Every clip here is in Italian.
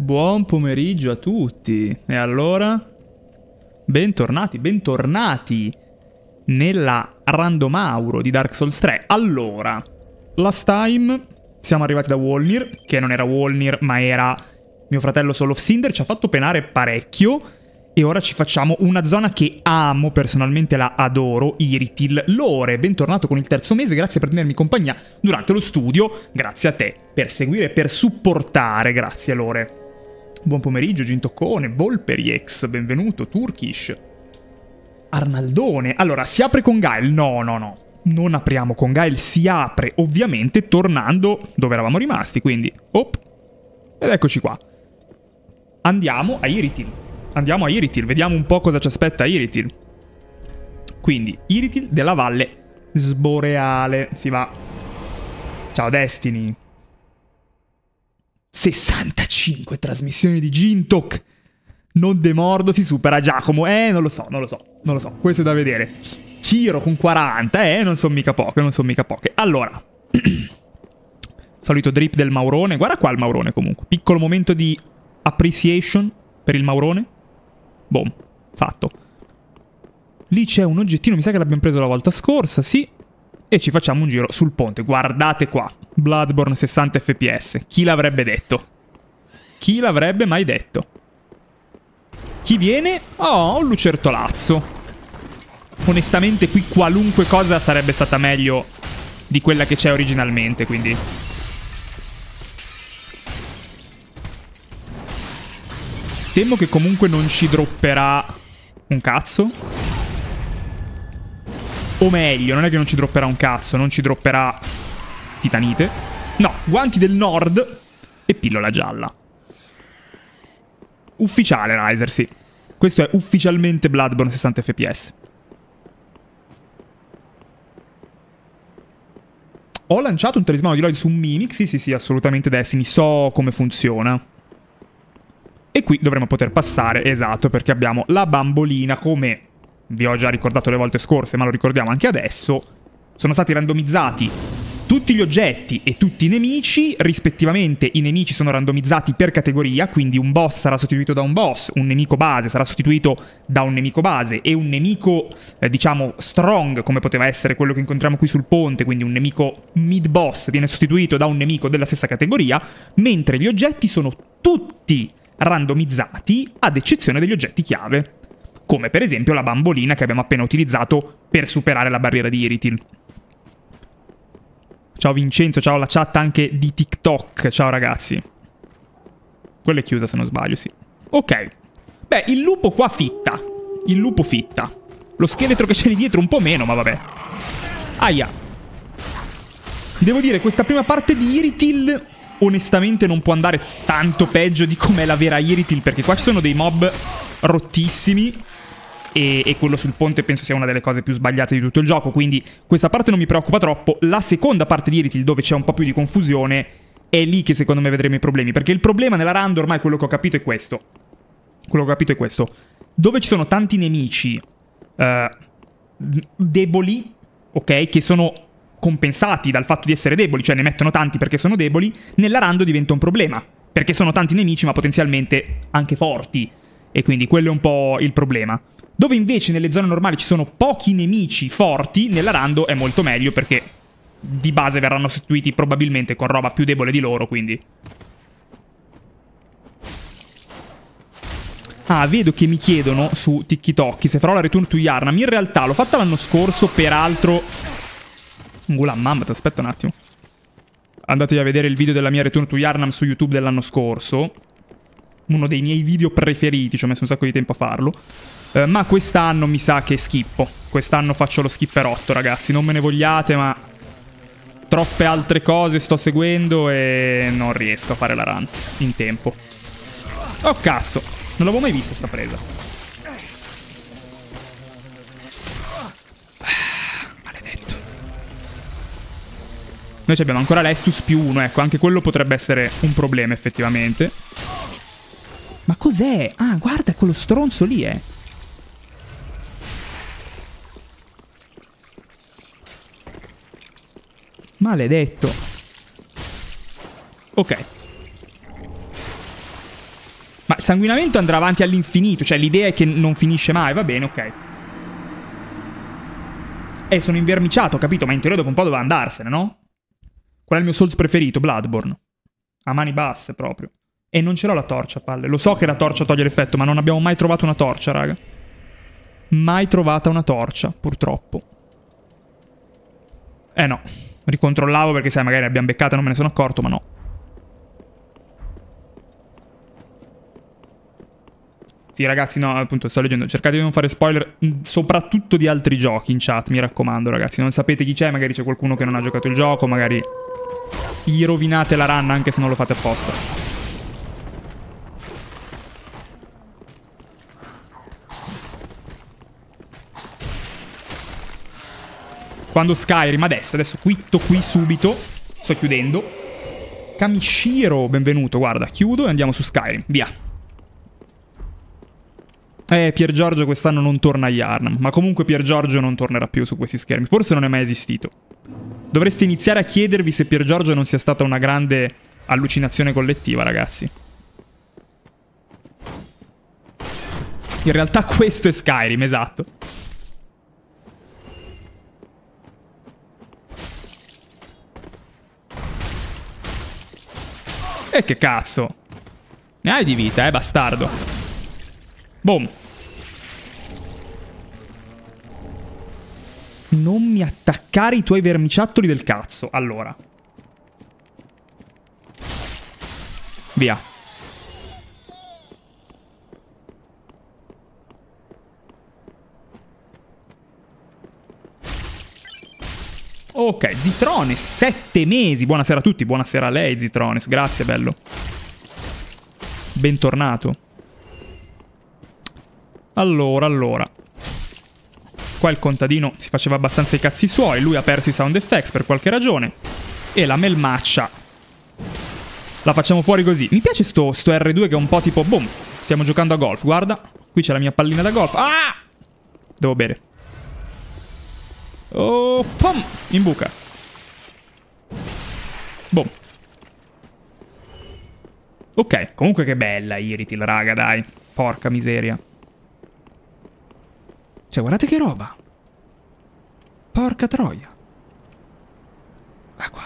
Buon pomeriggio a tutti. E allora? Bentornati, bentornati nella randomauro di Dark Souls 3. Allora, last time siamo arrivati da Wolnir, che non era Wolnir, ma era mio fratello Soul of Cinder, ci ha fatto penare parecchio. E ora ci facciamo una zona che amo, personalmente la adoro, Iritil. Lore, bentornato con il terzo mese, grazie per tenermi compagnia durante lo studio, grazie a te per seguire per supportare, grazie Lore. Buon pomeriggio Gintoccone, Volperiex, benvenuto, Turkish. Arnaldone, allora si apre con Gael? No, no, no, non apriamo con Gael, si apre ovviamente tornando dove eravamo rimasti, quindi, op, ed eccoci qua. Andiamo a Iritil. Andiamo a Iritil, vediamo un po' cosa ci aspetta Iritil. Quindi, Iritil della Valle Sboreale. Si va. Ciao Destiny. 65 trasmissioni di Gintok. Non demordo si supera Giacomo. Eh, non lo so, non lo so, non lo so. Questo è da vedere. Ciro con 40, eh, non sono mica poche, non sono mica poche. Allora. Solito drip del Maurone. Guarda qua il Maurone comunque. Piccolo momento di appreciation per il Maurone. Boom, fatto. Lì c'è un oggettino, mi sa che l'abbiamo preso la volta scorsa, sì. E ci facciamo un giro sul ponte. Guardate qua. Bloodborne 60 fps. Chi l'avrebbe detto? Chi l'avrebbe mai detto? Chi viene? Oh, un lucertolazzo. Onestamente qui qualunque cosa sarebbe stata meglio di quella che c'è originalmente, quindi... Temo che comunque non ci dropperà un cazzo. O meglio, non è che non ci dropperà un cazzo, non ci dropperà titanite. No, guanti del nord e pillola gialla. Ufficiale, Riser, sì. Questo è ufficialmente Bloodborne 60 fps. Ho lanciato un talismano di Lloyd su Mimic, sì sì sì, assolutamente Destiny, so come funziona. E qui dovremo poter passare, esatto, perché abbiamo la bambolina, come vi ho già ricordato le volte scorse, ma lo ricordiamo anche adesso. Sono stati randomizzati tutti gli oggetti e tutti i nemici, rispettivamente i nemici sono randomizzati per categoria, quindi un boss sarà sostituito da un boss, un nemico base sarà sostituito da un nemico base e un nemico, eh, diciamo, strong, come poteva essere quello che incontriamo qui sul ponte, quindi un nemico mid-boss viene sostituito da un nemico della stessa categoria, mentre gli oggetti sono tutti randomizzati ad eccezione degli oggetti chiave, come per esempio la bambolina che abbiamo appena utilizzato per superare la barriera di Iritil. Ciao Vincenzo, ciao la chat anche di TikTok, ciao ragazzi. Quella è chiusa se non sbaglio, sì. Ok. Beh, il lupo qua fitta. Il lupo fitta. Lo scheletro che c'è lì dietro un po' meno, ma vabbè. Aia. Devo dire, questa prima parte di Iritil onestamente non può andare tanto peggio di com'è la vera Iritil, perché qua ci sono dei mob rottissimi e, e, quello sul ponte penso sia una delle cose più sbagliate di tutto il gioco, quindi questa parte non mi preoccupa troppo. La seconda parte di Iritil, dove c'è un po' più di confusione, è lì che secondo me vedremo i problemi, perché il problema nella run ormai quello che ho capito è questo. Quello che ho capito è questo. Dove ci sono tanti nemici uh, deboli, ok, che sono compensati dal fatto di essere deboli, cioè ne mettono tanti perché sono deboli, nella rando diventa un problema, perché sono tanti nemici ma potenzialmente anche forti, e quindi quello è un po' il problema. Dove invece nelle zone normali ci sono pochi nemici forti, nella rando è molto meglio perché di base verranno sostituiti probabilmente con roba più debole di loro, quindi... Ah, vedo che mi chiedono su TikTok se farò la Return to Yarnam. In realtà l'ho fatta l'anno scorso, peraltro Gulam Mammoth, aspetta un attimo. Andatevi a vedere il video della mia Return to Yarnam su YouTube dell'anno scorso. Uno dei miei video preferiti, ci ho messo un sacco di tempo a farlo. Eh, ma quest'anno mi sa che schippo. Quest'anno faccio lo skipperotto, ragazzi. Non me ne vogliate, ma... Troppe altre cose sto seguendo e non riesco a fare la run in tempo. Oh, cazzo. Non l'avevo mai vista sta presa. Noi abbiamo ancora l'Estus più 1, ecco, anche quello potrebbe essere un problema effettivamente. Ma cos'è? Ah, guarda, quello stronzo lì, eh. Maledetto. Ok. Ma il sanguinamento andrà avanti all'infinito, cioè l'idea è che non finisce mai, va bene, ok. Eh, sono invermiciato, capito, ma in teoria dopo un po' doveva andarsene, no? Qual è il mio Souls preferito? Bloodborne. A mani basse, proprio. E non ce l'ho la torcia, palle. Lo so che la torcia toglie l'effetto, ma non abbiamo mai trovato una torcia, raga. Mai trovata una torcia, purtroppo. Eh no. Ricontrollavo perché, sai, magari abbiamo beccata e non me ne sono accorto, ma no. Sì, ragazzi, no, appunto, sto leggendo. Cercate di non fare spoiler, mm, soprattutto di altri giochi in chat, mi raccomando, ragazzi. Non sapete chi c'è, magari c'è qualcuno che non ha giocato il gioco, magari gli rovinate la run anche se non lo fate apposta. Quando Skyrim, adesso, adesso quitto qui subito. Sto chiudendo. Kamishiro, benvenuto, guarda, chiudo e andiamo su Skyrim, via. Eh, Pier Giorgio quest'anno non torna a Yarnam, ma comunque Pier Giorgio non tornerà più su questi schermi. Forse non è mai esistito. Dovreste iniziare a chiedervi se Pier Giorgio non sia stata una grande allucinazione collettiva, ragazzi. In realtà questo è Skyrim, esatto. E che cazzo? Ne hai di vita, eh, bastardo. Boom. Non mi attaccare i tuoi vermiciattoli del cazzo. Allora. Via. Ok, Zitrones, sette mesi. Buonasera a tutti, buonasera a lei, Zitrones. Grazie, bello. Bentornato. Allora, allora. Qua il contadino si faceva abbastanza i cazzi suoi, lui ha perso i sound effects per qualche ragione. E la melmaccia la facciamo fuori così. Mi piace sto, sto R2 che è un po' tipo, boom, stiamo giocando a golf. Guarda, qui c'è la mia pallina da golf. Ah! Devo bere. Oh, pom! In buca. Boom. Ok, comunque che bella Iritil, raga, dai. Porca miseria. Cioè, guardate che roba. Porca troia. Guarda qua.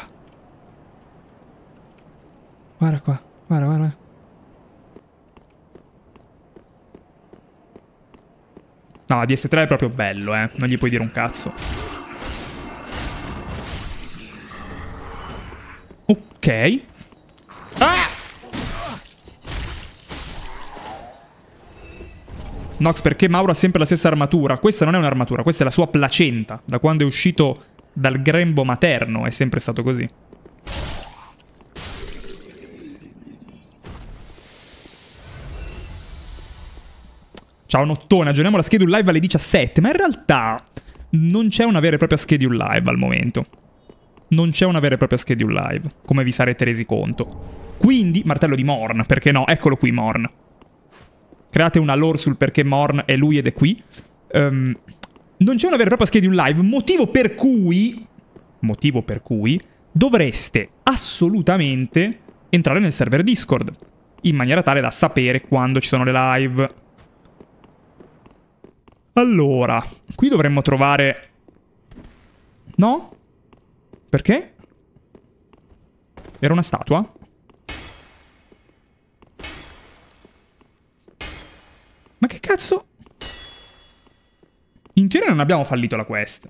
Guarda qua. Guarda, guarda. No, DS3 è proprio bello, eh. Non gli puoi dire un cazzo. Ok. Ah! Nox, perché Mauro ha sempre la stessa armatura? Questa non è un'armatura, questa è la sua placenta. Da quando è uscito dal grembo materno è sempre stato così. Ciao Nottone, aggiorniamo la schedule live alle 17, ma in realtà non c'è una vera e propria schedule live al momento. Non c'è una vera e propria schedule live, come vi sarete resi conto. Quindi, martello di Morn, perché no? Eccolo qui Morn create una lore sul perché Morn è lui ed è qui. Um, non c'è una vera e propria schedule live, motivo per cui... Motivo per cui dovreste assolutamente entrare nel server Discord, in maniera tale da sapere quando ci sono le live. Allora, qui dovremmo trovare... No? Perché? Era una statua? Ma che cazzo? In teoria non abbiamo fallito la quest.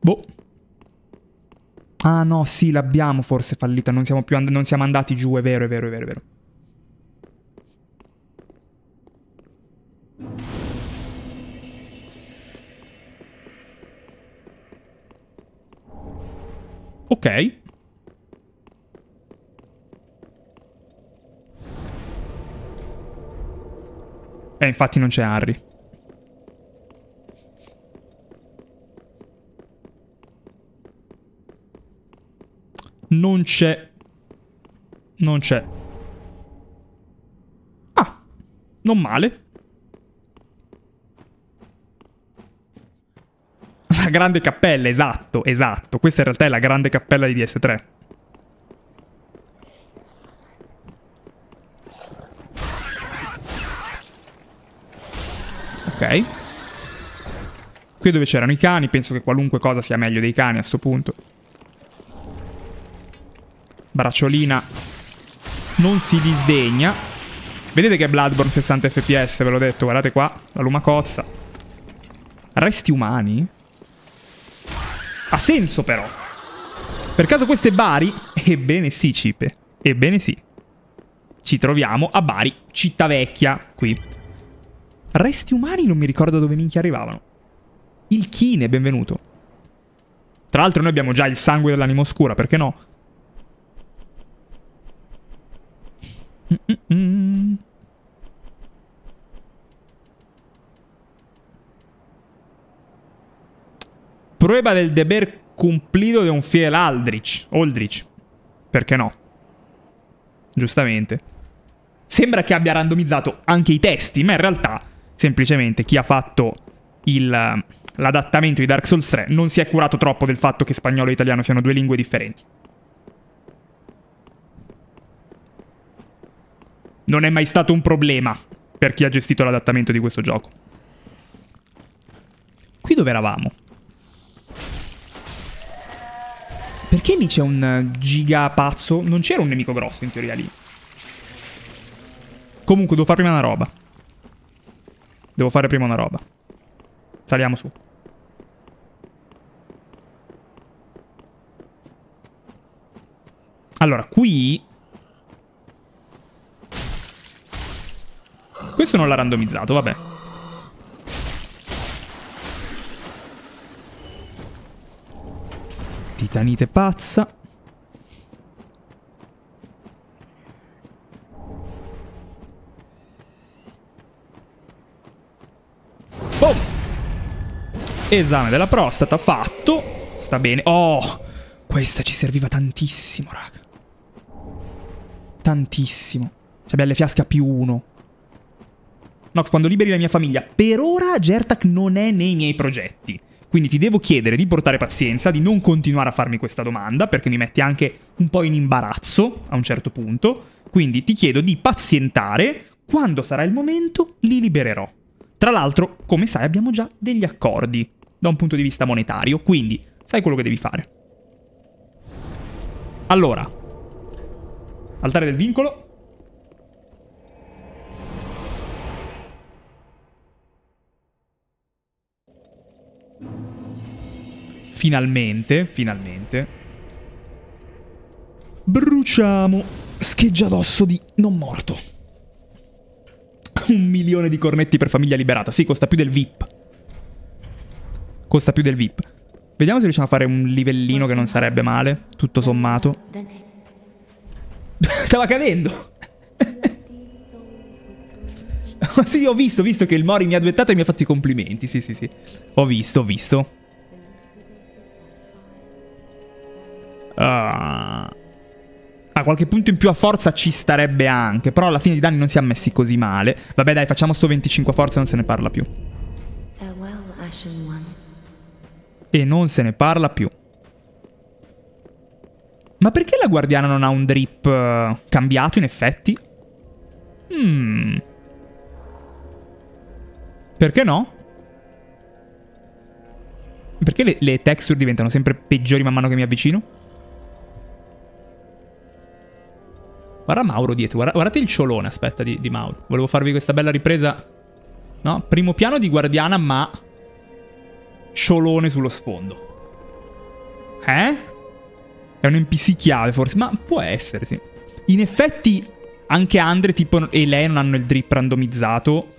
Boh. Ah no, sì, l'abbiamo forse fallita. Non siamo and non siamo andati giù, è vero, è vero, è vero, è vero. Ok. Eh, infatti non c'è Harry. Non c'è. Non c'è. Ah, non male. La grande cappella, esatto, esatto. Questa in realtà è la grande cappella di DS3. Ok. Qui dove c'erano i cani, penso che qualunque cosa sia meglio dei cani a sto punto. Bracciolina non si disdegna. Vedete che è Bloodborne 60 fps, ve l'ho detto, guardate qua, la lumacozza. Resti umani? Ha senso però. Per caso queste Bari? Ebbene sì, Cipe. Ebbene sì. Ci troviamo a Bari, città vecchia, qui. Resti umani non mi ricordo dove minchia arrivavano. Il Kine, benvenuto. Tra l'altro noi abbiamo già il sangue dell'anima oscura, perché no? Mm Prueba del deber cumplido de un fiel Aldrich. Aldrich. Perché no? Giustamente. Sembra che abbia randomizzato anche i testi, ma in realtà semplicemente chi ha fatto l'adattamento di Dark Souls 3 non si è curato troppo del fatto che spagnolo e italiano siano due lingue differenti. Non è mai stato un problema per chi ha gestito l'adattamento di questo gioco. Qui dove eravamo? Perché lì c'è un giga pazzo? Non c'era un nemico grosso in teoria lì. Comunque devo fare prima una roba. Devo fare prima una roba. Saliamo su. Allora, qui... Questo non l'ha randomizzato, vabbè. Titanite pazza. Boom! Esame della prostata fatto. Sta bene. Oh! Questa ci serviva tantissimo, raga. Tantissimo. Ci abbiamo le fiasche a più uno. No, quando liberi la mia famiglia. Per ora Gertak non è nei miei progetti. Quindi ti devo chiedere di portare pazienza, di non continuare a farmi questa domanda, perché mi metti anche un po' in imbarazzo a un certo punto. Quindi ti chiedo di pazientare, quando sarà il momento li libererò. Tra l'altro, come sai, abbiamo già degli accordi da un punto di vista monetario, quindi sai quello che devi fare. Allora, altare del vincolo, Finalmente, finalmente. Bruciamo scheggia d'osso di non morto. Un milione di cornetti per famiglia liberata. Sì, costa più del VIP. Costa più del VIP. Vediamo se riusciamo a fare un livellino che non sarebbe male, tutto sommato. Stava cadendo. sì, ho visto, ho visto che il Mori mi ha duettato e mi ha fatto i complimenti. Sì, sì, sì. Ho visto, ho visto. Uh, a qualche punto in più a forza ci starebbe anche. Però alla fine i danni non si è messi così male. Vabbè, dai, facciamo sto 25 a forza e non se ne parla più. E non se ne parla più. Ma perché la guardiana non ha un drip uh, cambiato in effetti? Hmm. Perché no? Perché le, le texture diventano sempre peggiori man mano che mi avvicino? Guarda Mauro dietro, guarda, guardate il ciolone, aspetta, di, di Mauro. Volevo farvi questa bella ripresa. No? Primo piano di guardiana, ma... Ciolone sullo sfondo. Eh? È un NPC chiave, forse. Ma può essere, sì. In effetti, anche Andre tipo, e lei non hanno il drip randomizzato.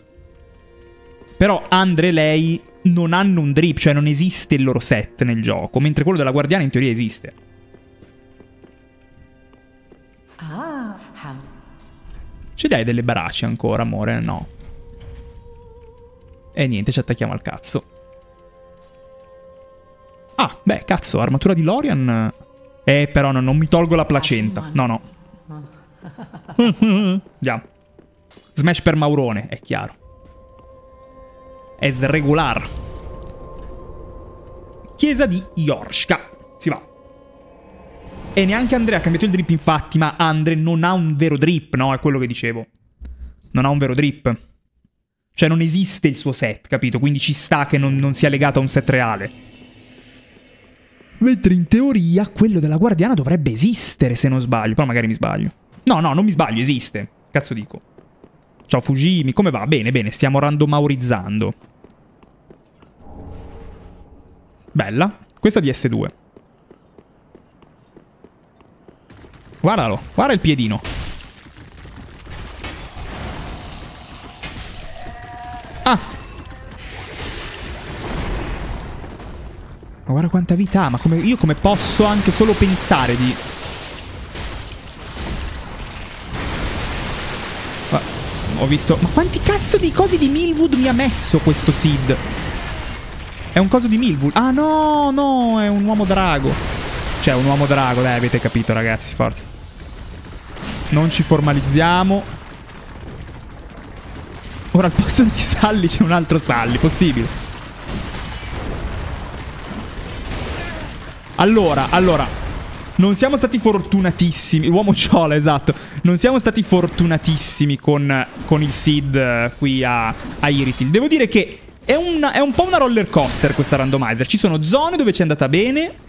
Però Andre e lei non hanno un drip, cioè non esiste il loro set nel gioco. Mentre quello della guardiana in teoria esiste. Ci dai delle braci ancora, amore? No. E niente, ci attacchiamo al cazzo. Ah, beh, cazzo, armatura di Lorian... Eh, però no, non mi tolgo la placenta. No, no. Andiamo. Smash per Maurone, è chiaro. È sregular. Chiesa di Yorshka. E neanche Andrea ha cambiato il drip, infatti, ma Andre non ha un vero drip, no? È quello che dicevo. Non ha un vero drip. Cioè non esiste il suo set, capito? Quindi ci sta che non, non sia legato a un set reale. Mentre in teoria quello della guardiana dovrebbe esistere, se non sbaglio. Però magari mi sbaglio. No, no, non mi sbaglio, esiste. Cazzo dico. Ciao Fujimi, come va? Bene, bene, stiamo randomaurizzando. Bella. Questa di S2. Guardalo, guarda il piedino. Ah! Ma guarda quanta vita ha, ma come, io come posso anche solo pensare di... Ma, ho visto... Ma quanti cazzo di cose di Milwood mi ha messo questo Sid? È un coso di Milwood. Ah no, no, è un uomo drago. Cioè, un uomo drago, dai, avete capito ragazzi, forza. Non ci formalizziamo. Ora al posto di Salli c'è un altro Salli, possibile. Allora, allora, non siamo stati fortunatissimi. L'uomo ciola, esatto. Non siamo stati fortunatissimi con, con il Sid uh, qui a, a Iritil. Devo dire che è, una, è, un po' una roller coaster questa randomizer. Ci sono zone dove ci è andata bene.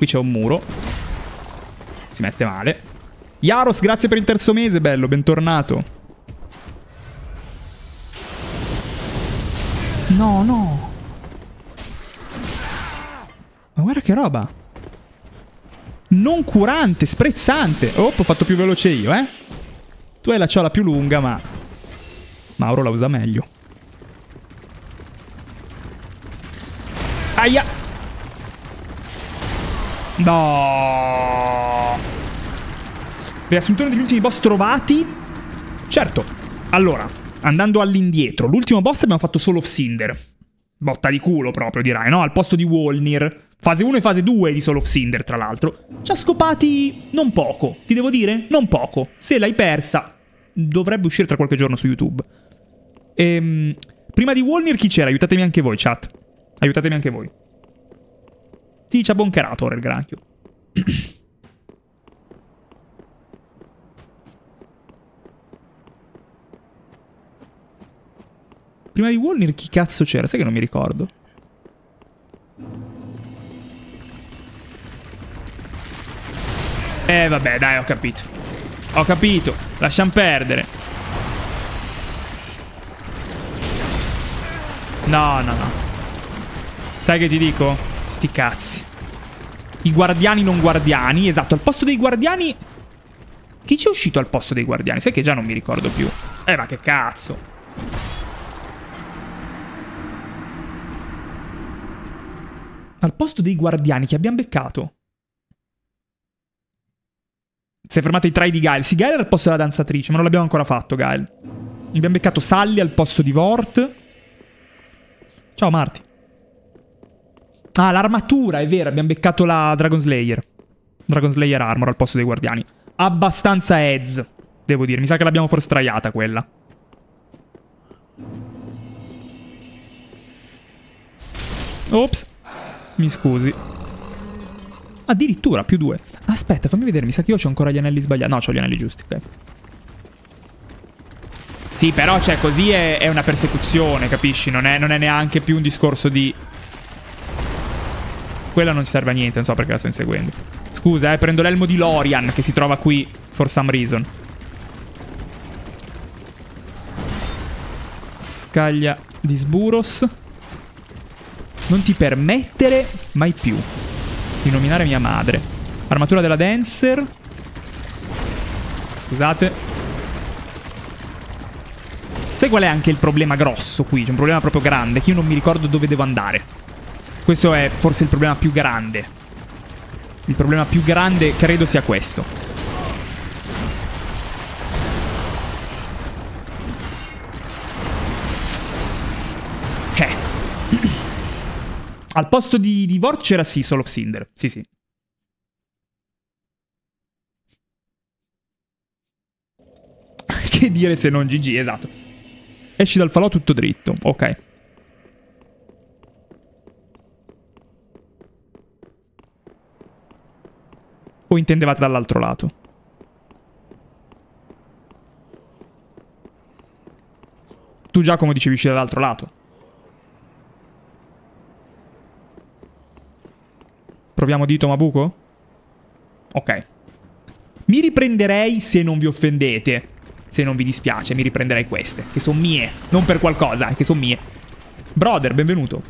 Qui c'è un muro. Si mette male. Yaros, grazie per il terzo mese, bello, bentornato. No, no. Ma guarda che roba. Non curante, sprezzante. Oh, ho fatto più veloce io, eh. Tu hai la ciola più lunga, ma... Mauro la usa meglio. Aia! No! Riassunzione degli ultimi boss trovati? Certo. Allora, andando all'indietro, l'ultimo boss abbiamo fatto solo Cinder. Botta di culo proprio, dirai, no? Al posto di Wolnir. Fase 1 e fase 2 di Soul of Cinder, tra l'altro. Ci ha scopati non poco, ti devo dire? Non poco. Se l'hai persa, dovrebbe uscire tra qualche giorno su YouTube. Ehm, prima di Wolnir chi c'era? Aiutatemi anche voi, chat. Aiutatemi anche voi. Sì, ci ha boncherato ora il granchio. Prima di Wolnir chi cazzo c'era? Sai che non mi ricordo. Eh vabbè dai ho capito Ho capito Lasciamo perdere No no no Sai che ti dico? Sti cazzi I guardiani non guardiani Esatto al posto dei guardiani Chi c'è uscito al posto dei guardiani? Sai che già non mi ricordo più Eh ma che cazzo Al posto dei guardiani che abbiamo beccato. Si è fermato i try di Gael. Sì, Gael era al posto della danzatrice, ma non l'abbiamo ancora fatto, Gael. Abbiamo beccato Sally al posto di Vort. Ciao, Marti. Ah, l'armatura, è vero. Abbiamo beccato la Dragon Slayer. Dragon Slayer Armor al posto dei guardiani. Abbastanza heads, devo dire. Mi sa che l'abbiamo forse traiata quella. Ops. Mi scusi. Addirittura, più due. Aspetta, fammi vedere, mi sa che io ho ancora gli anelli sbagliati. No, ho gli anelli giusti, ok. Sì, però, cioè, così è, è una persecuzione, capisci? Non è, non è, neanche più un discorso di... Quella non ci serve a niente, non so perché la sto inseguendo. Scusa, eh, prendo l'elmo di Lorian, che si trova qui, for some reason. Scaglia di Sburos. Non ti permettere mai più di nominare mia madre. Armatura della Dancer. Scusate. Sai qual è anche il problema grosso qui? C'è un problema proprio grande, che io non mi ricordo dove devo andare. Questo è forse il problema più grande. Il problema più grande credo sia questo. Al posto di, di Vort c'era sì, Soul of Cinder. Sì, sì. che dire se non GG, esatto. Esci dal falò tutto dritto. Ok. O intendevate dall'altro lato? Tu Giacomo dicevi uscire dall'altro lato. Proviamo dito Mabuco? Ok. Mi riprenderei se non vi offendete. Se non vi dispiace, mi riprenderei queste. Che sono mie. Non per qualcosa, che sono mie. Brother, benvenuto.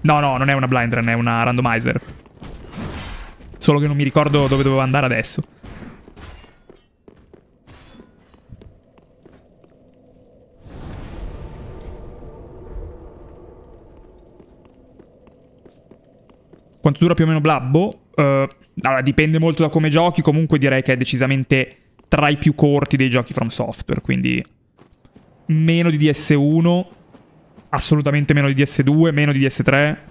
No, no, non è una blind run, è una randomizer. Solo che non mi ricordo dove dovevo andare adesso. Quanto dura più o meno Blabbo? Uh, allora, dipende molto da come giochi. Comunque direi che è decisamente tra i più corti dei giochi From Software. Quindi meno di DS1. Assolutamente meno di DS2, meno di DS3.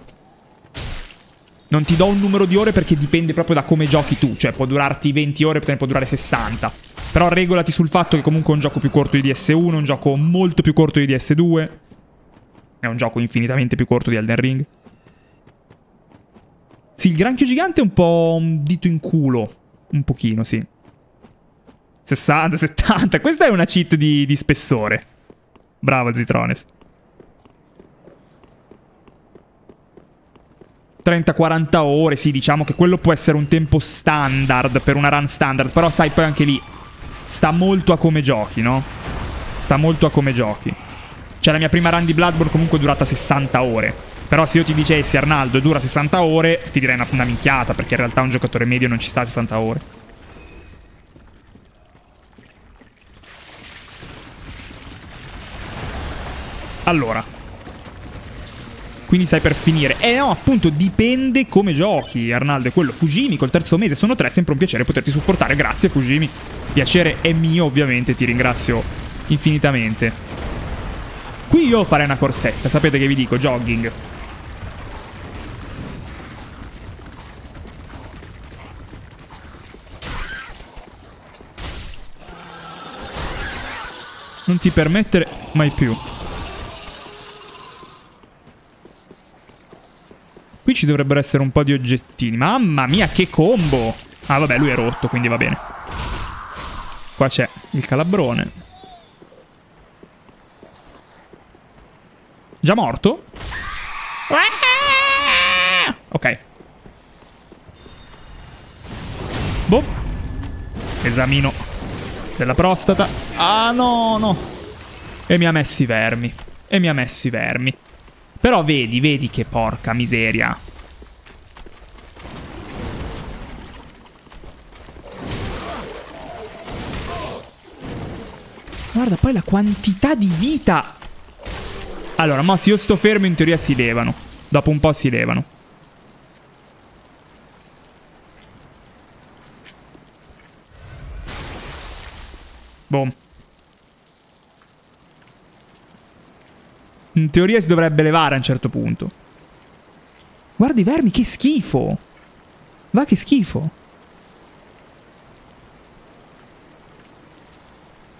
Non ti do un numero di ore perché dipende proprio da come giochi tu. Cioè, può durarti 20 ore, può durare 60. Però regolati sul fatto che comunque è un gioco più corto di DS1, un gioco molto più corto di DS2. È un gioco infinitamente più corto di Elden Ring. Sì, il granchio gigante è un po' un dito in culo. Un pochino, sì. 60, 70. Questa è una cheat di, di spessore. Bravo, Zitrones. 30-40 ore, sì, diciamo che quello può essere un tempo standard per una run standard, però sai, poi anche lì sta molto a come giochi, no? Sta molto a come giochi. Cioè, la mia prima run di Bloodborne comunque è durata 60 ore. Però se io ti dicessi Arnaldo dura 60 ore, ti direi una, una minchiata, perché in realtà un giocatore medio non ci sta a 60 ore. Allora. Quindi stai per finire. Eh no, appunto, dipende come giochi, Arnaldo. È quello. Fujimi col terzo mese sono tre, sempre un piacere poterti supportare. Grazie, Fujimi. Piacere è mio, ovviamente. Ti ringrazio infinitamente. Qui io farei una corsetta. Sapete che vi dico? Jogging. Non ti permettere mai più. Qui ci dovrebbero essere un po' di oggettini. Mamma mia, che combo! Ah, vabbè, lui è rotto, quindi va bene. Qua c'è il calabrone. Già morto? Ok. Boh. Esamino della prostata. Ah, no, no. E mi ha messo i vermi. E mi ha messo i vermi. Però vedi, vedi che porca miseria. Guarda poi la quantità di vita. Allora, ma se io sto fermo in teoria si levano. Dopo un po' si levano. Boh. In teoria si dovrebbe levare a un certo punto. Guarda i vermi, che schifo. Va che schifo.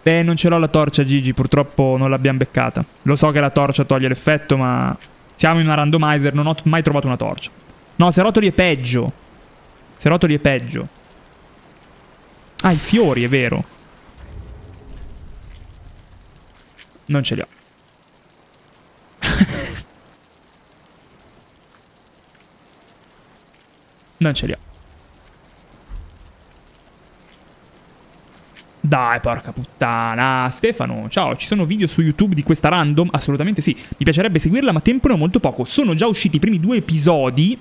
Eh, non ce l'ho la torcia, Gigi. Purtroppo non l'abbiamo beccata. Lo so che la torcia toglie l'effetto, ma... Siamo in una randomizer, non ho mai trovato una torcia. No, se rotoli è peggio. Se rotoli è peggio. Ah, i fiori, è vero. Non ce li ho. Non ce li ho. Dai, porca puttana. Stefano, ciao, ci sono video su YouTube di questa random? Assolutamente sì. Mi piacerebbe seguirla, ma tempo ne ho molto poco. Sono già usciti i primi due episodi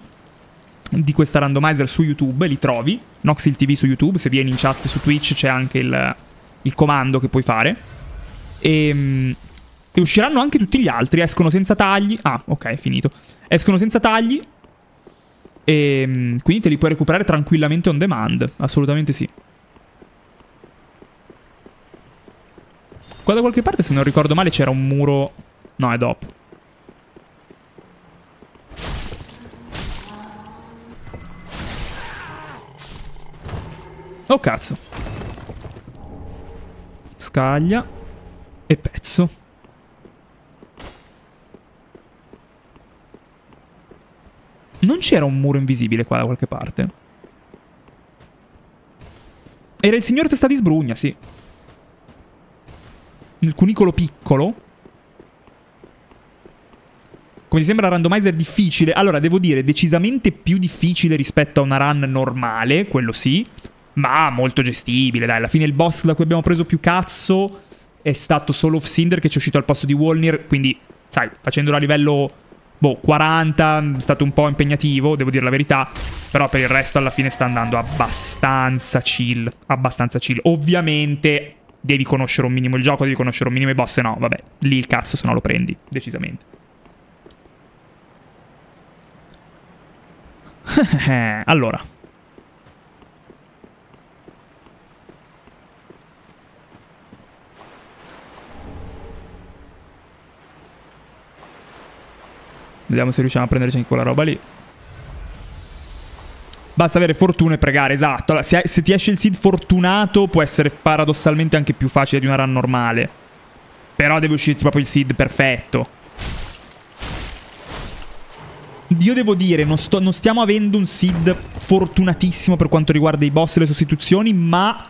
di questa randomizer su YouTube, li trovi. Noxil TV su YouTube, se vieni in chat su Twitch c'è anche il, il comando che puoi fare. Ehm, e usciranno anche tutti gli altri. Escono senza tagli. Ah, ok, finito. Escono senza tagli. E ehm, quindi te li puoi recuperare tranquillamente on demand. Assolutamente sì. Qua da qualche parte, se non ricordo male, c'era un muro... No, è dopo. Oh, cazzo. Scaglia. E pezzo. Non c'era un muro invisibile qua da qualche parte? Era il signor testa di sbrugna, sì. nel cunicolo piccolo. Come ti sembra randomizer difficile? Allora, devo dire, decisamente più difficile rispetto a una run normale, quello sì, ma molto gestibile, dai. Alla fine il boss da cui abbiamo preso più cazzo è stato solo Cinder che ci è uscito al posto di Wolnir, quindi, sai, facendolo a livello, boh, 40, è stato un po' impegnativo, devo dire la verità, però per il resto alla fine sta andando abbastanza chill, abbastanza chill. Ovviamente devi conoscere un minimo il gioco, devi conoscere un minimo i boss, se no, vabbè, lì il cazzo se no lo prendi, decisamente. allora. Vediamo se riusciamo a prenderci anche quella roba lì. Basta avere fortuna e pregare, esatto. Allora, se, se, ti esce il seed fortunato può essere paradossalmente anche più facile di una run normale. Però deve uscirti proprio il seed perfetto. Io devo dire, non, sto, non stiamo avendo un seed fortunatissimo per quanto riguarda i boss e le sostituzioni, ma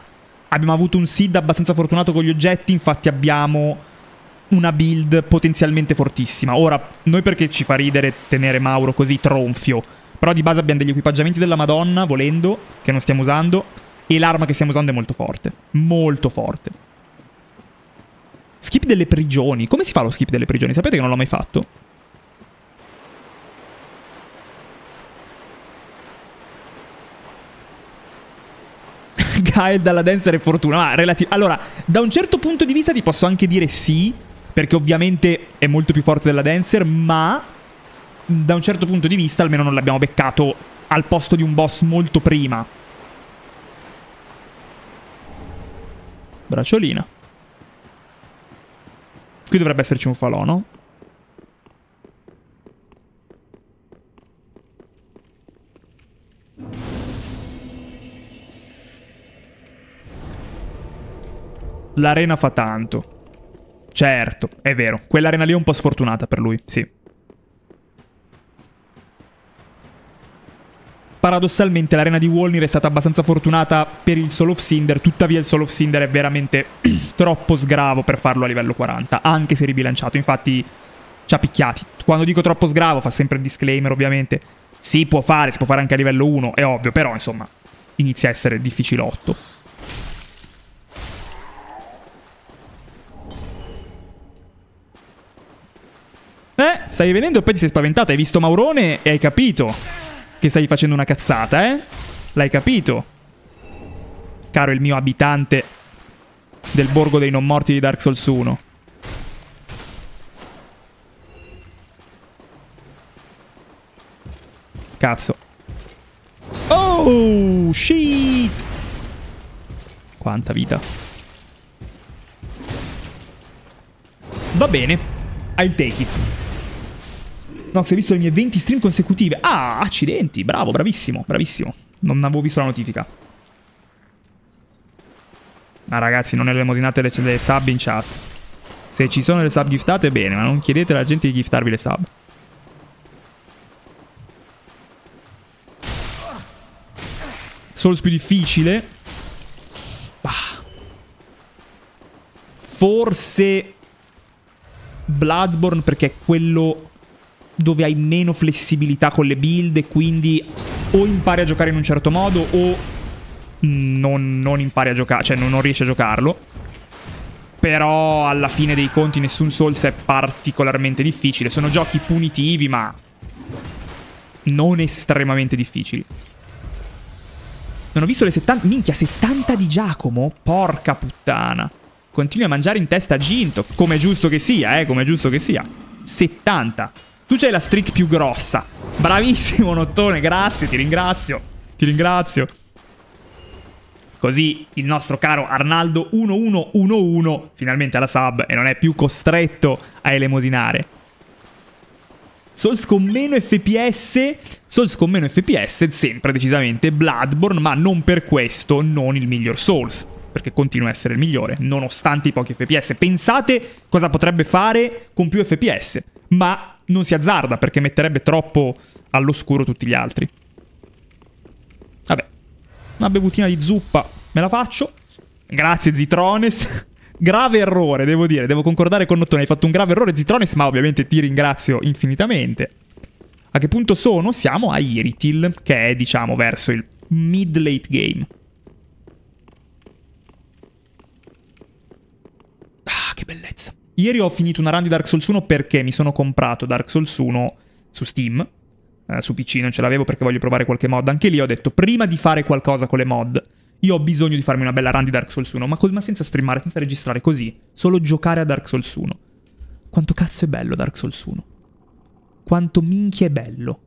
abbiamo avuto un seed abbastanza fortunato con gli oggetti, infatti abbiamo una build potenzialmente fortissima. Ora, noi perché ci fa ridere tenere Mauro così tronfio, però di base abbiamo degli equipaggiamenti della Madonna, volendo, che non stiamo usando, e l'arma che stiamo usando è molto forte. Molto forte. Skip delle prigioni. Come si fa lo skip delle prigioni? Sapete che non l'ho mai fatto? Gael dalla Dancer è fortuna. Ma relati- allora, da un certo punto di vista ti posso anche dire sì, perché ovviamente è molto più forte della Dancer, ma da un certo punto di vista almeno non l'abbiamo beccato al posto di un boss molto prima. Bracciolina. Qui dovrebbe esserci un falò, no? L'arena fa tanto. Certo, è vero. Quell'arena lì è un po' sfortunata per lui, sì. Paradossalmente l'arena di Wolnir è stata abbastanza fortunata per il Soul of Cinder, tuttavia il Soul of Cinder è veramente troppo sgravo per farlo a livello 40, anche se ribilanciato, infatti ci ha picchiati. Quando dico troppo sgravo fa sempre il disclaimer ovviamente, si può fare, si può fare anche a livello 1, è ovvio, però insomma inizia a essere difficilotto. Eh, stai venendo e poi ti sei spaventato. Hai visto Maurone e hai capito che stai facendo una cazzata, eh? L'hai capito? Caro il mio abitante del borgo dei non morti di Dark Souls 1. Cazzo. Oh, shit! Quanta vita. Va bene. I'll take it. Nox, hai visto le mie 20 stream consecutive? Ah, accidenti, bravo, bravissimo, bravissimo. Non avevo visto la notifica. Ma ragazzi, non elemosinate le, le sub in chat. Se ci sono le sub giftate, bene, ma non chiedete alla gente di giftarvi le sub. Souls più difficile. Bah. Forse Bloodborne perché è quello dove hai meno flessibilità con le build e quindi o impari a giocare in un certo modo o non, non impari a giocare, cioè non, non riesci a giocarlo. Però alla fine dei conti nessun Souls è particolarmente difficile. Sono giochi punitivi ma non estremamente difficili. Non ho visto le 70... Minchia, 70 di Giacomo? Porca puttana. Continui a mangiare in testa Ginto. Come è giusto che sia, eh, come è giusto che sia. 70. Tu c'hai la streak più grossa. Bravissimo, Nottone, grazie, ti ringrazio. Ti ringrazio. Così il nostro caro Arnaldo 1111 finalmente ha la sub e non è più costretto a elemosinare. Souls con meno FPS, Souls con meno FPS, sempre decisamente Bloodborne, ma non per questo non il miglior Souls, perché continua a essere il migliore, nonostante i pochi FPS. Pensate cosa potrebbe fare con più FPS, ma non si azzarda perché metterebbe troppo all'oscuro tutti gli altri. Vabbè, una bevutina di zuppa me la faccio. Grazie Zitrones. grave errore, devo dire, devo concordare con Nottone, hai fatto un grave errore Zitronis, ma ovviamente ti ringrazio infinitamente. A che punto sono? Siamo a Iritil, che è, diciamo, verso il mid-late game. Ah, che bellezza. Ieri ho finito una run di Dark Souls 1 perché mi sono comprato Dark Souls 1 su Steam. Eh, su PC non ce l'avevo perché voglio provare qualche mod. Anche lì ho detto, prima di fare qualcosa con le mod, io ho bisogno di farmi una bella run di Dark Souls 1, ma, ma senza streamare, senza registrare, così. Solo giocare a Dark Souls 1. Quanto cazzo è bello Dark Souls 1. Quanto minchia è bello.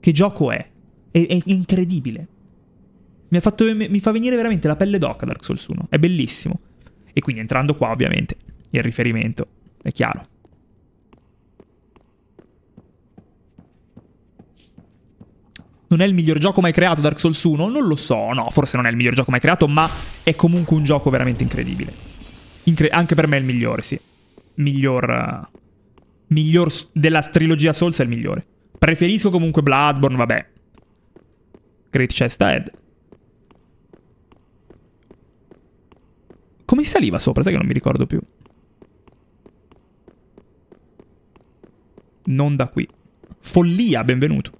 Che gioco è? È, è incredibile. Mi, fatto, mi, fa venire veramente la pelle d'oca Dark Souls 1. È bellissimo. E quindi entrando qua, ovviamente, il riferimento è chiaro. Non è il miglior gioco mai creato Dark Souls 1? Non lo so, no, forse non è il miglior gioco mai creato, ma è comunque un gioco veramente incredibile. Incre anche per me è il migliore, sì. Miglior... Uh, miglior della trilogia Souls è il migliore. Preferisco comunque Bloodborne, vabbè. Great Chest Ahead. Come si saliva sopra? Sai che non mi ricordo più. Non da qui. Follia, benvenuto.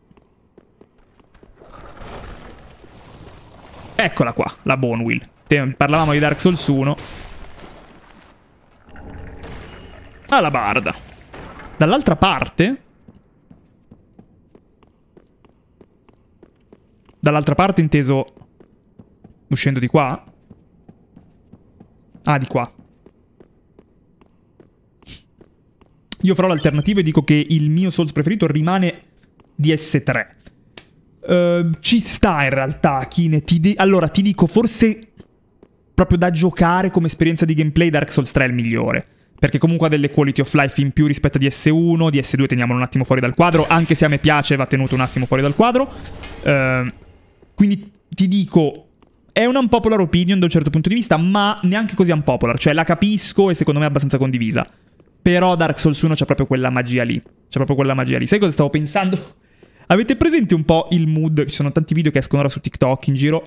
Eccola qua, la Bonewheel. Parlavamo di Dark Souls 1. Alla barda. Dall'altra parte... Dall'altra parte inteso... Uscendo di qua? Ah, di qua. Io farò l'alternativa e dico che il mio Souls preferito rimane DS3. Ehm, ci sta in realtà, Kine. Ti allora, ti dico, forse proprio da giocare come esperienza di gameplay Dark Souls 3 è il migliore. Perché comunque ha delle quality of life in più rispetto a DS1, DS2 teniamolo un attimo fuori dal quadro, anche se a me piace va tenuto un attimo fuori dal quadro. Uh, quindi ti dico, è una unpopular opinion da un certo punto di vista, ma neanche così unpopular, cioè la capisco e secondo me è abbastanza condivisa. Però Dark Souls 1 c'è proprio quella magia lì, c'è proprio quella magia lì. Sai cosa stavo pensando? Avete presente un po' il mood? Ci sono tanti video che escono ora su TikTok in giro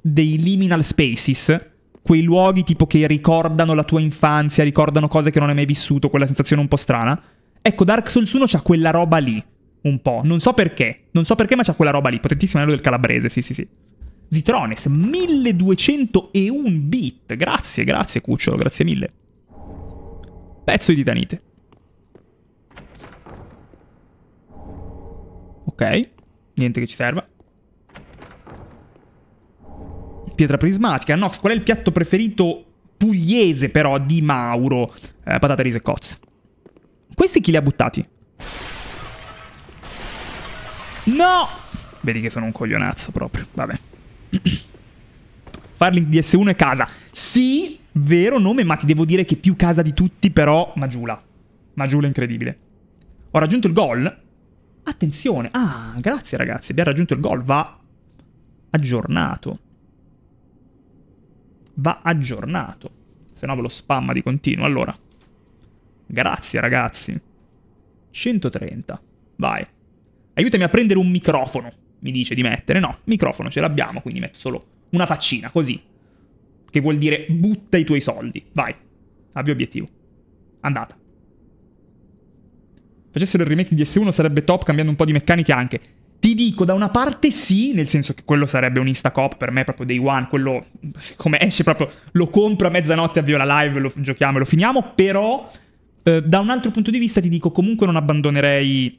dei liminal spaces, quei luoghi tipo che ricordano la tua infanzia, ricordano cose che non hai mai vissuto, quella sensazione un po' strana. Ecco, Dark Souls 1 c'ha quella roba lì, un po'. Non so perché, non so perché, ma c'ha quella roba lì. Potentissimo anello del calabrese, sì, sì, sì. Zitrones, 1201 bit. Grazie, grazie, cucciolo, grazie mille. Pezzo di titanite. Ok, niente che ci serva. Pietra prismatica. Nox, qual è il piatto preferito pugliese però di Mauro? Eh, patate, riso e cozze. Questi chi li ha buttati? No! Vedi che sono un coglionazzo proprio. Vabbè. Farlink DS1 è casa. Sì, vero nome, ma ti devo dire che più casa di tutti, però Magiula. Magiula incredibile. Ho raggiunto il gol. Attenzione. Ah, grazie ragazzi. Abbiamo raggiunto il gol. Va aggiornato. Va aggiornato. Se no ve lo spamma di continuo. Allora. Grazie ragazzi. 130. Vai. Aiutami a prendere un microfono. Mi dice di mettere. No, microfono ce l'abbiamo. Quindi metto solo una faccina. Così. Che vuol dire butta i tuoi soldi. Vai. Avvio obiettivo. Andata facessero il remake di S1 sarebbe top cambiando un po' di meccaniche anche. Ti dico, da una parte sì, nel senso che quello sarebbe un instacop per me, proprio day one, quello come esce proprio, lo compro a mezzanotte, avvio la live, lo giochiamo e lo finiamo, però eh, da un altro punto di vista ti dico, comunque non abbandonerei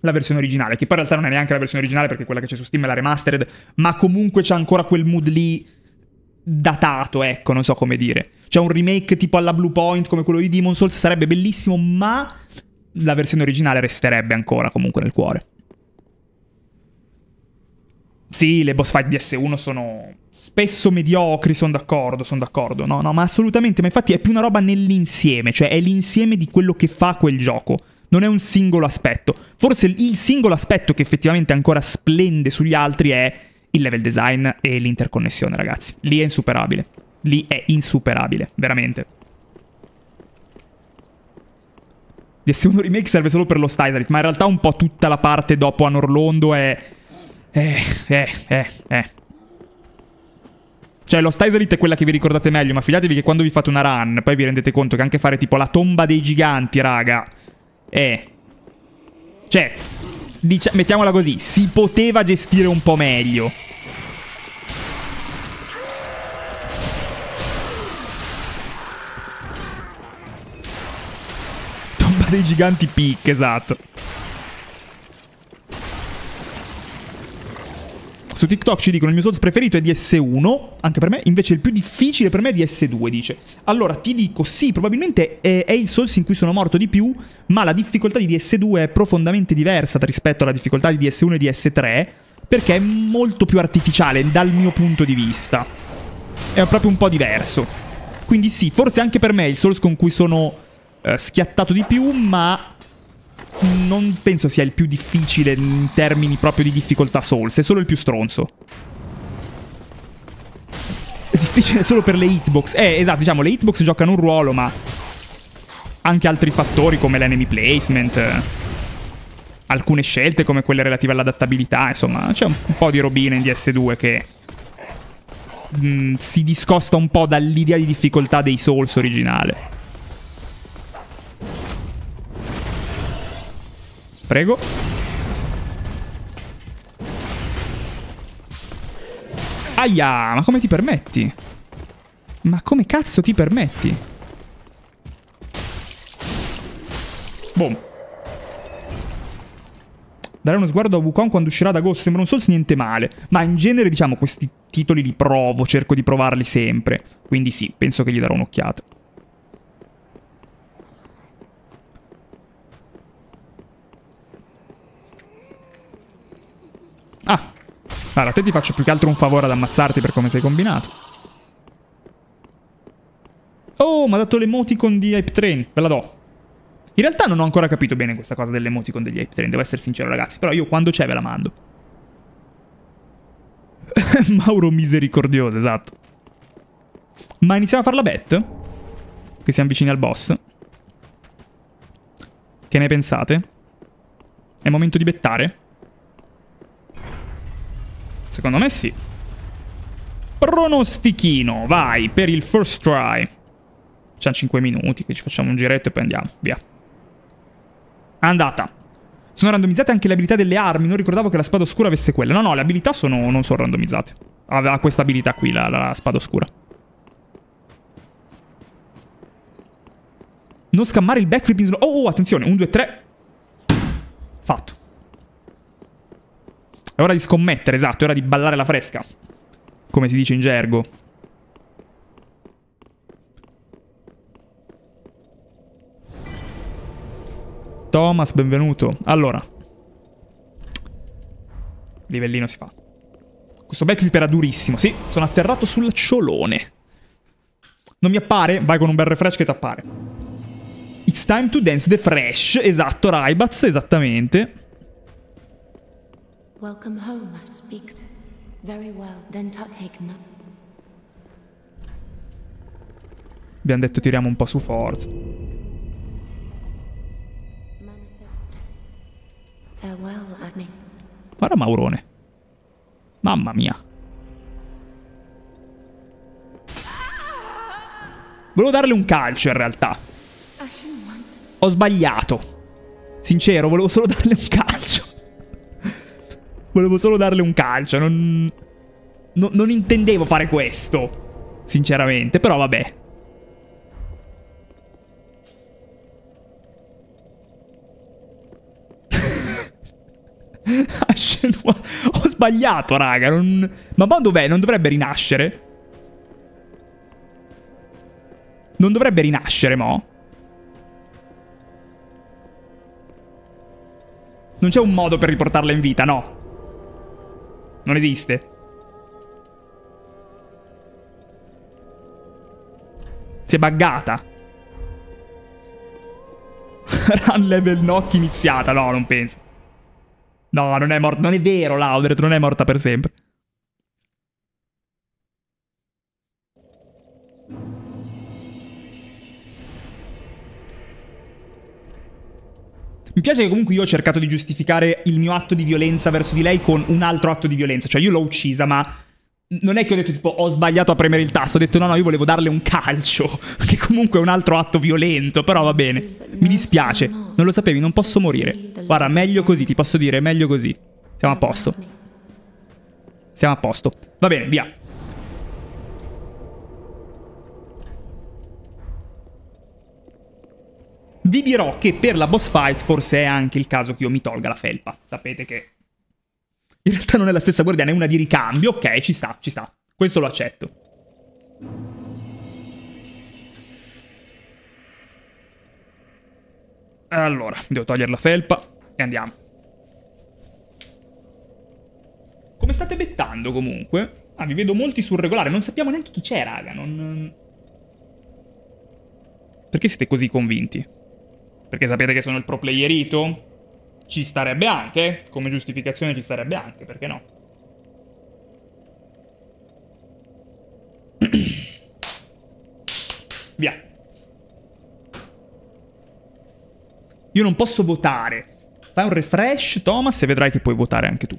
la versione originale, che poi in realtà non è neanche la versione originale perché quella che c'è su Steam è la remastered, ma comunque c'è ancora quel mood lì datato, ecco, non so come dire. C'è un remake tipo alla Blue Point come quello di Demon Souls, sarebbe bellissimo, ma la versione originale resterebbe ancora comunque nel cuore. Sì, le boss fight di S1 sono spesso mediocri, sono d'accordo, sono d'accordo. No, no, ma assolutamente, ma infatti è più una roba nell'insieme, cioè è l'insieme di quello che fa quel gioco. Non è un singolo aspetto. Forse il singolo aspetto che effettivamente ancora splende sugli altri è il level design e l'interconnessione, ragazzi. Lì è insuperabile. Lì è insuperabile, veramente. DS1 Remake serve solo per lo Stylight, ma in realtà un po' tutta la parte dopo Anorlondo è... Eh, eh, eh, eh. Cioè, lo Stysalit è quella che vi ricordate meglio, ma fidatevi che quando vi fate una run, poi vi rendete conto che anche fare tipo la tomba dei giganti, raga, è... Cioè, dicia- mettiamola così, si poteva gestire un po' meglio. Tomba dei giganti pic, esatto. Su TikTok ci dicono il mio Souls preferito è DS1, anche per me, invece il più difficile per me è DS2, dice. Allora, ti dico, sì, probabilmente è, è, il Souls in cui sono morto di più, ma la difficoltà di DS2 è profondamente diversa rispetto alla difficoltà di DS1 e DS3, perché è molto più artificiale dal mio punto di vista. È proprio un po' diverso. Quindi sì, forse anche per me è il Souls con cui sono eh, schiattato di più, ma non penso sia il più difficile in termini proprio di difficoltà Souls, è solo il più stronzo. È difficile solo per le hitbox. Eh, esatto, diciamo, le hitbox giocano un ruolo, ma anche altri fattori come l'enemy placement, alcune scelte come quelle relative all'adattabilità, insomma, c'è un, po' di robina in DS2 che mh, mm, si discosta un po' dall'idea di difficoltà dei Souls originale. Prego. Aia, ma come ti permetti? Ma come cazzo ti permetti? Boom. Dare uno sguardo a Wukong quando uscirà ad agosto sembra un Souls niente male. Ma in genere, diciamo, questi titoli li provo, cerco di provarli sempre. Quindi sì, penso che gli darò un'occhiata. Ah. Allora, te ti faccio più che altro un favore ad ammazzarti per come sei combinato. Oh, mi ha dato l'emoticon di Hype Train. Ve la do. In realtà non ho ancora capito bene questa cosa dell'emoticon degli Hype Train, devo essere sincero ragazzi. Però io quando c'è ve la mando. Mauro misericordioso, esatto. Ma iniziamo a fare la bet? Che siamo vicini al boss. Che ne pensate? È momento di bettare? Secondo me sì. Pronostichino, vai, per il first try. C'hanno 5 minuti, che ci facciamo un giretto e poi andiamo, via. Andata. Sono randomizzate anche le abilità delle armi, non ricordavo che la spada oscura avesse quelle. No, no, le abilità sono, non sono randomizzate. Aveva questa abilità qui, la, la spada oscura. Non scammare il backflip in slow... Oh, oh, attenzione, 1, 2, 3. Fatto. È ora di scommettere, esatto, è ora di ballare la fresca. Come si dice in gergo. Thomas, benvenuto. Allora. Livellino si fa. Questo backflip era durissimo. Sì, sono atterrato sul ciolone. Non mi appare? Vai con un bel refresh che ti appare. It's time to dance the fresh. Esatto, Raibats, esattamente. Welcome home, I speak. Very well, then take no. Abbiamo detto tiriamo un po' su forza. Guarda Maurone. Mamma mia. Volevo darle un calcio in realtà. Ho sbagliato. Sincero, volevo solo darle un calcio. Volevo solo darle un calcio, non... no, non intendevo fare questo, sinceramente, però vabbè. Ho sbagliato, raga. Non... Ma ma dov'è? Non dovrebbe rinascere? Non dovrebbe rinascere, mo'? Non c'è un modo per riportarla in vita, no? Non esiste. Si è buggata. Run level knock iniziata. No, non penso. No, non è morta. Non è vero, Laudret non è morta per sempre. Mi piace che comunque io ho cercato di giustificare il mio atto di violenza verso di lei con un altro atto di violenza. Cioè io l'ho uccisa, ma non è che ho detto tipo ho sbagliato a premere il tasto, ho detto no no io volevo darle un calcio, che comunque è un altro atto violento, però va bene. Mi dispiace, non lo sapevi, non posso morire. Guarda, meglio così, ti posso dire, meglio così. Siamo a posto. Siamo a posto. Va bene, via. Vi dirò che per la boss fight forse è anche il caso che io mi tolga la felpa. Sapete che in realtà non è la stessa guardiana, è una di ricambio. Ok, ci sta, ci sta. Questo lo accetto. Allora, devo togliere la felpa e andiamo. Come state bettando comunque? Ah, vi vedo molti sul regolare. Non sappiamo neanche chi c'è, raga. Non... Perché siete così convinti? Perché sapete che sono il pro playerito? Ci starebbe anche, come giustificazione ci starebbe anche, perché no? Via. Io non posso votare. Fai un refresh, Thomas, e vedrai che puoi votare anche tu.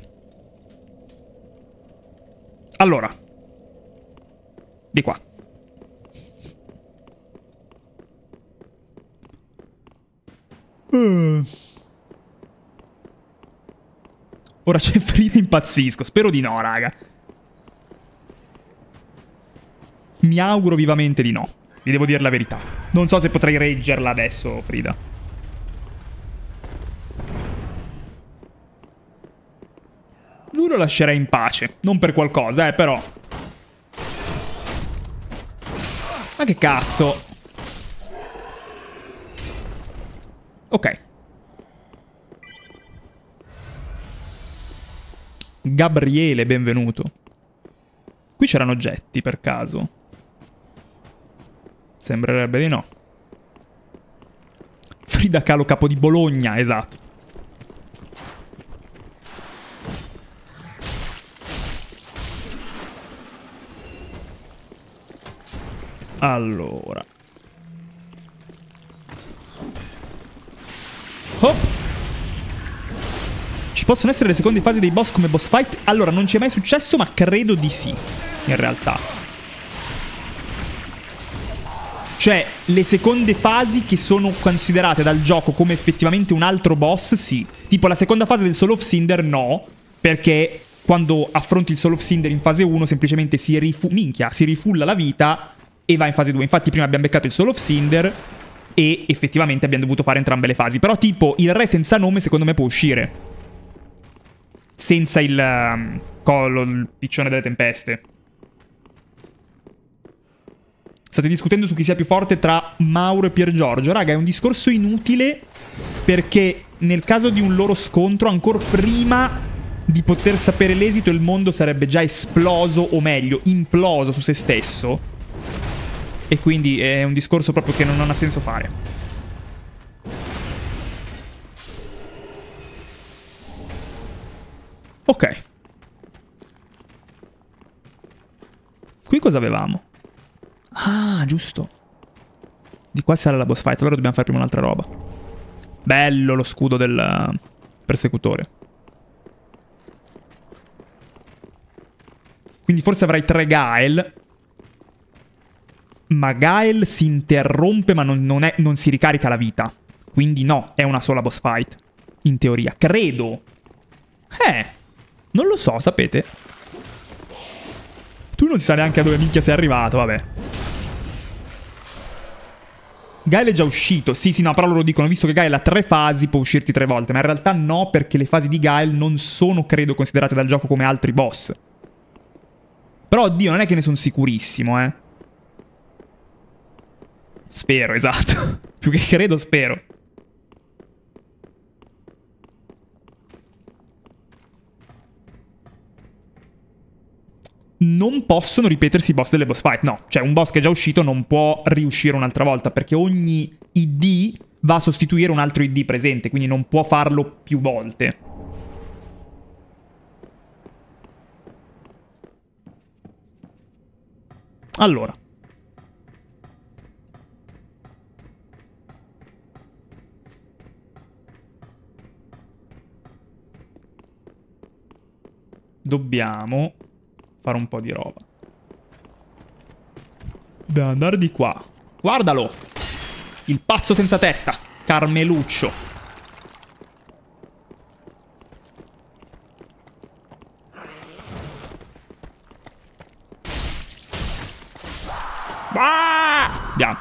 Allora. Di qua. Uh. Ora c'è Frida impazzisco. Spero di no, raga. Mi auguro vivamente di no. Vi devo dire la verità. Non so se potrei reggerla adesso, Frida. Lui lo lascerei in pace. Non per qualcosa, eh, però. Ma che cazzo? Ok. Gabriele, benvenuto. Qui c'erano oggetti, per caso. Sembrerebbe di no. Frida Kahlo capo di Bologna, esatto. Allora. Possono essere le seconde fasi dei boss come boss fight? Allora, non ci è mai successo, ma credo di sì, in realtà. Cioè, le seconde fasi che sono considerate dal gioco come effettivamente un altro boss, sì. Tipo la seconda fase del Soul of Cinder, no. Perché quando affronti il Soul of Cinder in fase 1 semplicemente si, rifu minchia, si rifulla la vita e va in fase 2. Infatti prima abbiamo beccato il Soul of Cinder e effettivamente abbiamo dovuto fare entrambe le fasi. Però tipo il re senza nome secondo me può uscire. Senza il um, collo, il piccione delle tempeste. State discutendo su chi sia più forte tra Mauro e Pier Giorgio. Raga, è un discorso inutile perché nel caso di un loro scontro, ancora prima di poter sapere l'esito, il mondo sarebbe già esploso, o meglio, imploso su se stesso. E quindi è un discorso proprio che non, non ha senso fare. Ok. Qui cosa avevamo? Ah, giusto. Di qua sarà la boss fight, allora dobbiamo fare prima un'altra roba. Bello lo scudo del persecutore. Quindi forse avrai tre Gael ma Gael si interrompe ma non, non, è, non si ricarica la vita. Quindi no, è una sola boss fight. In teoria. Credo. Eh, non lo so, sapete? Tu non si sa neanche a dove minchia sei arrivato, vabbè. Gael è già uscito. Sì, sì, no, però loro dicono, visto che Gael ha tre fasi, può uscirti tre volte. Ma in realtà no, perché le fasi di Gael non sono, credo, considerate dal gioco come altri boss. Però, oddio, non è che ne sono sicurissimo, eh. Spero, esatto. Più che credo, spero. Non possono ripetersi i boss delle boss fight, no. Cioè, un boss che è già uscito non può riuscire un'altra volta, perché ogni ID va a sostituire un altro ID presente, quindi non può farlo più volte. Allora. dobbiamo fare un po' di roba. Dobbiamo andare di qua. Guardalo! Il pazzo senza testa. Carmeluccio. Ah! Andiamo.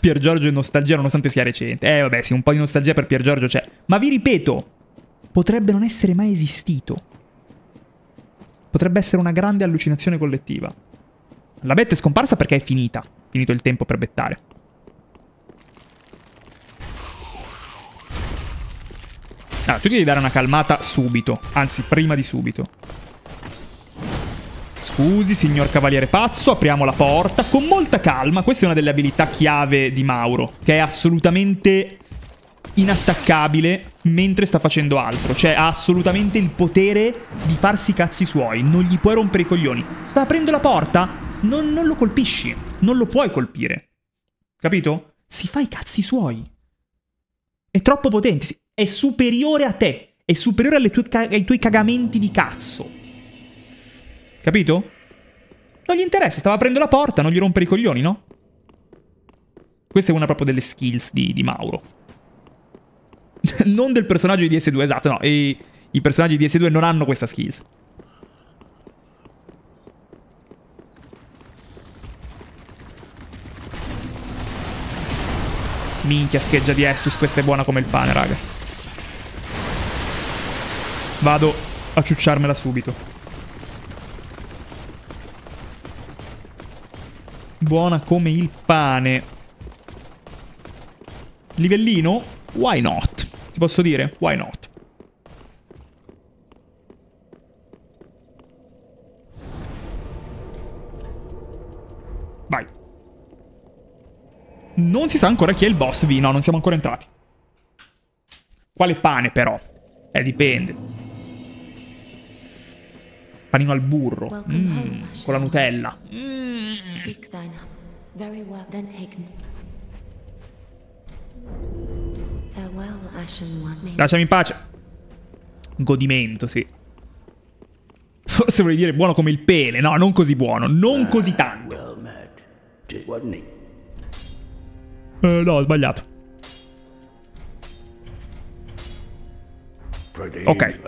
Pier Giorgio è nostalgia nonostante sia recente. Eh vabbè, sì, un po' di nostalgia per Pier Giorgio c'è. Ma vi ripeto, potrebbe non essere mai esistito. Potrebbe essere una grande allucinazione collettiva. La bet è scomparsa perché è finita. Finito il tempo per bettare. Ah, tu devi dare una calmata subito. Anzi, prima di subito. Scusi, signor cavaliere pazzo, apriamo la porta con molta calma. Questa è una delle abilità chiave di Mauro, che è assolutamente inattaccabile mentre sta facendo altro. Cioè, ha assolutamente il potere di farsi i cazzi suoi. Non gli puoi rompere i coglioni. Sta aprendo la porta? Non, non lo colpisci. Non lo puoi colpire. Capito? Si fa i cazzi suoi. È troppo potente. È superiore a te. È superiore tue ai tuoi cagamenti di cazzo. Capito? Non gli interessa, stava aprendo la porta, non gli rompere i coglioni, no? Questa è una proprio delle skills di, di Mauro. non del personaggio di DS2, esatto, no. I, I personaggi di DS2 non hanno questa skills. Minchia, scheggia di Estus, questa è buona come il pane, raga. Vado a ciucciarmela subito. Buona come il pane. Livellino? Why not? Ti posso dire? Why not? Vai. Non si sa ancora chi è il boss V. No, non siamo ancora entrati. Quale pane, però? Eh, dipende panino al burro, mm, con la Nutella. Mm. Lasciami in pace. Godimento, sì. Forse volevi dire buono come il pene. No, non così buono. Non così tanto. Eh, no, ho sbagliato. Ok.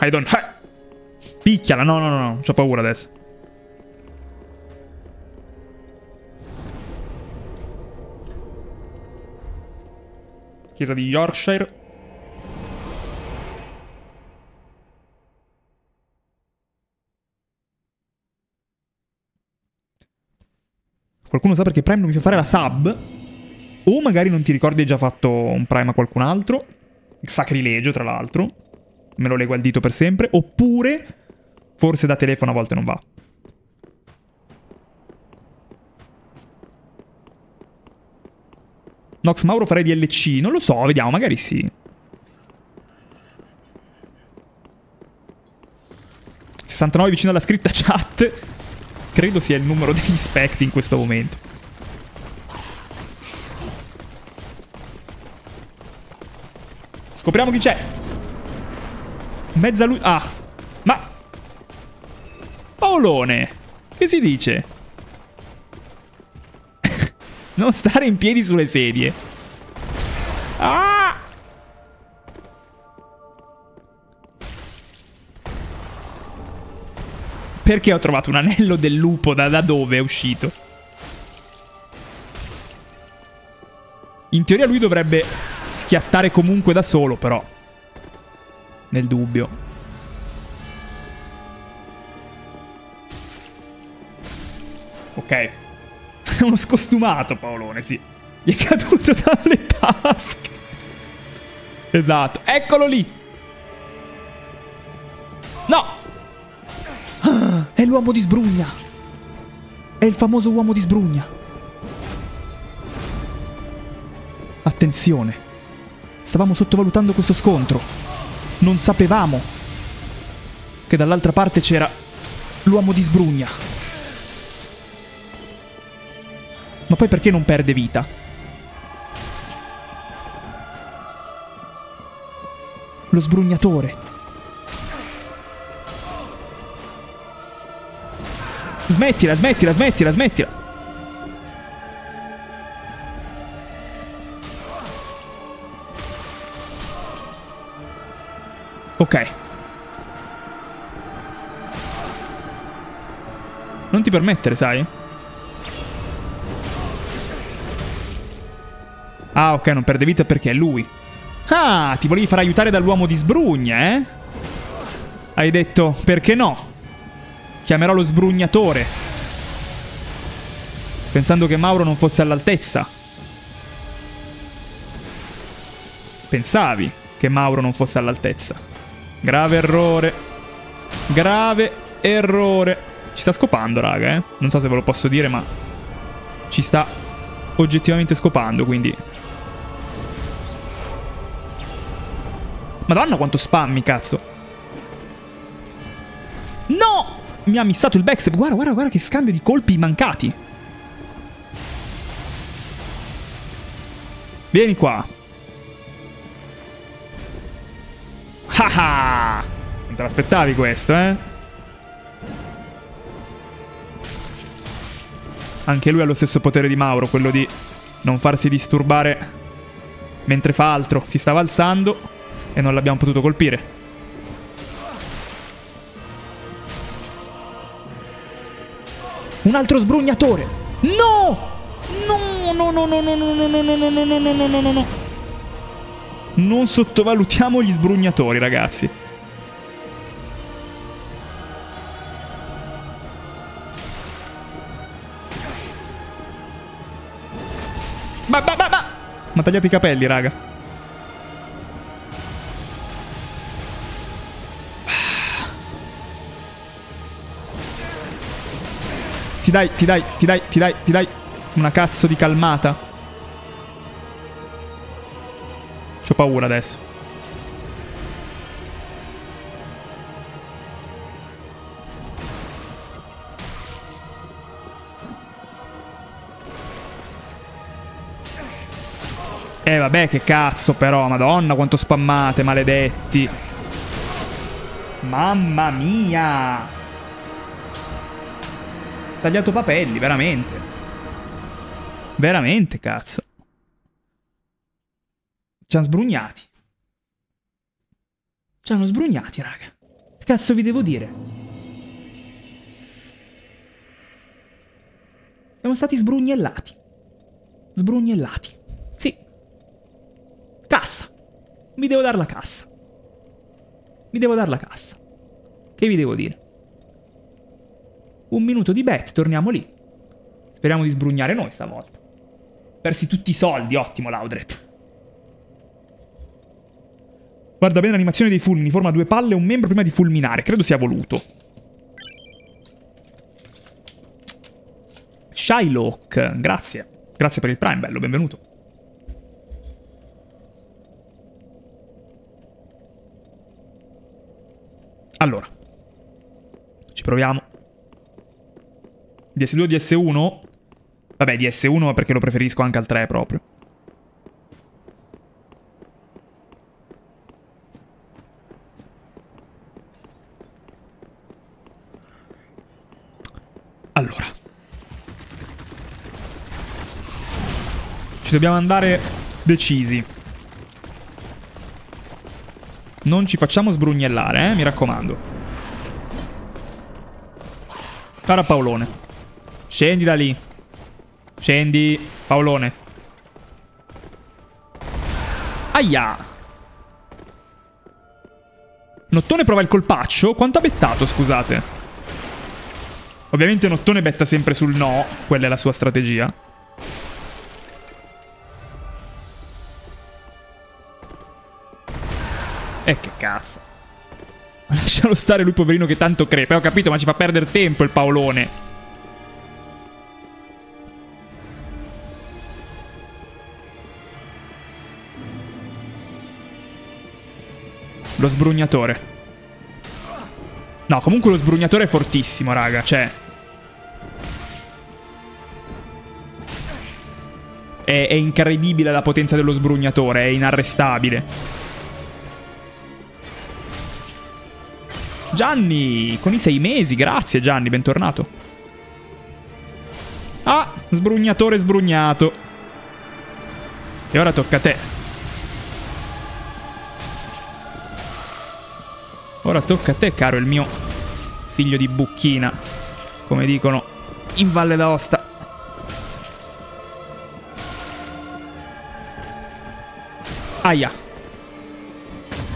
I don't... Picchiala, no, no, no, no, ho paura adesso. Chiesa di Yorkshire. Qualcuno sa perché Prime non mi fa fare la sub? O magari non ti ricordi hai già fatto un Prime a qualcun altro? Il sacrilegio, tra l'altro. Me lo leggo al dito per sempre. Oppure Forse da telefono a volte non va. Nox Mauro farei DLC. Non lo so, vediamo, magari sì. 69 vicino alla scritta chat. Credo sia il numero degli specti in questo momento. Scopriamo chi c'è. Mezza luce... Ah, Paolone, che si dice? Non stare in piedi sulle sedie. Ah! Perché ho trovato un anello del lupo? Da, da dove è uscito? In teoria lui dovrebbe schiattare comunque da solo, però. Nel dubbio. Ok. Uno scostumato Paolone, sì. Gli è caduto dalle tasche. Esatto. Eccolo lì. No. Ah, è l'uomo di sbrugna. È il famoso uomo di sbrugna. Attenzione. Stavamo sottovalutando questo scontro. Non sapevamo che dall'altra parte c'era l'uomo di sbrugna. Ma poi perché non perde vita? Lo sbrugnatore. Smettila, smettila, smettila, smettila. Ok. Non ti permettere, sai? Ah, ok, non perde vita perché è lui. Ah, ti volevi far aiutare dall'uomo di sbrugna, eh? Hai detto, perché no? Chiamerò lo sbrugnatore. Pensando che Mauro non fosse all'altezza. Pensavi che Mauro non fosse all'altezza. Grave errore. Grave errore. Ci sta scopando, raga, eh? Non so se ve lo posso dire, ma... Ci sta oggettivamente scopando, quindi... Madonna quanto spammi, cazzo. No! Mi ha missato il backstep. Guarda, guarda, guarda che scambio di colpi mancati. Vieni qua. Haha! Non te l'aspettavi questo, eh? Anche lui ha lo stesso potere di Mauro, quello di non farsi disturbare mentre fa altro. Si stava alzando e non l'abbiamo potuto colpire. Un altro sbrugnatore! No! No, no, no, no, no, no, no, no, no, no, no, no, no, no, no, no. Non sottovalutiamo gli sbrugnatori, ragazzi. Ma, ma, ma, ma! Ma tagliate i capelli, raga. Ti dai, ti dai, ti dai, ti dai, ti dai una cazzo di calmata. C'ho paura adesso. Eh vabbè che cazzo però, madonna quanto spammate, maledetti. Mamma mia! Tagliato papelli, veramente. Veramente, cazzo. Ci hanno sbrugnati. Ci hanno sbrugnati, raga. Che cazzo vi devo dire? Siamo stati sbrugnellati. Sbrugnellati. Sì. Cassa. Vi devo dare la cassa. Vi devo dare la cassa. Che vi devo dire? Un minuto di bet, torniamo lì. Speriamo di sbrugnare noi stavolta. Persi tutti i soldi, ottimo Laudret. Guarda bene l'animazione dei fulmini, forma due palle e un membro prima di fulminare. Credo sia voluto. Shylock, grazie. Grazie per il prime, bello, benvenuto. Allora. Ci proviamo. DS2 o DS1? Vabbè, DS1 perché lo preferisco anche al 3 proprio. Allora. Ci dobbiamo andare decisi. Non ci facciamo sbrugnellare, eh? Mi raccomando. Cara Paolone. Scendi da lì. Scendi, Paolone. Aia. Nottone prova il colpaccio. Quanto ha bettato, scusate? Ovviamente Nottone betta sempre sul no, quella è la sua strategia. E che cazzo. Lascialo stare lui poverino che tanto crepe. Ho capito, ma ci fa perdere tempo il Paolone. Lo sbrugnatore. No, comunque lo sbrugnatore è fortissimo, raga. Cioè, È, è incredibile la potenza dello sbrugnatore, è inarrestabile. Gianni, con i sei mesi, grazie Gianni, bentornato. Ah, sbrugnatore sbrugnato. E ora tocca a te. Ora tocca a te, caro il mio figlio di bucchina. Come dicono in Valle d'Aosta. Aia.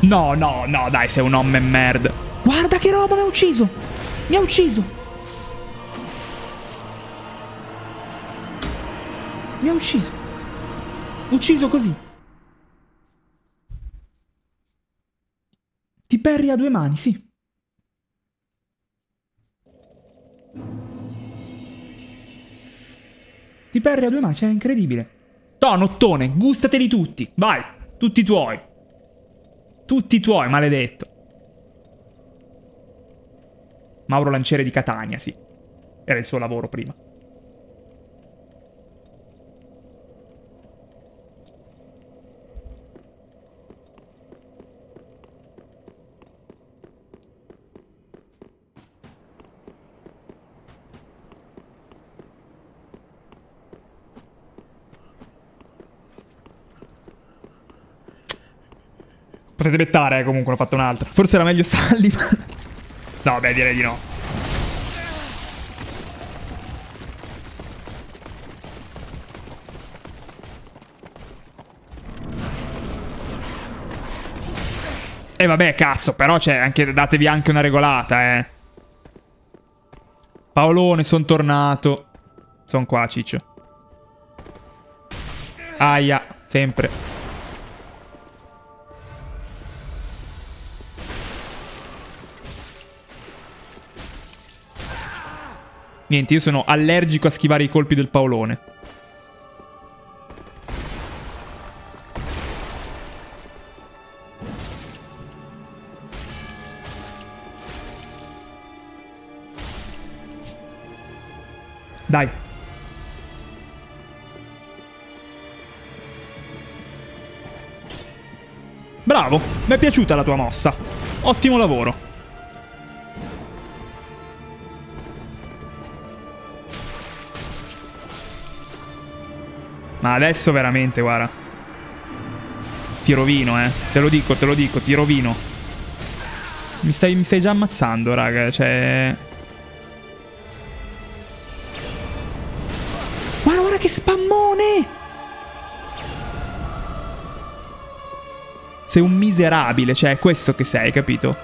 No, no, no, dai, sei un homme merda. Guarda che roba, mi ha ucciso. Mi ha ucciso. Mi ha ucciso. Ucciso così. Ti perri a due mani, sì. Ti perri a due mani, cioè è incredibile. Tono, nottone, gustateli tutti. Vai, tutti tuoi. Tutti tuoi, maledetto. Mauro Lanciere di Catania, sì. Era il suo lavoro prima. Potete bettare, eh, comunque, ho fatto un'altra. Forse era meglio Sullivan. no, beh, direi di no. E eh, vabbè, cazzo, però cioè, anche, datevi anche una regolata, eh. Paolone, sono tornato. Sono qua, ciccio. Aia, sempre. Niente, io sono allergico a schivare i colpi del Paolone. Dai. Bravo, mi è piaciuta la tua mossa. Ottimo lavoro. Ma adesso veramente, guarda. Ti rovino, eh. Te lo dico, te lo dico, ti rovino. Mi stai, mi stai già ammazzando, raga. Cioè... Guarda, guarda che spammone! Sei un miserabile, cioè è questo che sei, capito?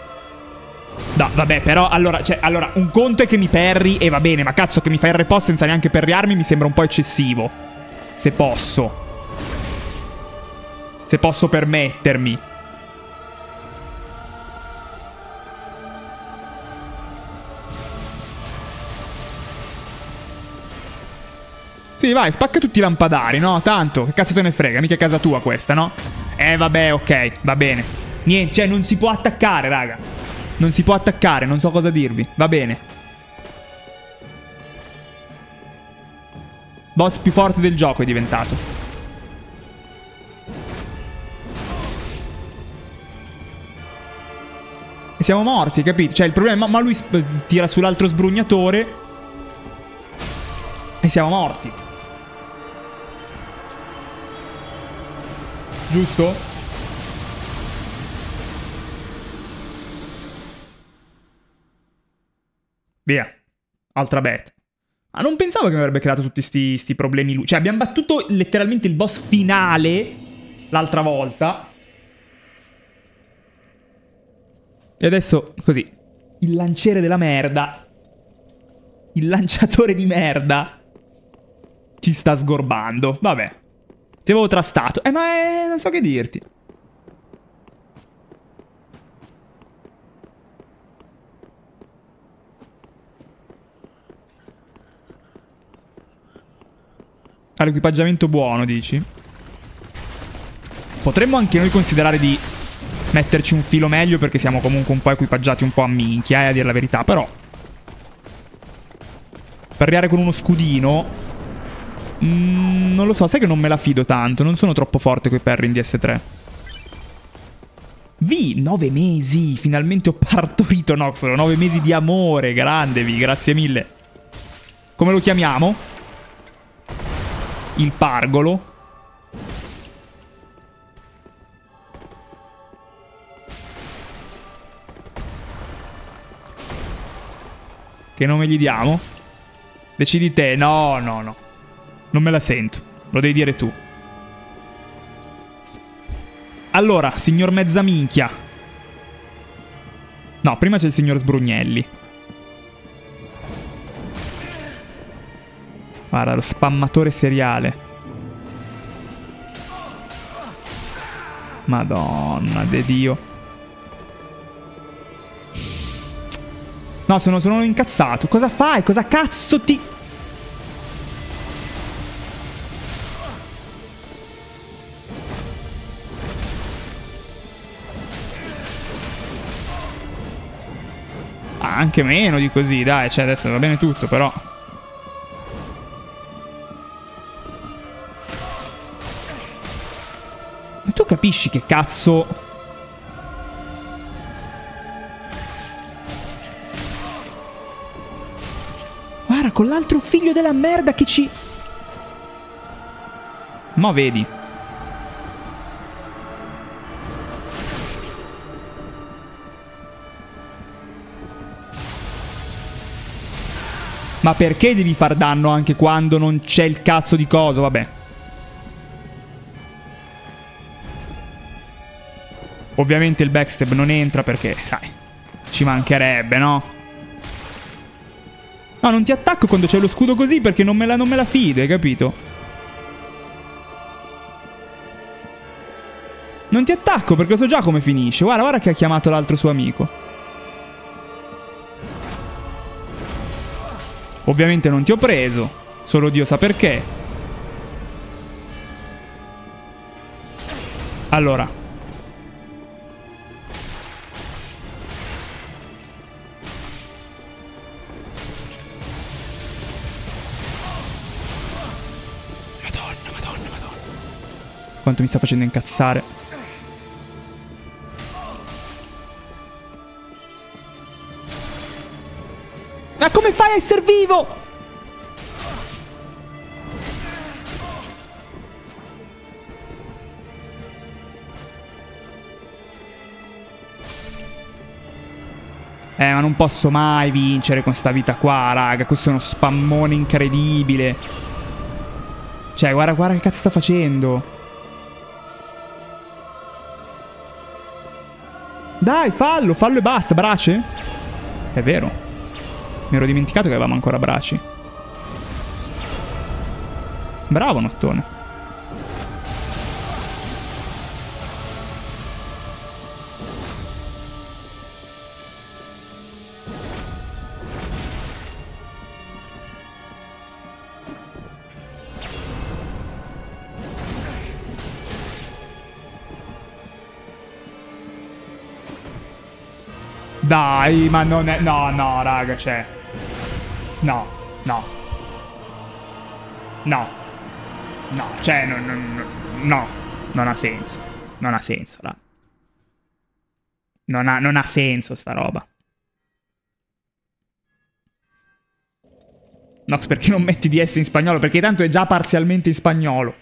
No, vabbè, però, allora, cioè, allora, un conto è che mi perri e va bene, ma cazzo che mi fai il repost senza neanche perriarmi mi sembra un po' eccessivo. Se posso. Se posso permettermi. Sì, vai, spacca tutti i lampadari, no? Tanto, che cazzo te ne frega, mica casa tua questa, no? Eh, vabbè, ok, va bene. Niente, cioè, non si può attaccare, raga. Non si può attaccare, non so cosa dirvi. Va bene. Boss più forte del gioco è diventato. E siamo morti, capito? Cioè il problema... Ma lui tira sull'altro sbrugnatore. E siamo morti. Giusto? Via. Altra bet. Ma non pensavo che mi avrebbe creato tutti questi problemi lui. Cioè, abbiamo battuto letteralmente il boss finale l'altra volta. E adesso, così, il lanciere della merda, il lanciatore di merda, ci sta sgorbando. Vabbè, ti avevo trastato. Eh, ma è... non so che dirti. Ha l'equipaggiamento buono, dici? Potremmo anche noi considerare di metterci un filo meglio perché siamo comunque un po' equipaggiati un po' a minchia, eh, a dire la verità, però... Parriare con uno scudino... Mm, non lo so, sai che non me la fido tanto, non sono troppo forte coi perri in DS3. Vi, nove mesi, finalmente ho partorito Noxolo, nove mesi di amore, grande Vi, grazie mille. Come lo chiamiamo? Il pargolo. Che nome gli diamo? Decidi te. No, no, no. Non me la sento. Lo devi dire tu. Allora, signor mezza minchia. No, prima c'è il signor Sbrugnelli. Guarda, lo spammatore seriale. Madonna de Dio. No, sono, sono incazzato. Cosa fai? Cosa cazzo ti... Anche meno di così, dai. Cioè, adesso va bene tutto, però... tu capisci che cazzo... con l'altro figlio della merda che ci... Ma vedi. Ma perché devi far danno anche quando non c'è il cazzo di coso? Vabbè. Ovviamente il backstab non entra perché, sai, ci mancherebbe, no? No, non ti attacco quando c'è lo scudo così perché non me la, non me la fido, hai capito? Non ti attacco perché so già come finisce. Guarda, guarda che ha chiamato l'altro suo amico. Ovviamente non ti ho preso. Solo Dio sa perché. Allora, Quanto mi sta facendo incazzare. Ma come fai a essere vivo? Eh, ma non posso mai vincere con sta vita qua, raga. Questo è uno spammone incredibile. Cioè, guarda, guarda che cazzo sta facendo. Dai, fallo, fallo e basta, brace? È vero. Mi ero dimenticato che avevamo ancora braci. Bravo, Nottone. Dai, ma non è... No, no, raga, cioè... No, no. No. No, cioè, no, no, no. Non ha senso. Non ha senso, raga. Non ha, non ha senso sta roba. Nox, perché non metti DS in spagnolo? Perché tanto è già parzialmente in spagnolo.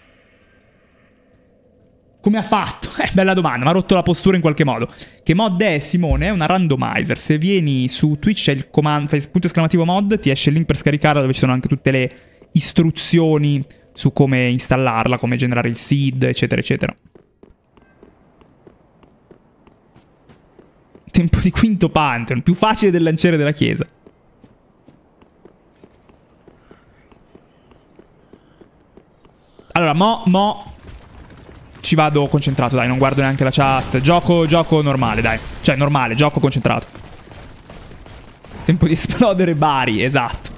Come ha fatto? Eh, bella domanda, mi ha rotto la postura in qualche modo. Che mod è Simone? È una randomizer. Se vieni su Twitch c'è il comando, fai punto esclamativo mod, ti esce il link per scaricarla dove ci sono anche tutte le istruzioni su come installarla, come generare il seed, eccetera, eccetera. Tempo di quinto Pantheon, più facile del lanciere della chiesa. Allora, mo, mo ci vado concentrato, dai, non guardo neanche la chat. Gioco, gioco normale, dai. Cioè, normale, gioco concentrato. Tempo di esplodere Bari, esatto.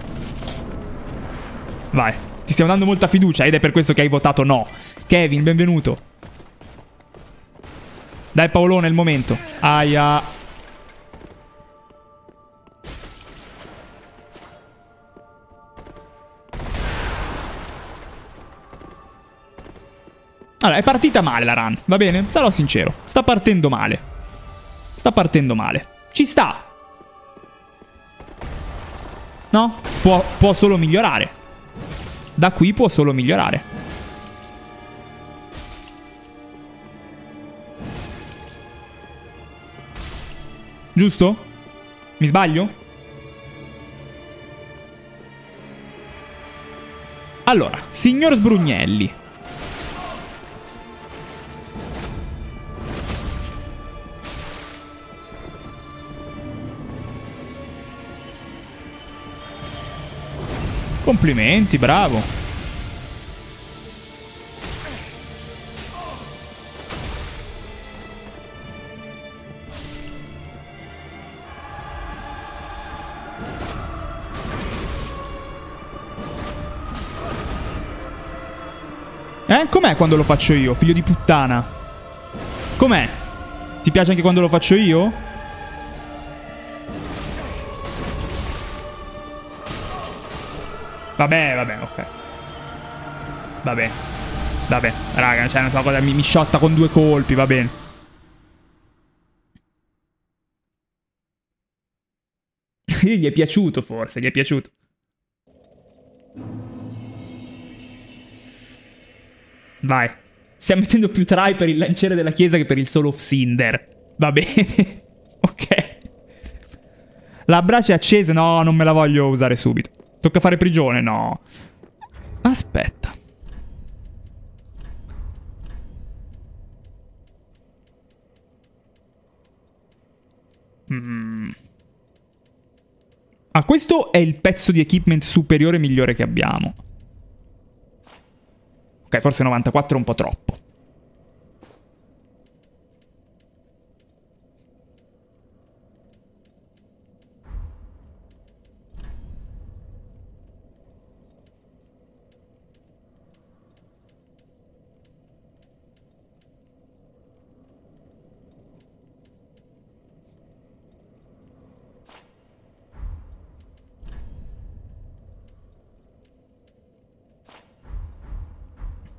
Vai. Ti stiamo dando molta fiducia ed è per questo che hai votato no. Kevin, benvenuto. Dai Paolone, è il momento. Aia. Allora, è partita male la run, va bene? Sarò sincero, sta partendo male. Sta partendo male. Ci sta! No? Può, può solo migliorare. Da qui può solo migliorare. Giusto? Mi sbaglio? Allora, signor Sbrugnelli, Complimenti, bravo. Eh? Com'è quando lo faccio io, figlio di puttana? Com'è? Ti piace anche quando lo faccio io? Vabbè, vabbè, ok. Vabbè. Vabbè, raga, cioè non so cosa mi, mi sciotta con due colpi, va bene. gli è piaciuto forse, gli è piaciuto. Vai. Stiamo mettendo più try per il lanciere della chiesa che per il Soul of Cinder. Va bene. ok. La brace è accesa? No, non me la voglio usare subito. Tocca fare prigione? No. Aspetta. Mm. Ah, questo è il pezzo di equipment superiore migliore che abbiamo. Ok, forse 94 è un po' troppo.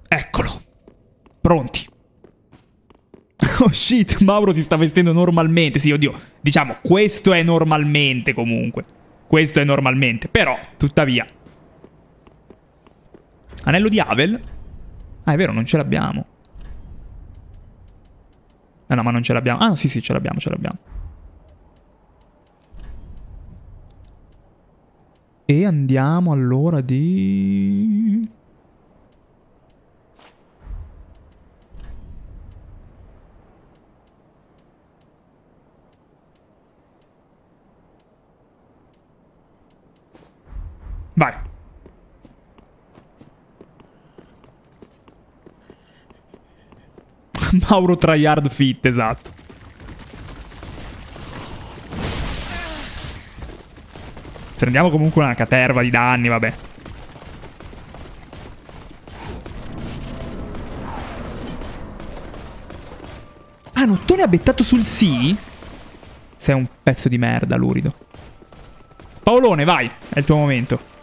Eccolo. Pronti. Oh shit, Mauro si sta vestendo normalmente. Sì, oddio. Diciamo, questo è normalmente comunque. Questo è normalmente. Però, tuttavia. Anello di Avel? Ah, è vero, non ce l'abbiamo. Eh no, ma non ce l'abbiamo. Ah, no, sì, sì, ce l'abbiamo, ce l'abbiamo. E andiamo allora di... Vai. Mauro tryhard fit, esatto. Prendiamo comunque una caterva di danni, vabbè. Ah, Nottone ha bettato sul sì? Sei un pezzo di merda, lurido. Paolone, vai. È il tuo momento.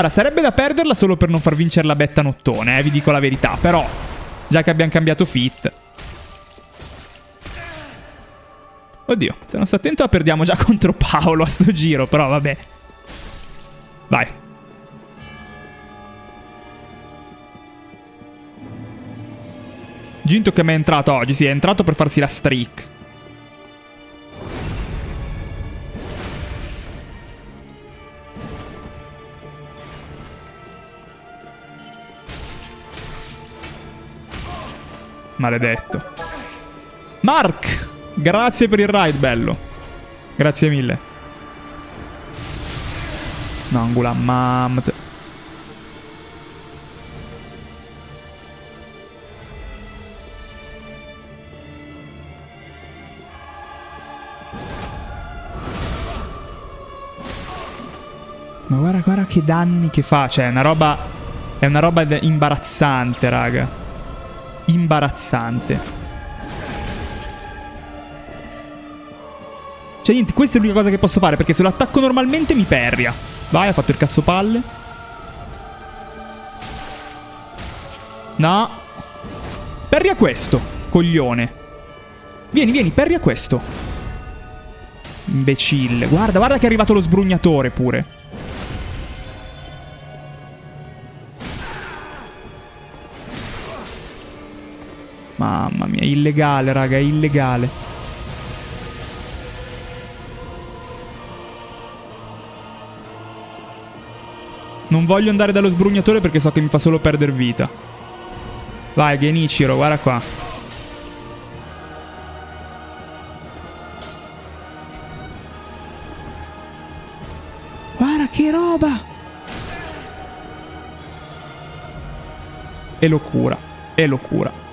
Guarda, sarebbe da perderla solo per non far vincere la betta nottone, eh, vi dico la verità. Però, già che abbiamo cambiato fit... Oddio, se non sto attento la perdiamo già contro Paolo a sto giro, però vabbè. Vai. Ginto che mi è entrato oggi, sì, è entrato per farsi la streak. Maledetto. Mark! Grazie per il ride, bello. Grazie mille. Nangula Mamt. Ma guarda, guarda che danni che fa. Cioè, è una roba... È una roba imbarazzante, raga imbarazzante. Cioè niente, questa è l'unica cosa che posso fare perché se lo attacco normalmente mi perria. Vai, ha fatto il cazzo palle. No. Perria questo, coglione. Vieni, vieni, perria questo. Imbecille. Guarda, guarda che è arrivato lo sbrugnatore pure. Mamma mia, illegale, raga, è illegale. Non voglio andare dallo sbrugnatore perché so che mi fa solo perdere vita. Vai, Genichiro, guarda qua. Guarda che roba! E lo cura. E lo cura.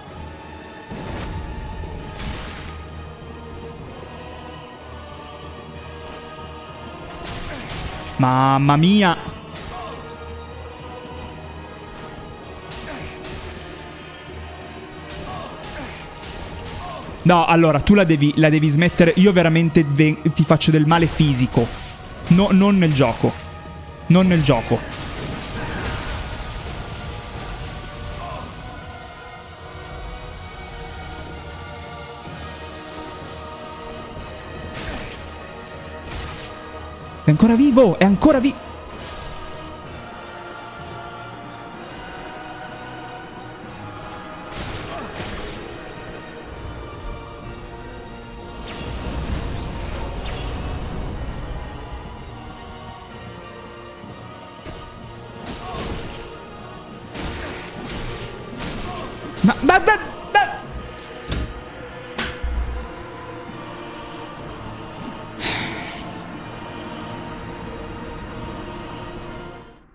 Mamma mia! No, allora, tu la devi, la devi smettere. Io veramente ti faccio del male fisico. No, non nel gioco. Non nel gioco. È ancora vivo! È ancora vivo!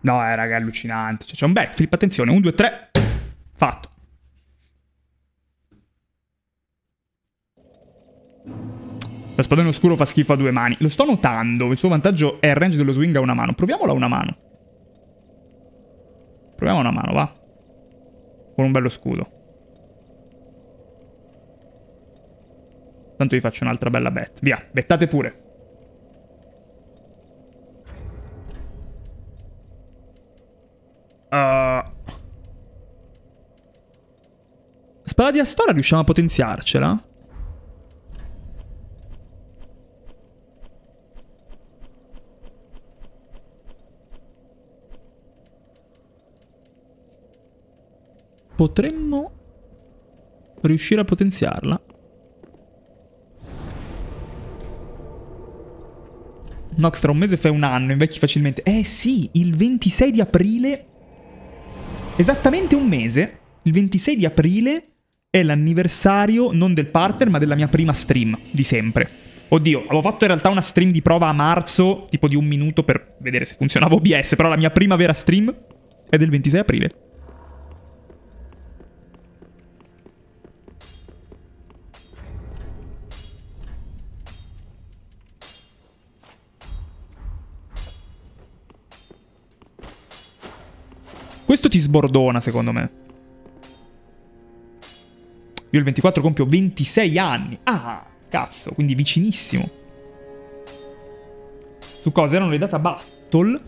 No, eh, raga, è allucinante. Cioè, c'è un backflip, attenzione, 1, 2, 3. Fatto. Lo spadone oscuro fa schifo a due mani. Lo sto notando. Il suo vantaggio è il range dello swing a una mano. Proviamolo a una mano. Proviamo una mano, va. Con un bello scudo. Tanto vi faccio un'altra bella bet. Via, bettate pure. Uh... Spada di Astora riusciamo a potenziarcela? Potremmo riuscire a potenziarla. Nox tra un mese fai un anno, invecchi facilmente. Eh sì, il 26 di aprile, esattamente un mese, il 26 di aprile è l'anniversario non del partner ma della mia prima stream di sempre. Oddio, avevo fatto in realtà una stream di prova a marzo, tipo di un minuto per vedere se funzionava OBS, però la mia prima vera stream è del 26 aprile. Questo ti sbordona, secondo me. Io il 24 compio 26 anni. Ah, cazzo, quindi vicinissimo. Su cosa? Erano le data battle?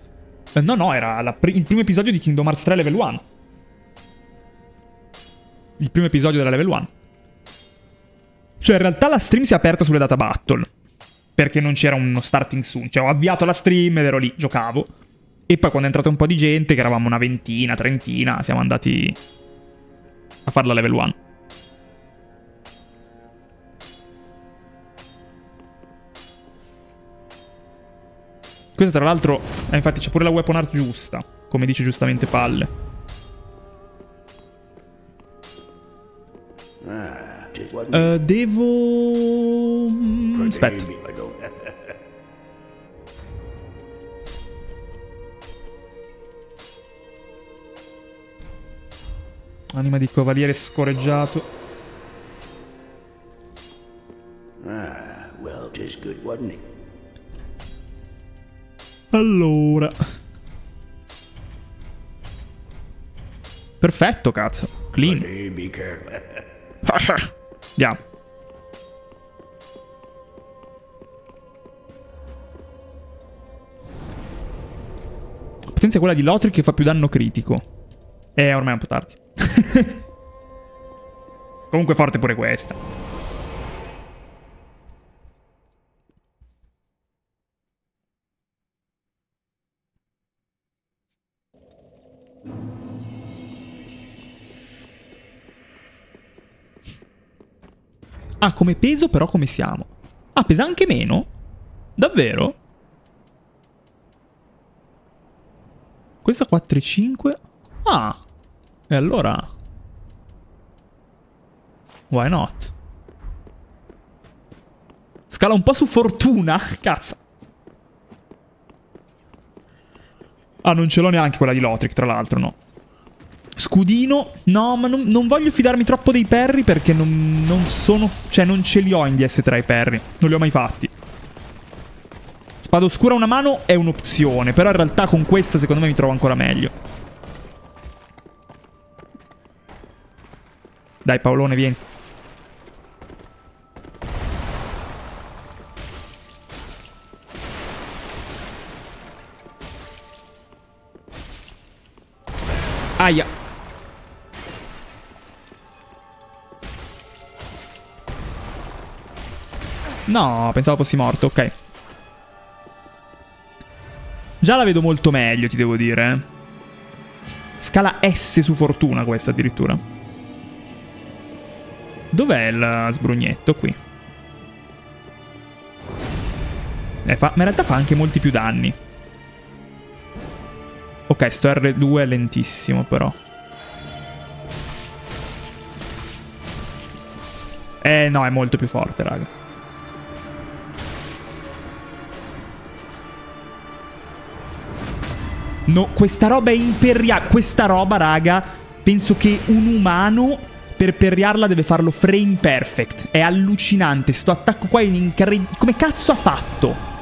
Eh, no, no, era pr il primo episodio di Kingdom Hearts 3 Level 1. Il primo episodio della Level 1. Cioè, in realtà la stream si è aperta sulle data battle. Perché non c'era uno starting soon. Cioè, ho avviato la stream ed ero lì, giocavo. E poi quando è entrata un po' di gente, che eravamo una ventina, trentina, siamo andati a farla level 1. Questa tra l'altro, eh, infatti c'è pure la weapon art giusta, come dice giustamente Palle. Uh, devo... Mm, aspetta. Anima di cavaliere scorreggiato. Ah, well, just good, wasn't it? Allora. Perfetto, cazzo. Clean. Andiamo. Potenza quella di Lotri che fa più danno critico. Eh, ormai è un po' tardi. Comunque forte pure questa. Ah, come peso però come siamo? Ah, pesa anche meno? Davvero? Questa 4,5? Ah. E allora... Why not? Scala un po' su fortuna. Cazzo. Ah, non ce l'ho neanche quella di Lotric, tra l'altro, no. Scudino. No, ma non, non, voglio fidarmi troppo dei perri perché non, non, sono... Cioè, non ce li ho in DS3 i perri. Non li ho mai fatti. Spada oscura una mano è un'opzione, però in realtà con questa secondo me mi trovo ancora meglio. Dai Paolone, vieni. Aia. No, pensavo fossi morto, ok. Già la vedo molto meglio, ti devo dire. Eh. Scala S su fortuna questa addirittura. Dov'è il sbrugnetto qui? Eh, fa, ma in realtà fa anche molti più danni. Ok, sto R2 è lentissimo però. Eh no, è molto più forte, raga. No, questa roba è imperriabile. Questa roba, raga, penso che un umano per perriarla deve farlo frame perfect. È allucinante. Sto attacco qua è incredibile. Come cazzo ha fatto?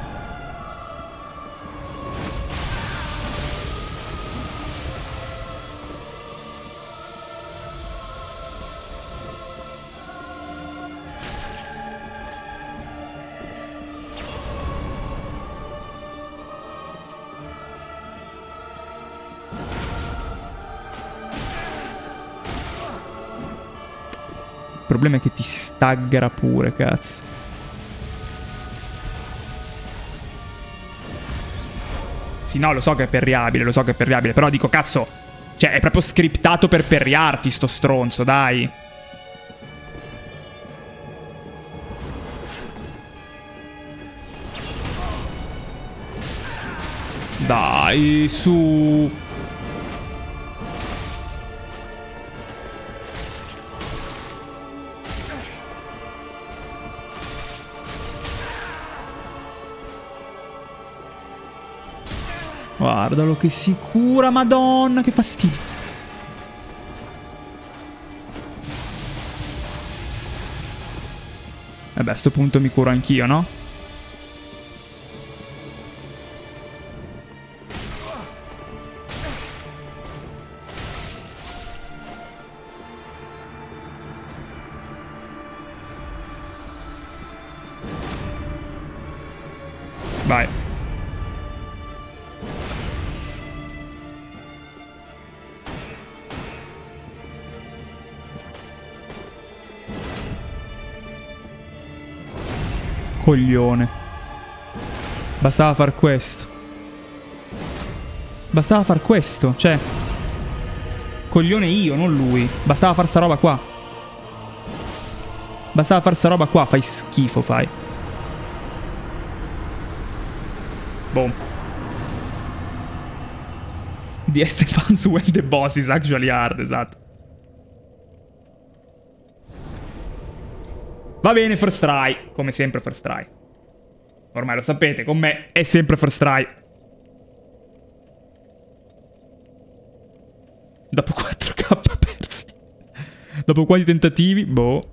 Problema è che ti staggera pure, cazzo. Sì, no, lo so che è perriabile, lo so che è perriabile, però dico, cazzo, cioè, è proprio scriptato per perriarti sto stronzo, dai. Dai, su... Guardalo che si cura, madonna, che fastidio. Vabbè, a sto punto mi curo anch'io, no? Bastava far questo. Bastava far questo, cioè... Coglione io, non lui. Bastava far sta roba qua. Bastava far sta roba qua, fai schifo, fai. Boom. DS fans when the boss is actually hard, esatto. Va bene, first try. Come sempre first try. Ormai lo sapete, con me è sempre first try. Dopo 4k persi. Dopo quanti tentativi? Boh.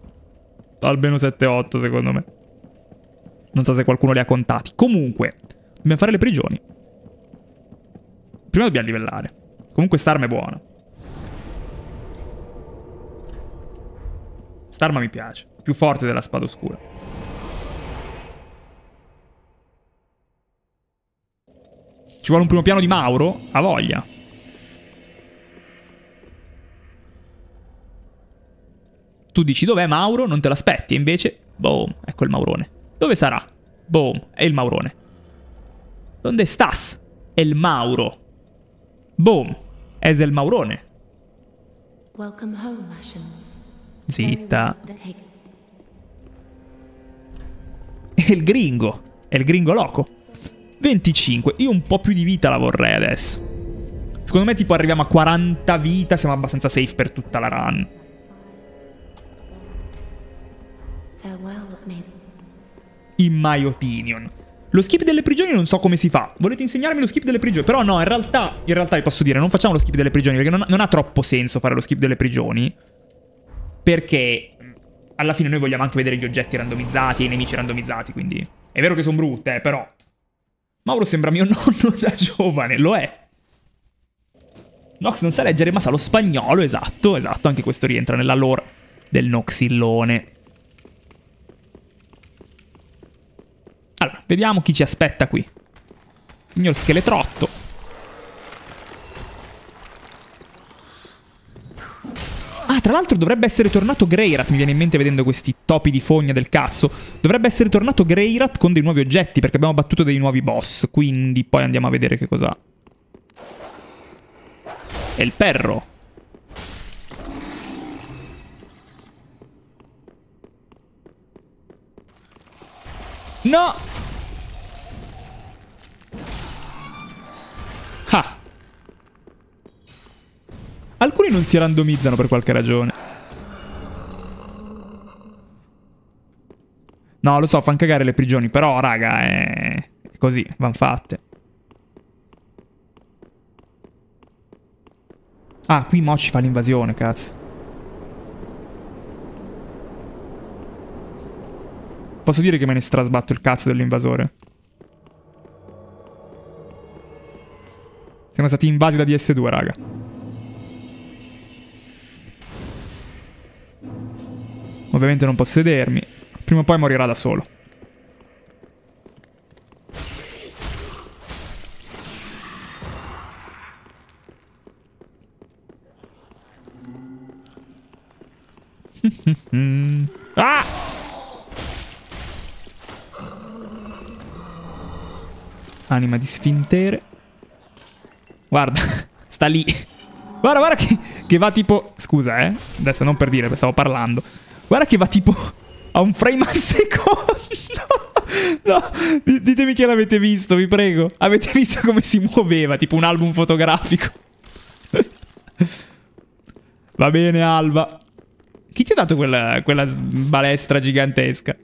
Almeno 7-8 secondo me. Non so se qualcuno li ha contati. Comunque, dobbiamo fare le prigioni. Prima dobbiamo livellare. Comunque Starma è buona. Starma mi piace più forte della spada oscura. Vuole un primo piano di Mauro? A voglia. Tu dici dov'è Mauro? Non te l'aspetti. E invece, boom, ecco il Maurone. Dove sarà? Boom, è il Maurone. Dove stas? È il Mauro. Boom, è il Maurone. Zitta. è il gringo. È il gringo loco. 25. Io un po' più di vita la vorrei adesso. Secondo me tipo arriviamo a 40 vita, siamo abbastanza safe per tutta la run. In my opinion. Lo skip delle prigioni non so come si fa. Volete insegnarmi lo skip delle prigioni? Però no, in realtà, in realtà vi posso dire, non facciamo lo skip delle prigioni, perché non, non ha troppo senso fare lo skip delle prigioni. Perché alla fine noi vogliamo anche vedere gli oggetti randomizzati e i nemici randomizzati, quindi... È vero che sono brutte, eh, però... Mauro sembra mio nonno da giovane, lo è. Nox non sa leggere, ma sa lo spagnolo, esatto, esatto, anche questo rientra nella lore del Noxillone. Allora, vediamo chi ci aspetta qui. Signor Scheletrotto. Ah, tra l'altro dovrebbe essere tornato Greyrat, mi viene in mente vedendo questi topi di fogna del cazzo. Dovrebbe essere tornato Greyrat con dei nuovi oggetti, perché abbiamo battuto dei nuovi boss. Quindi poi andiamo a vedere che cos'ha. È il perro. No! Ah. Alcuni non si randomizzano per qualche ragione. No, lo so, fanno cagare le prigioni, però, raga, è così, van fatte. Ah, qui Mo ci fa l'invasione, cazzo. Posso dire che me ne strasbatto il cazzo dell'invasore? Siamo stati invasi da DS2, raga. Ovviamente non posso sedermi. Prima o poi morirà da solo. ah! Anima di sfintere. Guarda, sta lì. Guarda, guarda che, che, va tipo... Scusa, eh. Adesso non per dire, stavo parlando. Guarda che va tipo a un frame al secondo. no, ditemi che l'avete visto, vi prego. Avete visto come si muoveva, tipo un album fotografico. va bene, Alba. Chi ti ha dato quella, quella balestra gigantesca?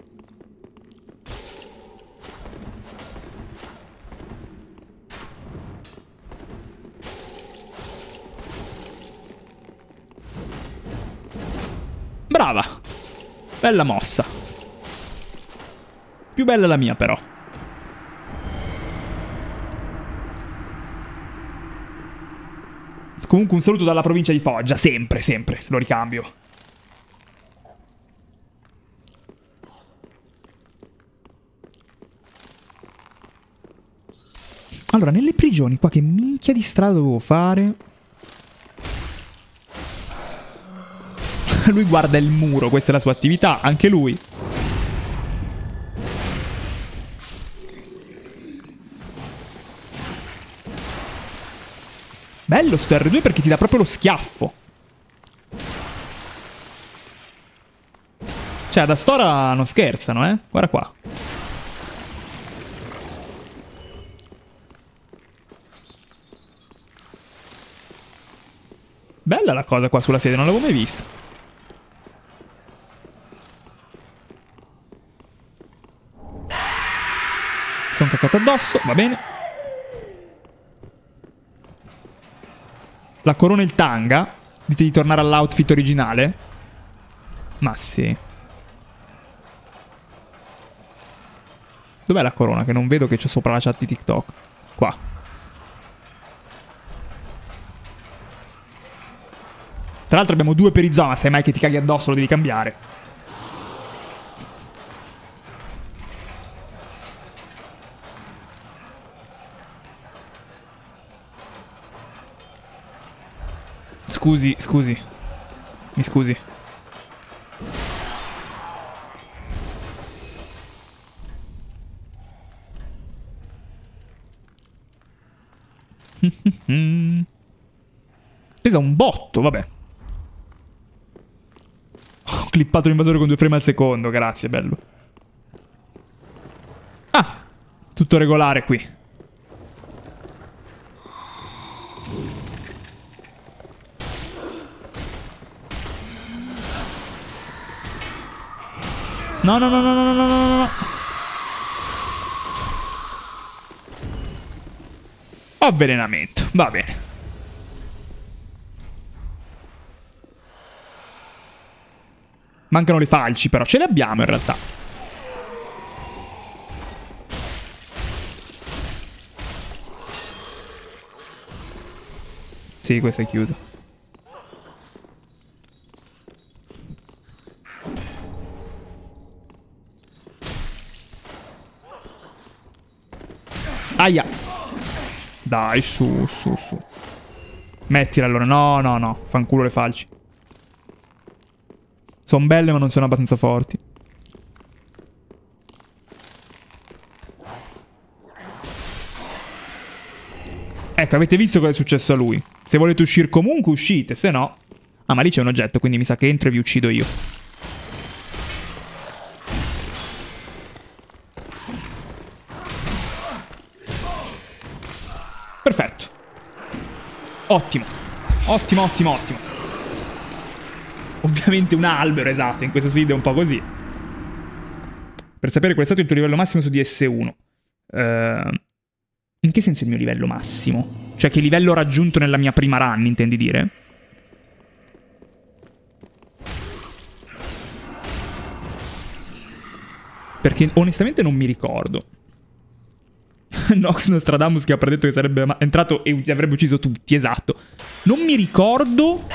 Brava. Bella mossa. Più bella la mia, però. Comunque un saluto dalla provincia di Foggia, sempre, sempre, lo ricambio. Allora, nelle prigioni qua che minchia di strada dovevo fare? lui guarda il muro, questa è la sua attività, anche lui. Bello sto R2 perché ti dà proprio lo schiaffo. Cioè, da Stora non scherzano, eh. Guarda qua. Bella la cosa qua sulla sede, non l'avevo mai vista. Sono caccato addosso, va bene. La corona e il tanga. Dite di tornare all'outfit originale? Ma sì. Dov'è la corona? Che non vedo che c'è sopra la chat di TikTok. Qua. Tra l'altro abbiamo due per i zona, sai mai che ti caghi addosso lo devi cambiare. Scusi, scusi. Mi scusi. Pesa un botto, vabbè. Ho clippato l'invasore con due frame al secondo, grazie, bello. Ah, tutto regolare qui. No, no, no, no, no, no, no, no. Avvelenamento, va bene. Mancano le falci, però ce le abbiamo in realtà. Sì, questa è chiusa. Aia. Dai, su, su, su. Mettila allora. No, no, no. Fanculo le falci. Sono belle ma non sono abbastanza forti. Ecco, avete visto cosa è successo a lui. Se volete uscire comunque uscite, se no... Ah, ma lì c'è un oggetto, quindi mi sa che entro e vi uccido io. Ottimo. Ottimo, ottimo, ottimo. Ovviamente un albero, esatto, in questo seed è un po' così. Per sapere qual è stato il tuo livello massimo su DS1. Uh, eh, in che senso il mio livello massimo? Cioè che livello ho raggiunto nella mia prima run, intendi dire? Perché onestamente non mi ricordo. Nox Nostradamus che ha predetto che sarebbe entrato e avrebbe ucciso tutti, esatto. Non mi ricordo.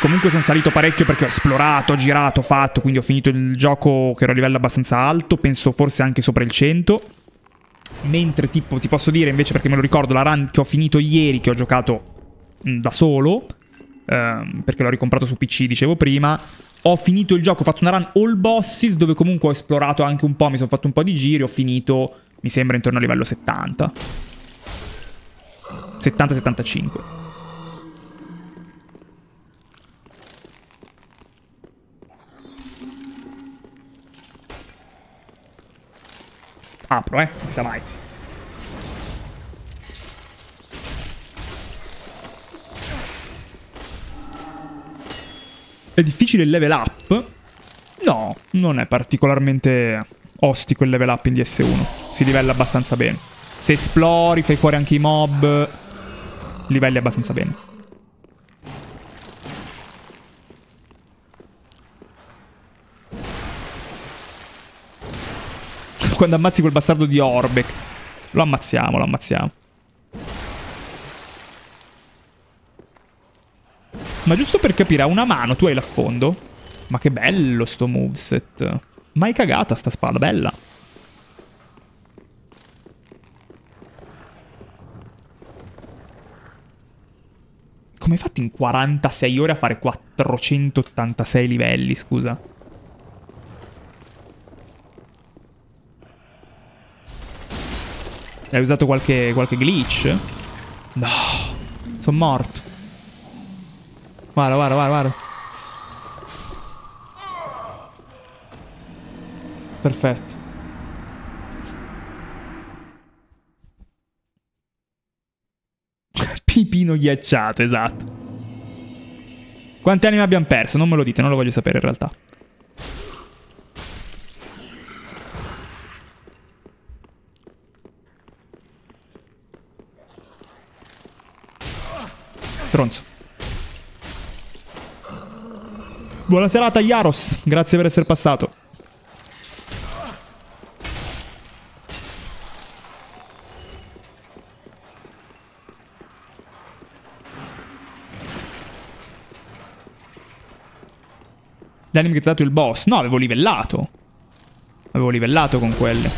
Comunque sono salito parecchio perché ho esplorato, ho girato, ho fatto, quindi ho finito il gioco che ero a livello abbastanza alto, penso forse anche sopra il 100. Mentre tipo ti posso dire invece perché me lo ricordo la run che ho finito ieri, che ho giocato da solo, ehm, perché l'ho ricomprato su PC, dicevo prima, ho finito il gioco, ho fatto una run all bosses dove comunque ho esplorato anche un po', mi sono fatto un po' di giri, ho finito mi sembra intorno a livello 70. 70-75. Apro, eh, non sa mai. È difficile il level up? No, non è particolarmente ostico il level up in DS1 si livella abbastanza bene. Se esplori, fai fuori anche i mob, livelli abbastanza bene. Quando ammazzi quel bastardo di Orbeck. Lo ammazziamo, lo ammazziamo. Ma giusto per capire, a una mano tu hai l'affondo? Ma che bello sto moveset. Mai cagata sta spada, bella. Come hai fatto in 46 ore a fare 486 livelli, scusa? Hai usato qualche, qualche glitch? No, sono morto. Guarda, guarda, guarda, guarda. Perfetto. Pipino ghiacciato, esatto. Quante anime abbiamo perso? Non me lo dite, non lo voglio sapere in realtà. Stronzo. Buona serata, Yaros. Grazie per essere passato. L'anime che ti ha dato il boss. No, avevo livellato. Avevo livellato con quelle.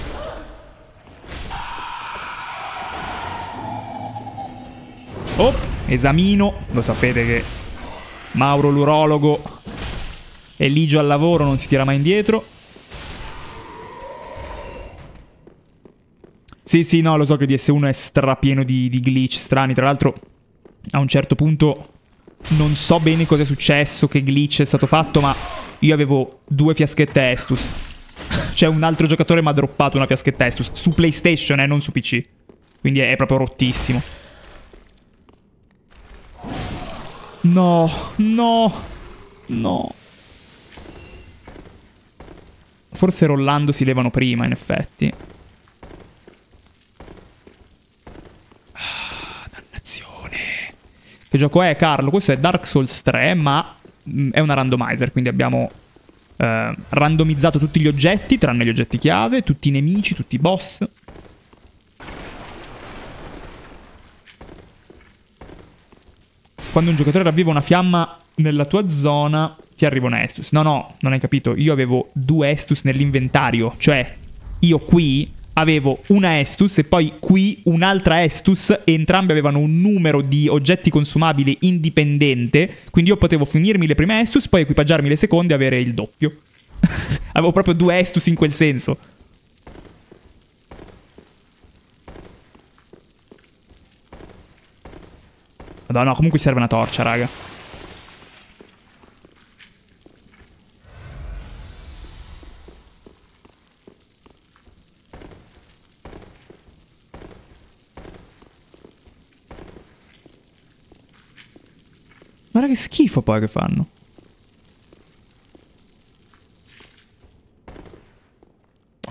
Oh, esamino. Lo sapete che Mauro l'urologo e Ligio al lavoro non si tira mai indietro. Sì, sì, no, lo so che DS1 è strapieno di, di glitch strani. Tra l'altro, a un certo punto non so bene cosa è successo, che glitch è stato fatto, ma io avevo due fiaschette Estus. Cioè un altro giocatore mi ha droppato una fiaschetta Estus. Su PlayStation, eh, non su PC. Quindi è proprio rottissimo. No, no, no. Forse rollando si levano prima, in effetti. Ah, dannazione. Che gioco è, Carlo? Questo è Dark Souls 3, ma è una randomizer, quindi abbiamo eh, randomizzato tutti gli oggetti, tranne gli oggetti chiave, tutti i nemici, tutti i boss. Quando un giocatore ravviva una fiamma nella tua zona, ti arriva un Estus. No, no, non hai capito. Io avevo due Estus nell'inventario. Cioè, io qui avevo una Estus e poi qui un'altra Estus e entrambe avevano un numero di oggetti consumabili indipendente. Quindi io potevo finirmi le prime Estus, poi equipaggiarmi le seconde e avere il doppio. avevo proprio due Estus in quel senso. Madonna, comunque serve una torcia, raga. Guarda che schifo poi che fanno.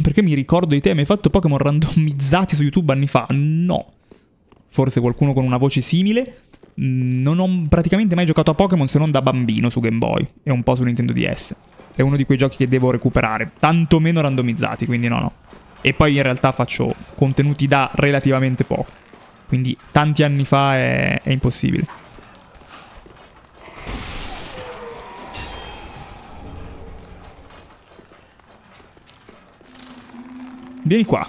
Perché mi ricordo di te, mi hai fatto Pokémon randomizzati su YouTube anni fa? No. Forse qualcuno con una voce simile. Non ho praticamente mai giocato a Pokémon se non da bambino su Game Boy e un po' su Nintendo DS. È uno di quei giochi che devo recuperare, tanto meno randomizzati, quindi no, no. E poi in realtà faccio contenuti da relativamente poco. Quindi tanti anni fa è, è impossibile. Vieni qua.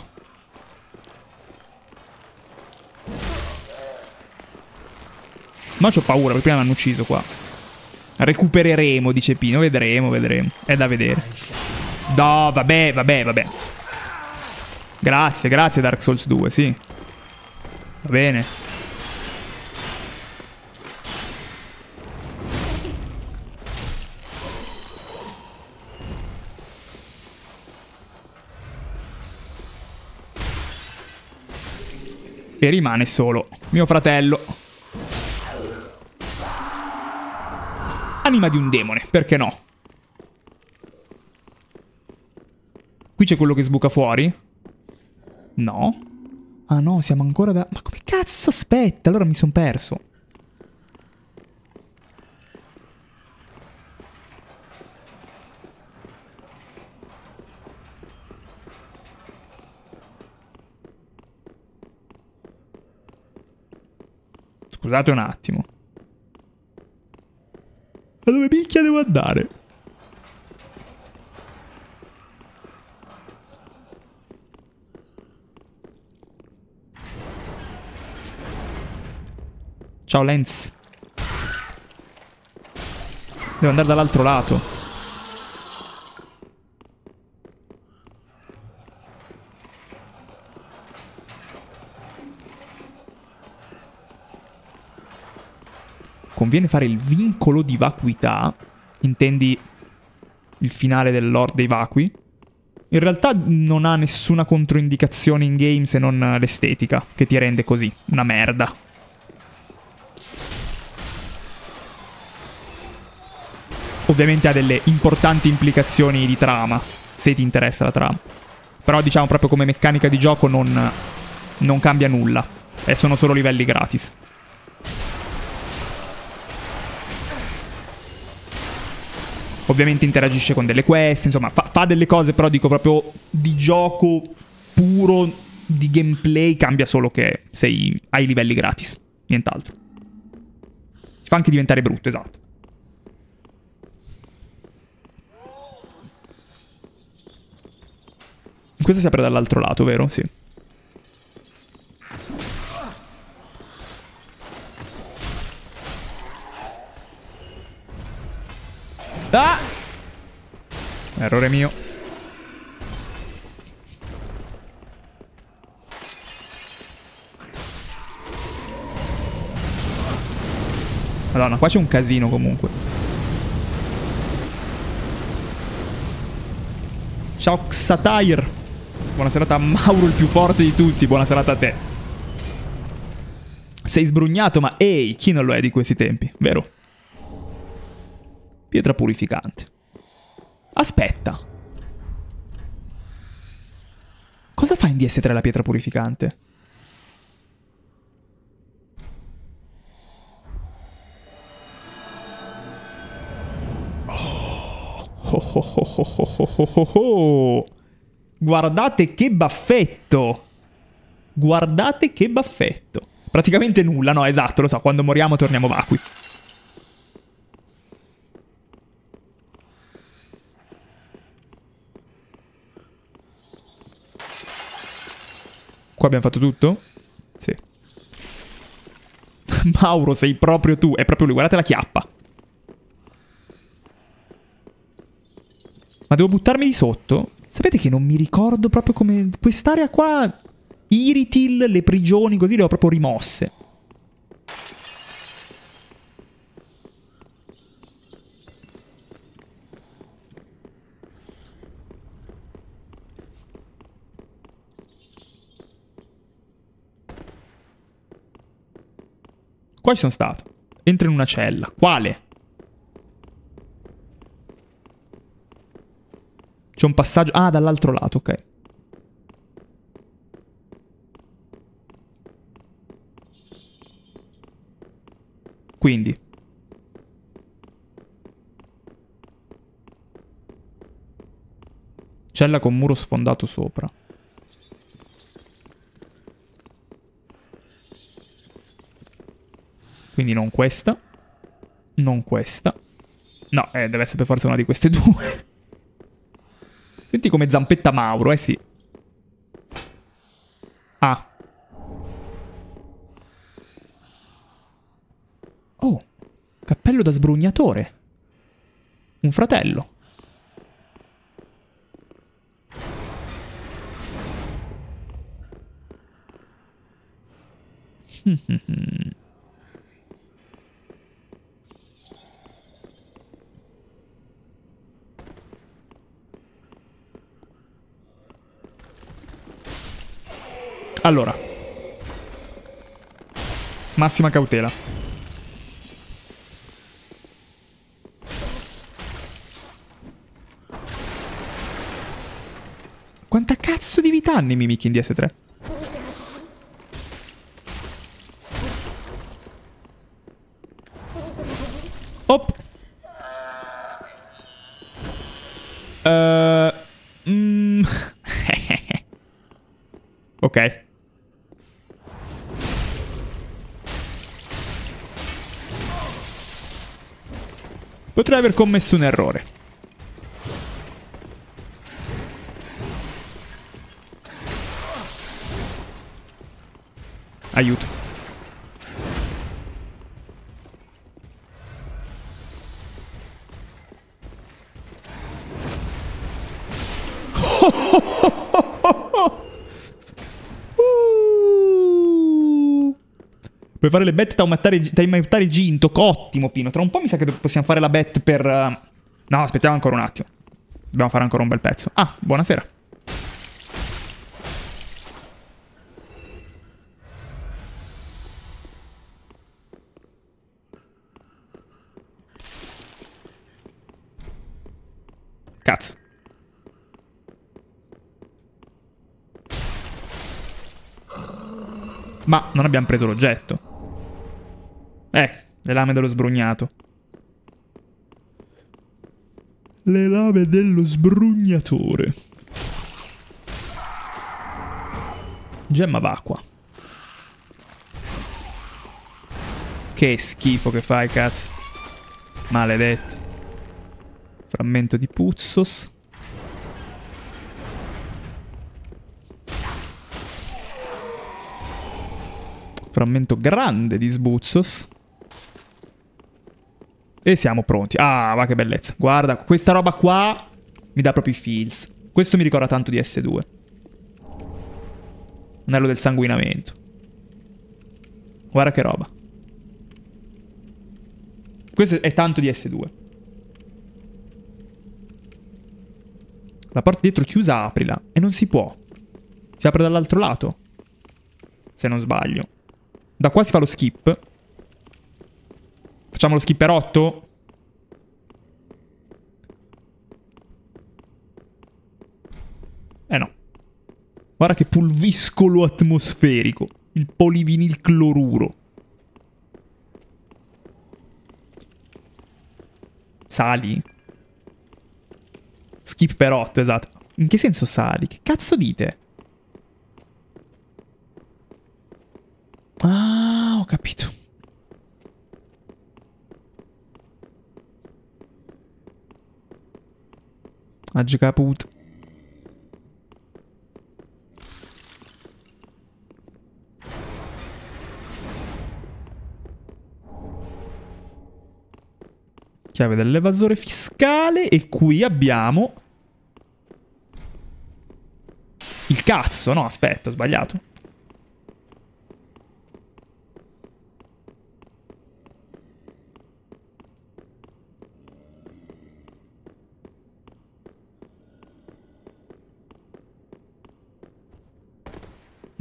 Ma ho paura, perché prima mi hanno ucciso qua. Recupereremo, dice Pino. Vedremo, vedremo. È da vedere. No, vabbè, vabbè, vabbè. Grazie, grazie Dark Souls 2, sì. Va bene. E rimane solo mio fratello. Anima di un demone, perché no? Qui c'è quello che sbuca fuori? No. Ah no, siamo ancora da... Ma come cazzo aspetta? Allora mi son perso. Scusate un attimo. Ma dove picchia devo andare? Ciao Lenz. Devo andare dall'altro lato. Conviene fare il vincolo di vacuità, intendi il finale del Lord dei vacui, in realtà non ha nessuna controindicazione in game se non l'estetica, che ti rende così, una merda. Ovviamente ha delle importanti implicazioni di trama, se ti interessa la trama. Però diciamo proprio come meccanica di gioco non, non cambia nulla, e sono solo livelli gratis. Ovviamente interagisce con delle quest, insomma, fa, fa delle cose, però dico proprio di gioco puro, di gameplay, cambia solo che sei ai livelli gratis, nient'altro. Fa anche diventare brutto, esatto. Questo si apre dall'altro lato, vero? Sì. Ah! Errore mio. Madonna, qua c'è un casino comunque. Ciao Xatair. Buona serata a Mauro, il più forte di tutti. Buona serata a te. Sei sbrugnato, ma ehi, chi non lo è di questi tempi, vero? Pietra purificante. Aspetta. Cosa fa in DS3 la pietra purificante? Guardate che baffetto. Guardate che baffetto. Praticamente nulla, no, esatto, lo so, quando moriamo torniamo vacui. Qua abbiamo fatto tutto? Sì. Mauro, sei proprio tu. È proprio lui, guardate la chiappa. Ma devo buttarmi di sotto? Sapete che non mi ricordo proprio come... Quest'area qua... Iritil, le prigioni, così le ho proprio rimosse. Qua ci sono stato. Entra in una cella. Quale? C'è un passaggio... Ah, dall'altro lato, ok. Quindi... Cella con muro sfondato sopra. Quindi non questa. Non questa. No, eh, deve essere per forza una di queste due. Senti come zampetta Mauro, eh sì. Ah. Oh, cappello da sbrugnatore. Un fratello. Allora. Massima cautela. Quanta cazzo di vita hanno i Mimik in DS3? Potrei aver commesso un errore. Aiuto. Fare le bet taumattare Ginto, ottimo Pino. Tra un po' mi sa che possiamo fare la bet per... Uh... No, aspettiamo ancora un attimo. Dobbiamo fare ancora un bel pezzo. Ah, buonasera. Cazzo. Ma non abbiamo preso l'oggetto. Le lame dello sbrugnato. Le lame dello sbrugnatore. Gemma d'acqua. Che schifo che fai, cazzo. Maledetto. Frammento di Puzzos. Frammento grande di Sbuzzos. E siamo pronti. Ah, va che bellezza. Guarda, questa roba qua mi dà proprio i feels. Questo mi ricorda tanto di S2. Anello del sanguinamento. Guarda che roba. Questo è tanto di S2. La porta dietro chiusa, aprila. E non si può. Si apre dall'altro lato. Se non sbaglio. Da qua si fa lo skip. Facciamo lo skipperotto? Eh no. Guarda che pulviscolo atmosferico. Il polivinil cloruro. Sali? Skip per 8, esatto. In che senso sali? Che cazzo dite? Ah, ho capito. Oggi caput. Chiave dell'evasore fiscale e qui abbiamo... Il cazzo, no, aspetta, ho sbagliato.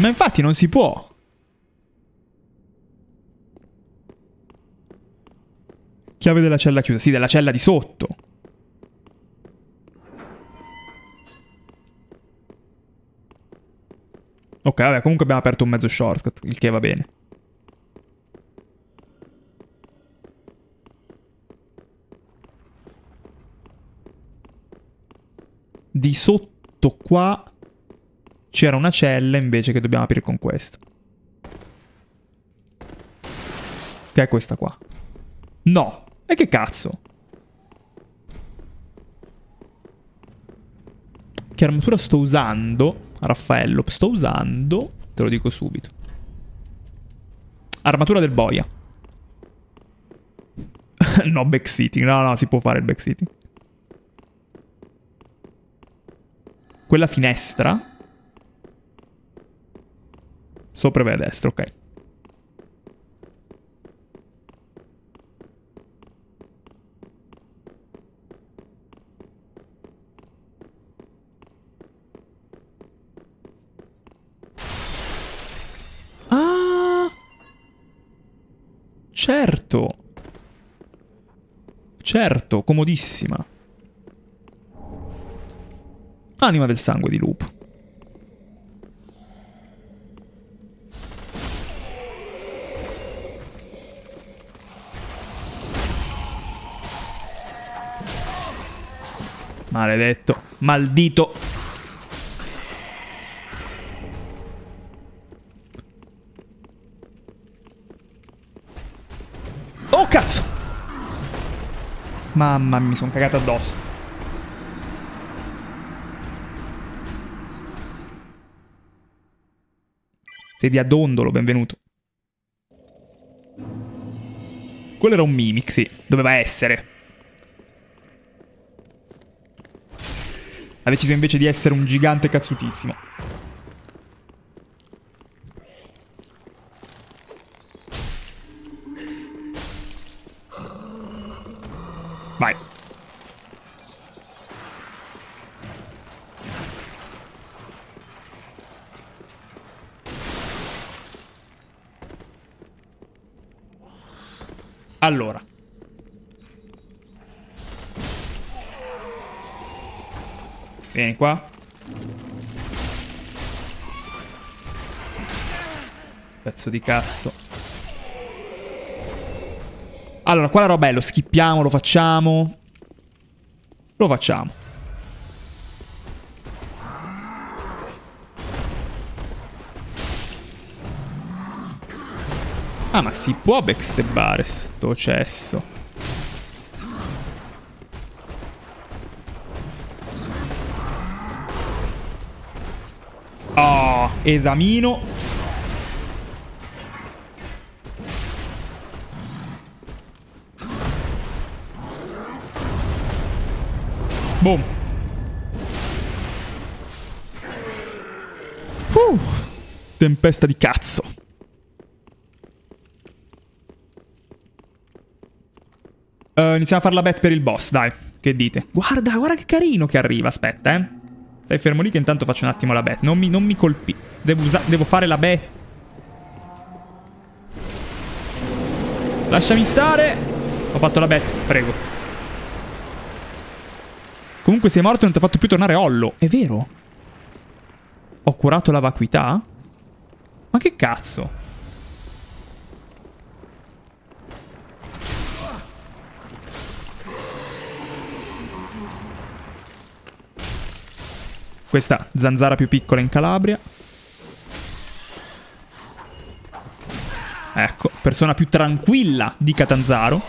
Ma infatti non si può. Chiave della cella chiusa. Sì, della cella di sotto. Ok, vabbè, comunque abbiamo aperto un mezzo shortcut, il che va bene. Di sotto qua c'era una cella invece che dobbiamo aprire con questa. Che è questa qua. No, e che cazzo? Che armatura sto usando? Raffaello, sto usando... Te lo dico subito. Armatura del boia. no, backseating. No, no, si può fare il backseating. Quella finestra. Sopra e a destra, ok. Certo. Certo, comodissima. Anima del sangue di lupo. Maledetto. Maldito. cazzo! Mamma mia, mi sono cagato addosso. Sedia dondolo, benvenuto. Quello era un mimic, sì. Doveva essere. Ha deciso invece di essere un gigante cazzutissimo. Qua. Pezzo di cazzo. Allora, qua la roba è lo skippiamo, lo facciamo. Lo facciamo. Ah, ma si può backstabbare sto cesso. Esamino. Boom. Uh, tempesta di cazzo. Uh, iniziamo a fare la bet per il boss, dai. Che dite? Guarda, guarda che carino che arriva. Aspetta, eh. Stai fermo lì che intanto faccio un attimo la bet. Non mi, non mi colpi. Devo, devo fare la bet. Lasciami stare. Ho fatto la bet, prego. Comunque sei morto e non ti ha fatto più tornare Ollo. È vero? Ho curato la vacuità? Ma che cazzo? Questa zanzara più piccola in Calabria. Ecco, persona più tranquilla di Catanzaro.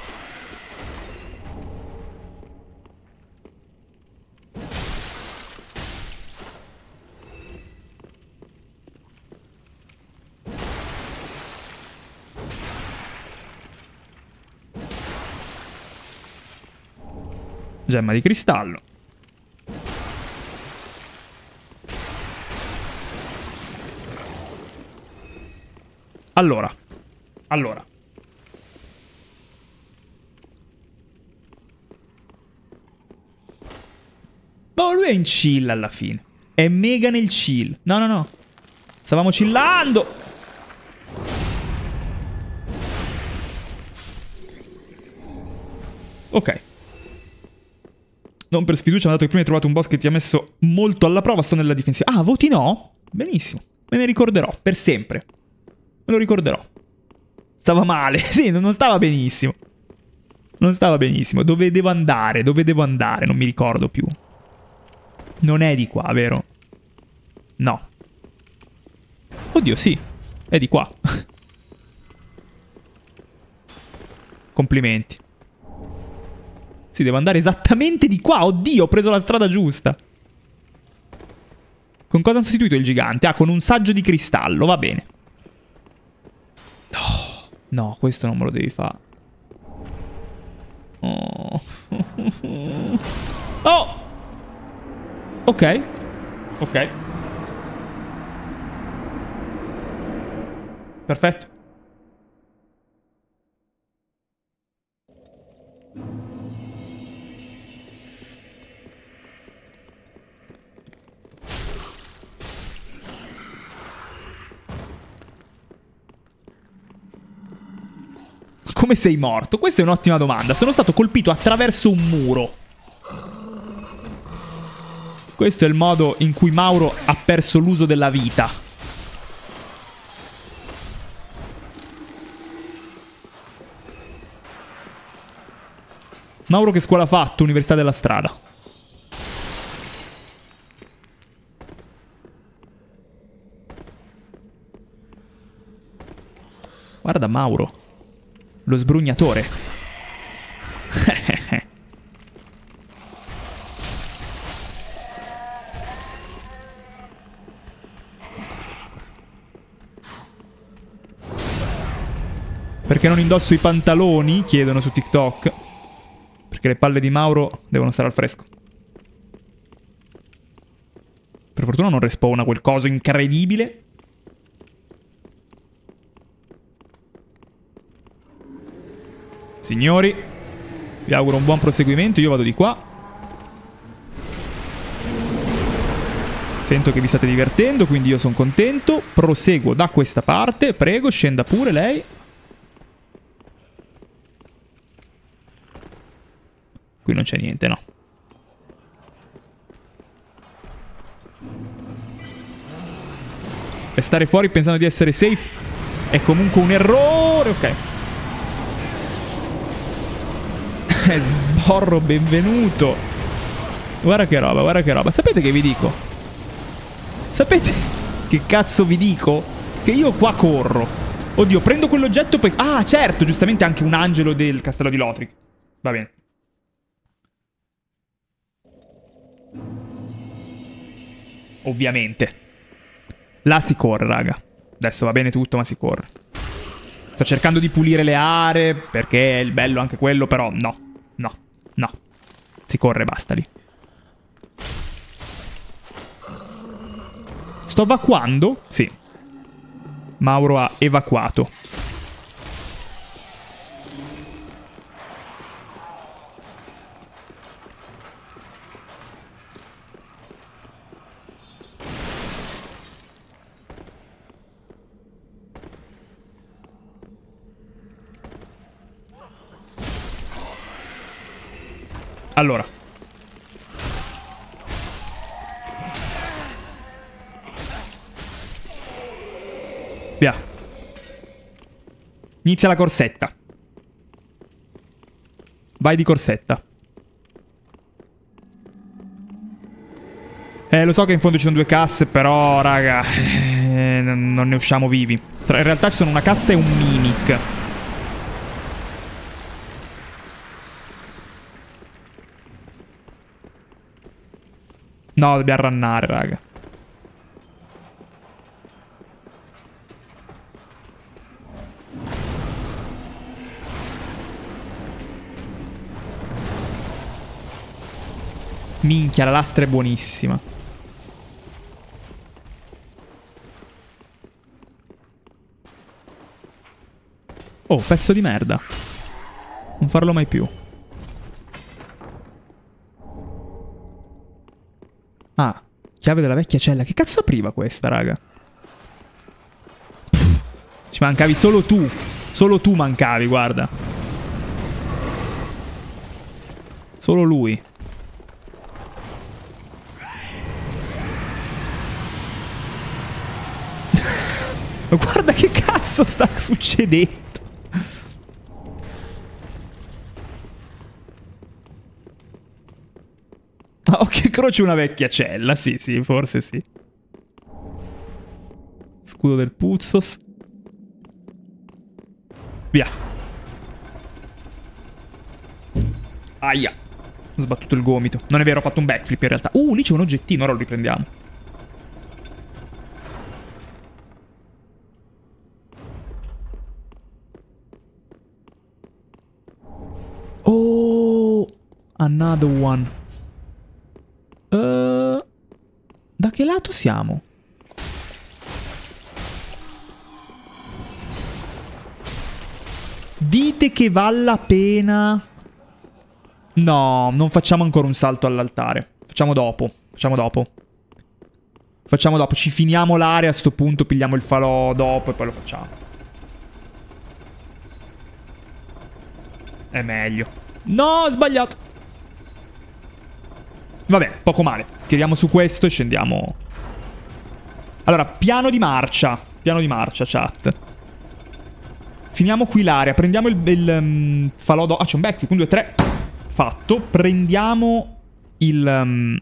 Gemma di cristallo. Allora. Allora. Ma lui è in chill alla fine. È mega nel chill. No, no, no. Stavamo chillando. Ok. Non per sfiducia, ma dato che prima hai trovato un boss che ti ha messo molto alla prova, sto nella difensiva. Ah, voti no? Benissimo. Me ne ricorderò, per sempre. Me lo ricorderò. Stava male. sì, non stava benissimo. Non stava benissimo. Dove devo andare? Dove devo andare? Non mi ricordo più. Non è di qua, vero? No. Oddio, sì. È di qua. Complimenti. Sì, devo andare esattamente di qua. Oddio, ho preso la strada giusta. Con cosa hanno sostituito il gigante? Ah, con un saggio di cristallo. Va bene. No, questo non me lo devi fare. Oh. oh! Ok. Ok. Perfetto. Come sei morto? Questa è un'ottima domanda. Sono stato colpito attraverso un muro. Questo è il modo in cui Mauro ha perso l'uso della vita. Mauro che scuola ha fatto? Università della strada. Guarda Mauro. Lo sbrugnatore. Perché non indosso i pantaloni? Chiedono su TikTok. Perché le palle di Mauro devono stare al fresco. Per fortuna non respawna quel coso incredibile. Signori, vi auguro un buon proseguimento. Io vado di qua. Sento che vi state divertendo, quindi io sono contento. Proseguo da questa parte. Prego, scenda pure lei. Qui non c'è niente, no. E stare fuori pensando di essere safe è comunque un errore. Ok. Sborro, benvenuto. Guarda che roba, guarda che roba. Sapete che vi dico? Sapete che cazzo vi dico? Che io qua corro. Oddio, prendo quell'oggetto poi... Ah, certo, giustamente anche un angelo del castello di Lotrix. Va bene. Ovviamente. Là si corre, raga. Adesso va bene tutto, ma si corre. Sto cercando di pulire le aree, perché è il bello anche quello, però no. No. Si corre, basta lì. Sto evacuando? Sì. Mauro ha evacuato. Allora. Via. Inizia la corsetta. Vai di corsetta. Eh, lo so che in fondo ci sono due casse, però, raga, eh, non ne usciamo vivi. In realtà ci sono una cassa e un mimic. No, dobbiamo rannare, raga. Minchia, la lastra è buonissima. Oh, pezzo di merda. Non farlo mai più. Ah, chiave della vecchia cella. Che cazzo apriva questa, raga? Ci mancavi solo tu. Solo tu mancavi, guarda. Solo lui. Guarda che cazzo sta succedendo. Ah, occhio croce una vecchia cella. Sì, sì, forse sì. Scudo del Puzzos. Via. Aia. Ho sbattuto il gomito. Non è vero, ho fatto un backflip in realtà. Uh, lì c'è un oggettino, ora lo riprendiamo. Oh, another one. Uh, da che lato siamo? Dite che vale pena... No, non facciamo ancora un salto all'altare. Facciamo dopo. Facciamo dopo. Facciamo dopo. Ci finiamo l'area a sto punto, pigliamo il falò dopo e poi lo facciamo. È meglio. No, ho sbagliato. Vabbè, poco male. Tiriamo su questo e scendiamo. Allora, piano di marcia. Piano di marcia, chat. Finiamo qui l'area. Prendiamo il, il um, falò... Do ah, c'è un backflip. 1, 2, 3. Fatto. Prendiamo il... Um,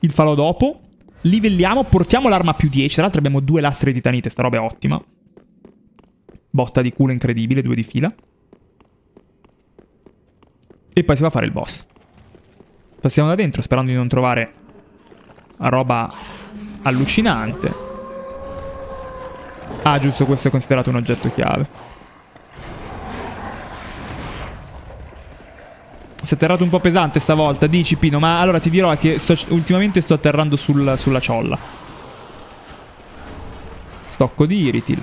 il falò dopo. Livelliamo. Portiamo l'arma più 10. Tra l'altro abbiamo due lastre di titanite. Sta roba è ottima. Botta di culo incredibile. Due di fila. E poi si va a fare il boss. Passiamo da dentro sperando di non trovare roba allucinante. Ah, giusto, questo è considerato un oggetto chiave. Si è atterrato un po' pesante stavolta, dici Pino, ma allora ti dirò che sto, ultimamente sto atterrando sul, sulla ciolla. Stocco di Iritil.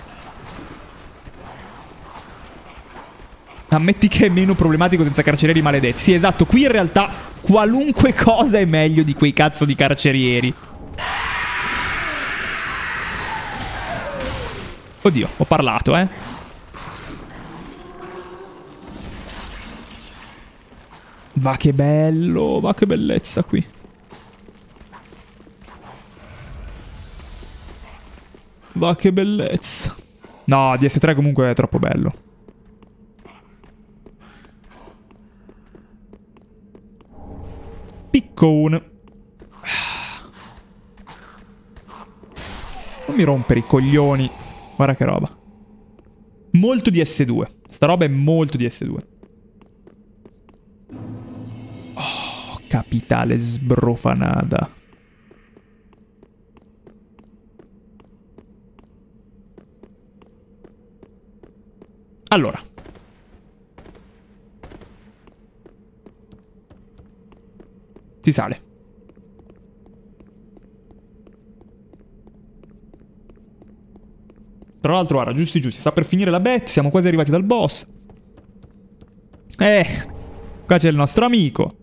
Ammetti che è meno problematico senza carcerieri maledetti. Sì, esatto. Qui in realtà qualunque cosa è meglio di quei cazzo di carcerieri. Oddio, ho parlato, eh. Va che bello, va che bellezza qui. Va che bellezza. No, DS3 comunque è troppo bello. Piccone. Non mi rompere i coglioni. Guarda che roba. Molto di S2. Sta roba è molto di S2. Oh, capitale sbrofanata. Allora. Si sale. Tra l'altro, guarda, giusti giusti. Sta per finire la bet. Siamo quasi arrivati dal boss. Eh, qua c'è il nostro amico.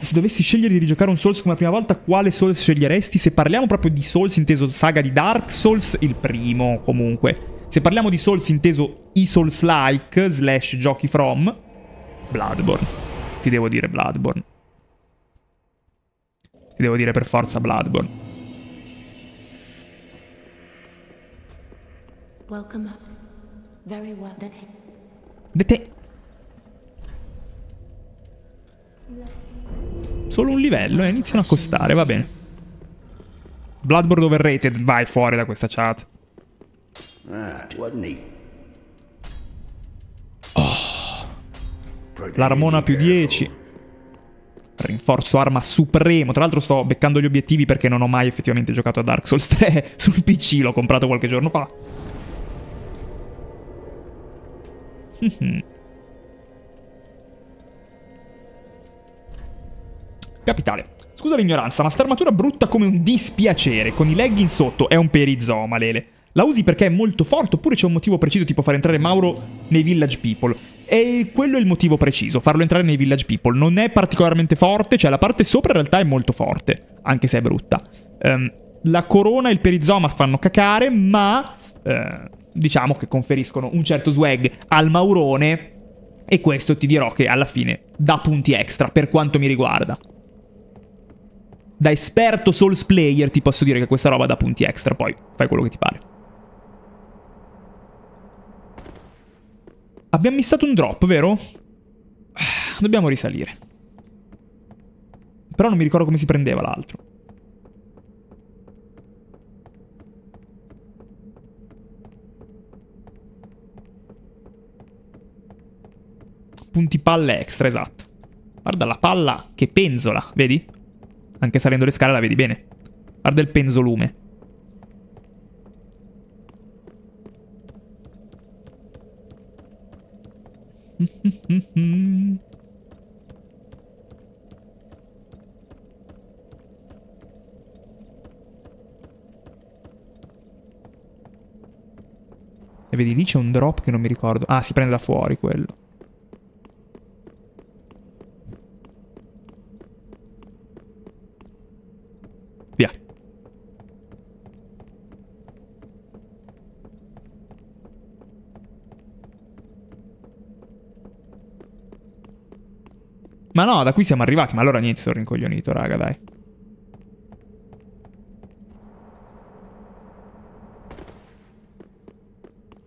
Se dovessi scegliere di rigiocare un Souls come la prima volta, quale Souls sceglieresti? Se parliamo proprio di Souls, inteso saga di Dark Souls, il primo, comunque. Se parliamo di Souls inteso i Souls-like slash giochi from, Bloodborne. Ti devo dire Bloodborne. Ti devo dire per forza Bloodborne. Welcome us. Very well. Dete. Solo un livello e eh? iniziano a costare, va bene. Bloodborne overrated, vai fuori da questa chat. Ah, oh. L'armona più 10. Rinforzo arma supremo. Tra l'altro sto beccando gli obiettivi perché non ho mai effettivamente giocato a Dark Souls 3 sul PC, l'ho comprato qualche giorno fa. Capitale. Scusa l'ignoranza, ma sta armatura brutta come un dispiacere, con i legging sotto, è un perizoma, Lele. La usi perché è molto forte oppure c'è un motivo preciso tipo far entrare Mauro nei Village People? E quello è il motivo preciso, farlo entrare nei Village People. Non è particolarmente forte, cioè la parte sopra in realtà è molto forte, anche se è brutta. Um, la corona e il perizoma fanno cacare, ma uh, diciamo che conferiscono un certo swag al Maurone e questo ti dirò che alla fine dà punti extra per quanto mi riguarda. Da esperto Souls player ti posso dire che questa roba dà punti extra, poi fai quello che ti pare. Abbiamo missato un drop, vero? Dobbiamo risalire. Però non mi ricordo come si prendeva l'altro. Punti palle extra, esatto. Guarda la palla che penzola, vedi? Anche salendo le scale la vedi bene. Guarda il penzolume. E vedi lì c'è un drop che non mi ricordo. Ah, si prende da fuori quello. Via. Ma no, da qui siamo arrivati. Ma allora niente, sono rincoglionito, raga, dai.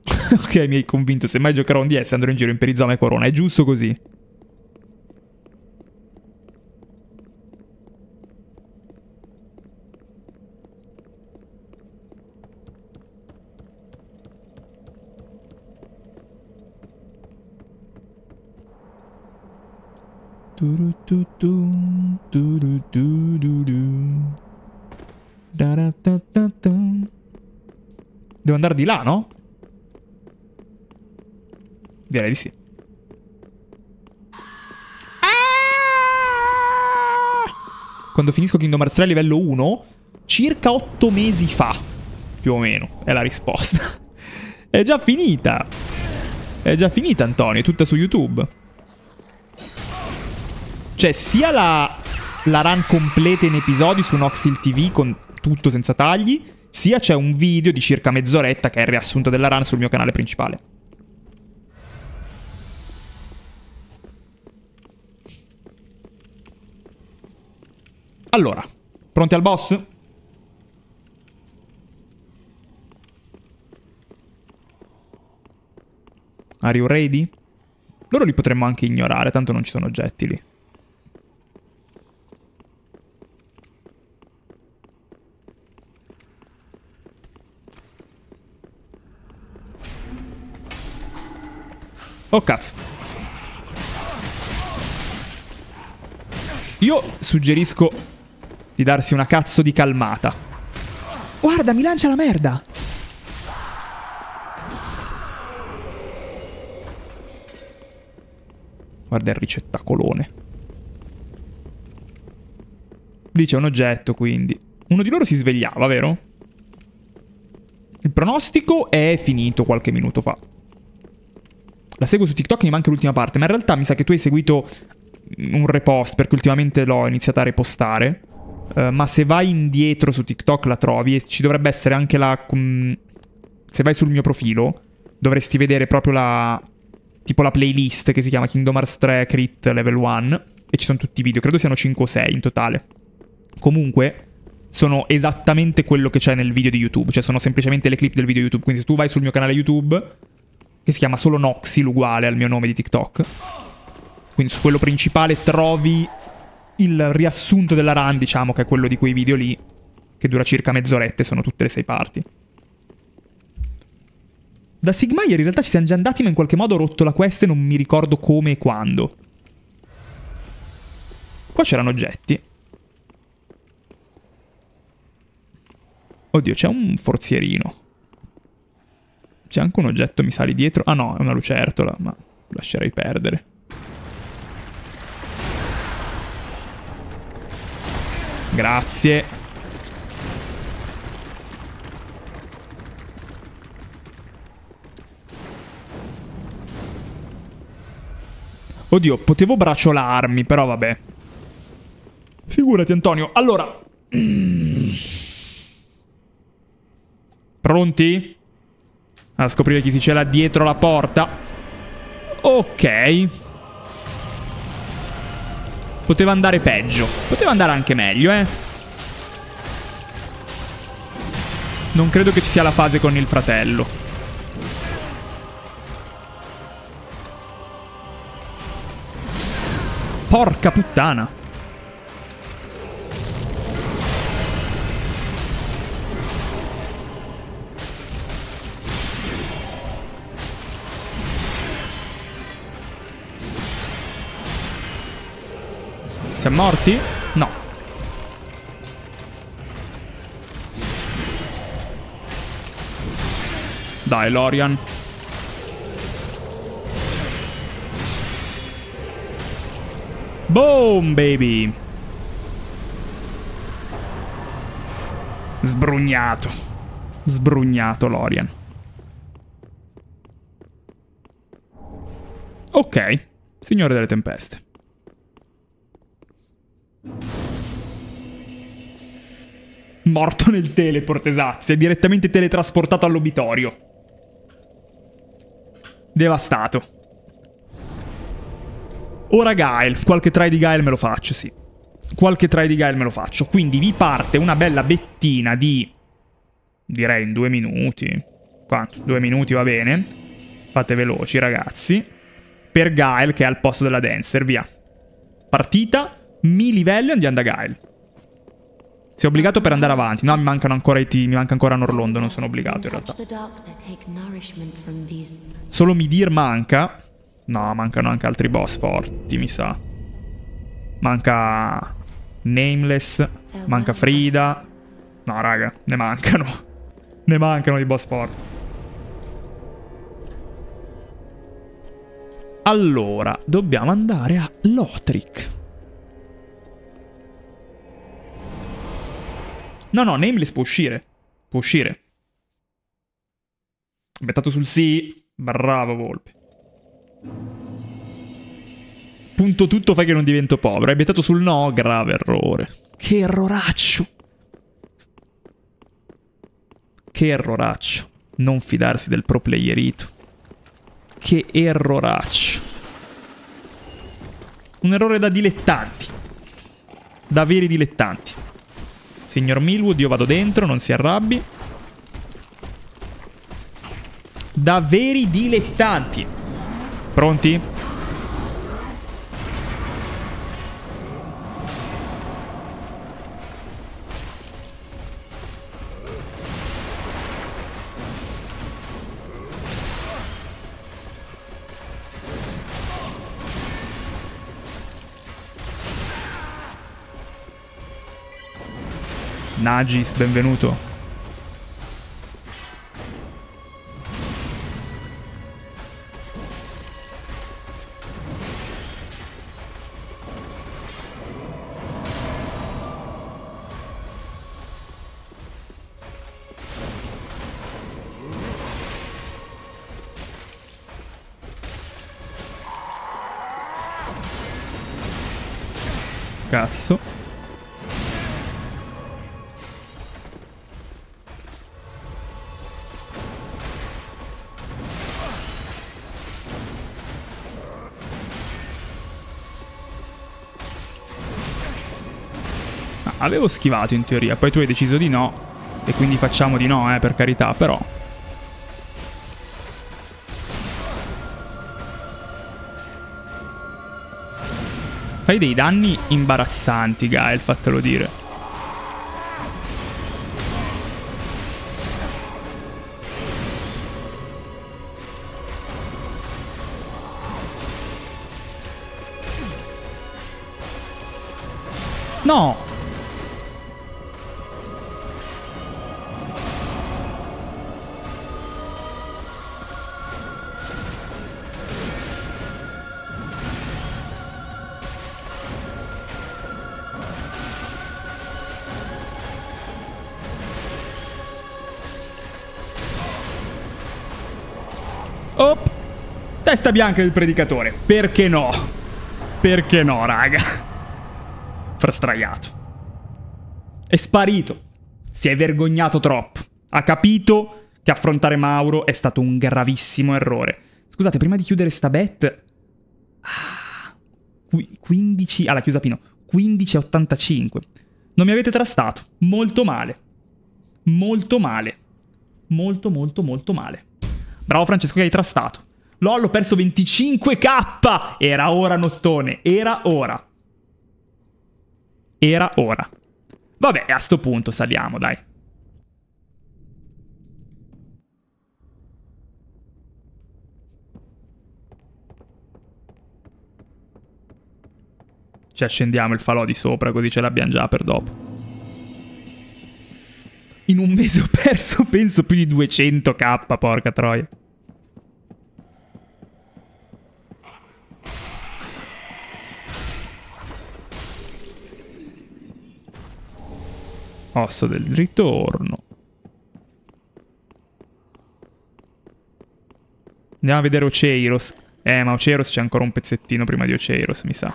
ok, mi hai convinto. Se mai giocherò un DS andrò in giro in perizoma e corona. È giusto così. Andare di là, no? Direi di sì. Quando finisco Kingdom Hearts 3 a livello 1, circa 8 mesi fa, più o meno, è la risposta. è già finita. È già finita, Antonio, è tutta su YouTube. Cioè, sia la, la run completa in episodi su Noxil TV con tutto senza tagli, sia c'è un video di circa mezz'oretta che è il riassunto della run sul mio canale principale. Allora, pronti al boss? Are you ready? Loro li potremmo anche ignorare, tanto non ci sono oggetti lì. Oh cazzo. Io suggerisco di darsi una cazzo di calmata. Guarda, mi lancia la merda. Guarda il ricettacolone. Lì c'è un oggetto, quindi. Uno di loro si svegliava, vero? Il pronostico è finito qualche minuto fa. La seguo su TikTok, mi manca l'ultima parte, ma in realtà mi sa che tu hai seguito un repost, perché ultimamente l'ho iniziata a repostare. Uh, ma se vai indietro su TikTok la trovi e ci dovrebbe essere anche la... Um, se vai sul mio profilo, dovresti vedere proprio la... tipo la playlist che si chiama Kingdom Hearts 3 Crit Level 1 e ci sono tutti i video, credo siano 5 o 6 in totale. Comunque, sono esattamente quello che c'è nel video di YouTube, cioè sono semplicemente le clip del video YouTube, quindi se tu vai sul mio canale YouTube, che si chiama solo Noxil, uguale al mio nome di TikTok, quindi su quello principale trovi il riassunto della run, diciamo, che è quello di quei video lì, che dura circa mezz'orette, sono tutte le sei parti. Da Sigmaier in realtà ci siamo già andati, ma in qualche modo ho rotto la quest e non mi ricordo come e quando. Qua c'erano oggetti. Oddio, c'è un forzierino. C'è anche un oggetto, mi sali dietro. Ah no, è una lucertola, ma lascerei perdere. Grazie. Oddio, potevo braciolarmi, però vabbè. Figurati, Antonio. Allora... Pronti? A scoprire chi si cela dietro la porta. Ok. Poteva andare peggio. Poteva andare anche meglio, eh. Non credo che ci sia la fase con il fratello. Porca puttana. Siamo morti? No. Dai, Lorian. Boom, baby. Sbrugnato. Sbrugnato, Lorian. Ok. Signore delle tempeste. Morto nel teleport, esatto. Si è direttamente teletrasportato all'obitorio. Devastato. Ora Gael. Qualche try di Gael me lo faccio, sì. Qualche try di Gael me lo faccio. Quindi vi parte una bella bettina di... Direi in due minuti. Quanto? Due minuti va bene. Fate veloci, ragazzi. Per Gael, che è al posto della Dancer, via. Partita, mi livello e andiamo da Gael. Sei obbligato per andare avanti. No, mi mancano ancora i team, mi manca ancora Norlondo, non sono obbligato in realtà. Solo Midir manca. No, mancano anche altri boss forti, mi sa. Manca Nameless, manca Frida. No, raga, ne mancano. Ne mancano di boss forti. Allora, dobbiamo andare a Lothric. No, no, Nameless può uscire. Può uscire. Bettato sul sì. Bravo, Volpe. Punto tutto fai che non divento povero. Hai bettato sul no, grave errore. Che erroraccio. Che erroraccio. Non fidarsi del pro playerito. Che erroraccio. Un errore da dilettanti. Da veri dilettanti. Signor Milwood, io vado dentro, non si arrabbi. Da veri dilettanti. Pronti? Nagis, benvenuto. Avevo schivato in teoria, poi tu hai deciso di no. E quindi facciamo di no, eh, per carità, però. Fai dei danni imbarazzanti, Gael, fatelo dire. No! Testa bianca del predicatore. Perché no? Perché no, raga? Frastraiato. È sparito. Si è vergognato troppo. Ha capito che affrontare Mauro è stato un gravissimo errore. Scusate, prima di chiudere sta bet... Ah, 15... Ah, la chiusa Pino. 15,85. Non mi avete trastato. Molto male. Molto male. Molto, molto, molto male. Bravo Francesco che hai trastato. LOL, ho perso 25k! Era ora, Nottone. Era ora. Era ora. Vabbè, a sto punto saliamo, dai. Ci accendiamo il falò di sopra, così ce l'abbiamo già per dopo. In un mese ho perso, penso, più di 200k, porca troia. Osso del ritorno. Andiamo a vedere Oceiros. Eh, ma Oceiros c'è ancora un pezzettino prima di Oceiros, mi sa.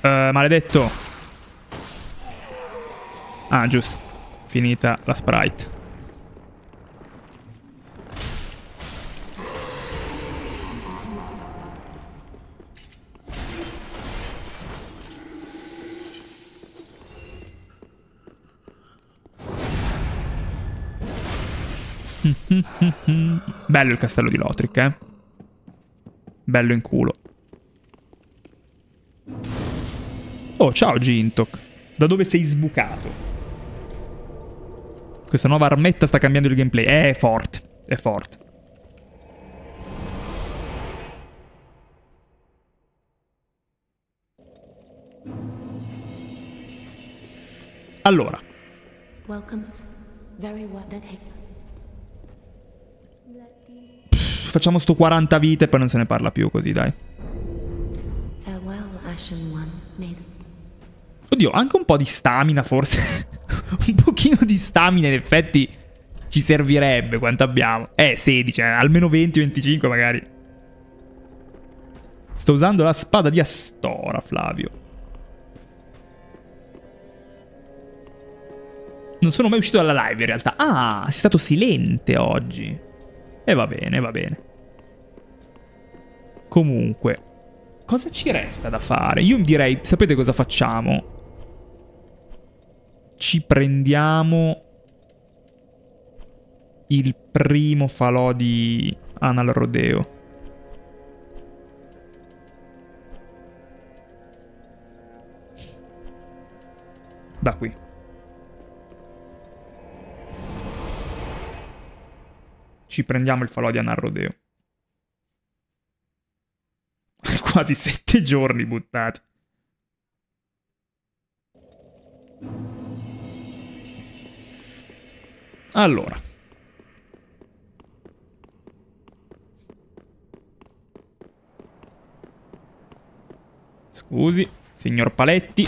Uh, maledetto. Ah, giusto. Finita la sprite. Bello il castello di Lothric, eh. Bello in culo. Oh, ciao Gintok. Da dove sei sbucato? Questa nuova armetta sta cambiando il gameplay. È forte. È forte. Allora. Welcome. Very well facciamo sto 40 vite e poi non se ne parla più così, dai. Oddio, anche un po' di stamina forse. un pochino di stamina in effetti ci servirebbe quanto abbiamo. Eh, 16, eh, almeno 20-25 magari. Sto usando la spada di Astora, Flavio. Non sono mai uscito dalla live in realtà. Ah, sei stato silente oggi. E va bene, va bene. Comunque, cosa ci resta da fare? Io direi, sapete cosa facciamo? Ci prendiamo il primo falò di Anal Rodeo. Da qui. ci prendiamo il falò di Anarrodeo. Quasi sette giorni buttati. Allora. Scusi, signor Paletti.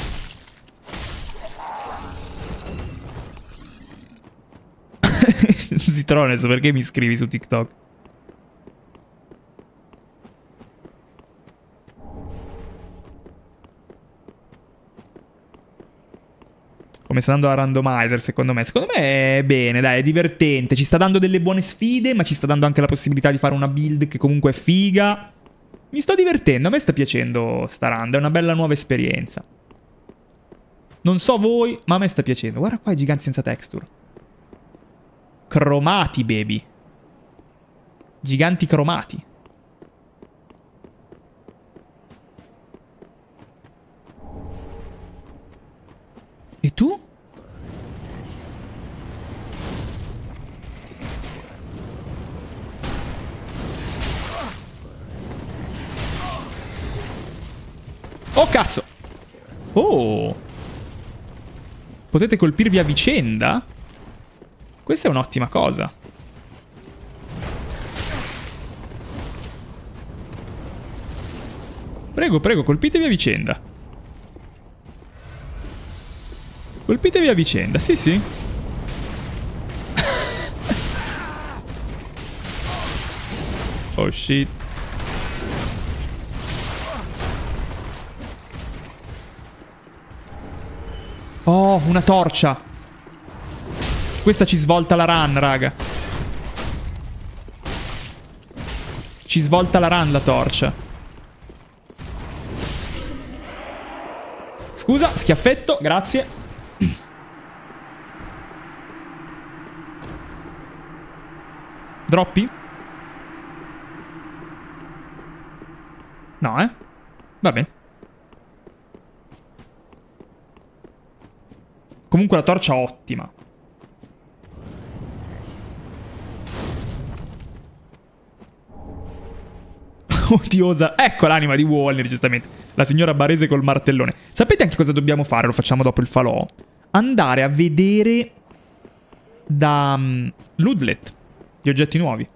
Zitrones, perché mi scrivi su TikTok? Come sta andando a randomizer, secondo me. Secondo me è bene, dai, è divertente. Ci sta dando delle buone sfide, ma ci sta dando anche la possibilità di fare una build che comunque è figa. Mi sto divertendo, a me sta piacendo sta run, è una bella nuova esperienza. Non so voi, ma a me sta piacendo. Guarda qua i giganti senza texture. Cromati, baby. Giganti cromati. E tu? Oh, cazzo! Oh! Potete colpirvi a vicenda? Questa è un'ottima cosa. Prego, prego, colpitevi a vicenda. Colpitevi a vicenda, sì sì. oh shit. Oh, una torcia. Questa ci svolta la run, raga. Ci svolta la run la torcia. Scusa, schiaffetto, grazie. Droppi? No, eh? Va bene. Comunque la torcia ottima. Odiosa. Ecco l'anima di Waller, giustamente. La signora Barese col martellone. Sapete anche cosa dobbiamo fare? Lo facciamo dopo il falò. Andare a vedere da um, Ludlet gli oggetti nuovi.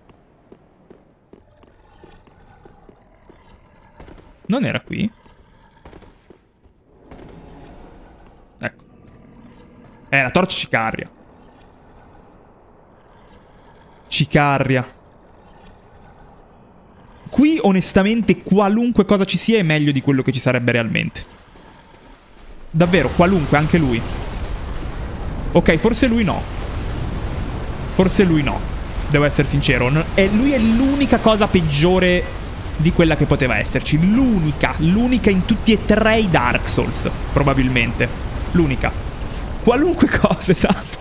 Non era qui? Eh, la torcia cicarria. Cicarria. Qui, onestamente, qualunque cosa ci sia è meglio di quello che ci sarebbe realmente. Davvero, qualunque, anche lui. Ok, forse lui no. Forse lui no. Devo essere sincero. È, lui è l'unica cosa peggiore di quella che poteva esserci. L'unica. L'unica in tutti e tre i Dark Souls. Probabilmente. L'unica. Qualunque cosa, esatto.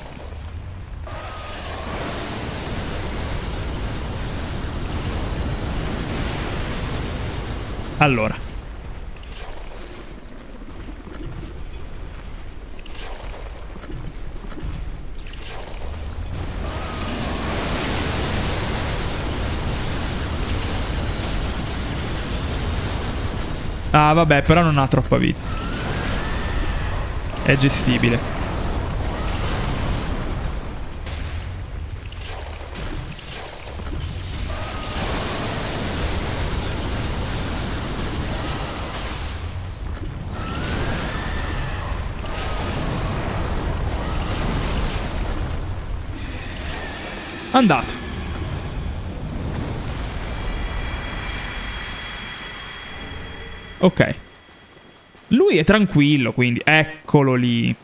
Allora. Ah, vabbè, però non ha troppa vita. È gestibile. Andato. Ok. Lui è tranquillo, quindi. Eccolo lì.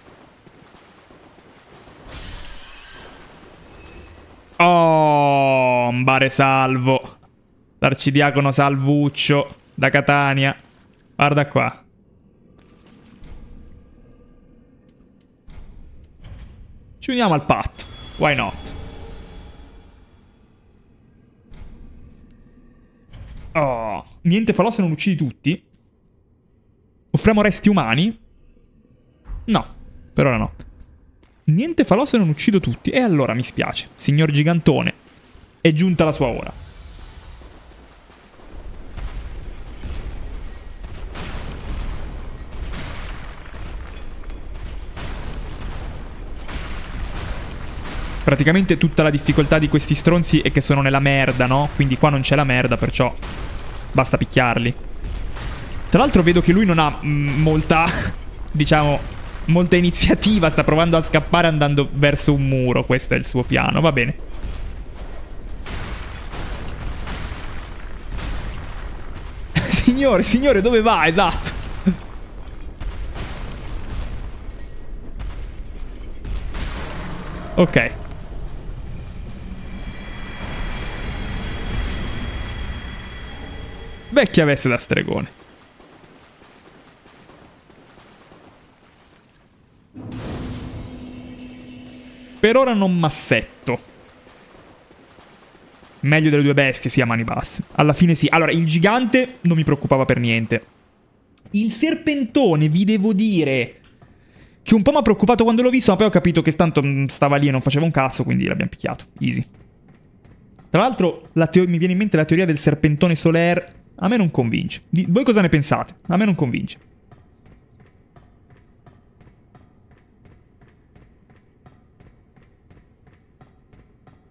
Oh, un bare salvo. L'arcidiacono Salvuccio da Catania. Guarda qua. Ci uniamo al patto. Why not? Oh, niente falò se non uccidi tutti. Offriamo resti umani? No, per ora no. Niente falò se non uccido tutti. E allora mi spiace. Signor Gigantone, è giunta la sua ora. Praticamente tutta la difficoltà di questi stronzi è che sono nella merda, no? Quindi qua non c'è la merda, perciò basta picchiarli. Tra l'altro vedo che lui non ha mm, molta, diciamo, molta iniziativa. Sta provando a scappare andando verso un muro. Questo è il suo piano, va bene. signore, signore, dove va? Esatto. ok. Vecchia veste da stregone. Per ora non massetto. Meglio delle due bestie, sì, a mani basse. Alla fine sì. Allora, il gigante non mi preoccupava per niente. Il serpentone, vi devo dire, che un po' mi ha preoccupato quando l'ho visto, ma poi ho capito che tanto mm, stava lì e non faceva un cazzo, quindi l'abbiamo picchiato. Easy. Tra l'altro, mi viene in mente la teoria del serpentone Solaire. A me non convince. Di voi cosa ne pensate? A me non convince.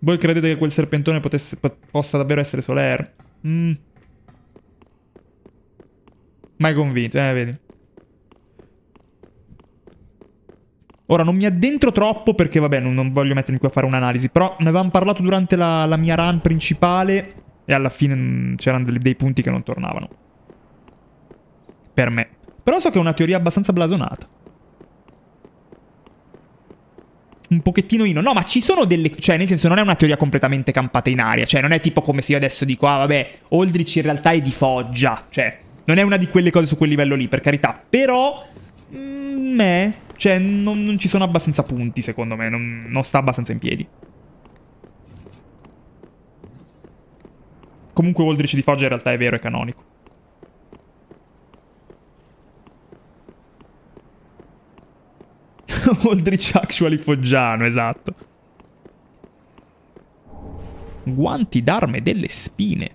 Voi credete che quel serpentone potesse, possa davvero essere Solaire? Mm. Mai convinto, eh, vedi. Ora non mi addentro troppo perché vabbè non, non voglio mettermi qui a fare un'analisi, però ne avevamo parlato durante la, la mia run principale e alla fine c'erano dei, punti che non tornavano. Per me. Però so che è una teoria abbastanza blasonata. un pochettino ino. No, ma ci sono delle... Cioè, nel senso, non è una teoria completamente campata in aria. Cioè, non è tipo come se io adesso dico, ah, vabbè, Aldrich in realtà è di Foggia. Cioè, non è una di quelle cose su quel livello lì, per carità. Però... Mm, me... Cioè, non, non, ci sono abbastanza punti, secondo me. Non, non sta abbastanza in piedi. Comunque Aldrich di Foggia in realtà è vero, è canonico. Aldrich Actually Foggiano, esatto. Guanti d'arme delle spine.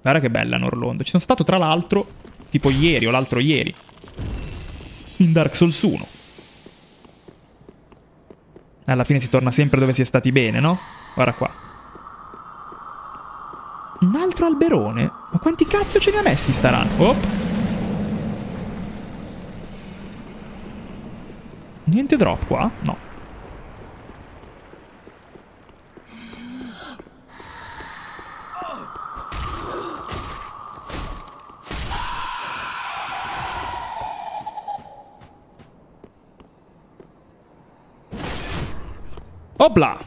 Guarda che bella Norlondo. Ci sono stato tra l'altro, tipo ieri o l'altro ieri, in Dark Souls 1. Alla fine si torna sempre dove si è stati bene, no? Guarda qua. Un altro alberone? Ma quanti cazzo ce ne ha messi staranno? Oh. Niente drop qua? No. Opla!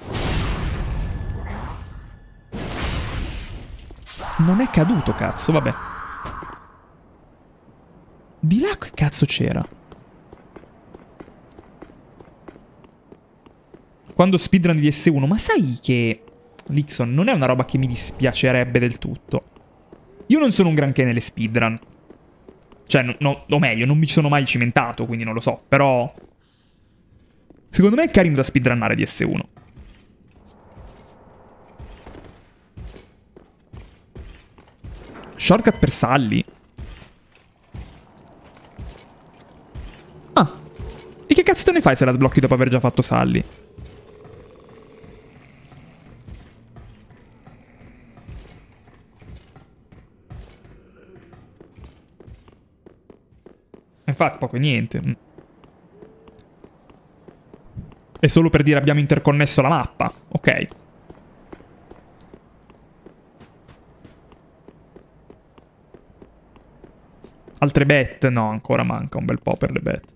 Non è caduto, cazzo, vabbè. Di là che cazzo c'era? Quando speedrun di DS1, ma sai che... Lixon non è una roba che mi dispiacerebbe del tutto. Io non sono un granché nelle speedrun. Cioè, no, no, o meglio, non mi sono mai cimentato, quindi non lo so. Però... Secondo me è carino da speedrunnare DS1. Shortcut per Sally. Ah. E che cazzo te ne fai se la sblocchi dopo aver già fatto Sally? Infatti, poco e niente. È solo per dire abbiamo interconnesso la mappa. Ok. Altre bet? No, ancora manca un bel po' per le bet.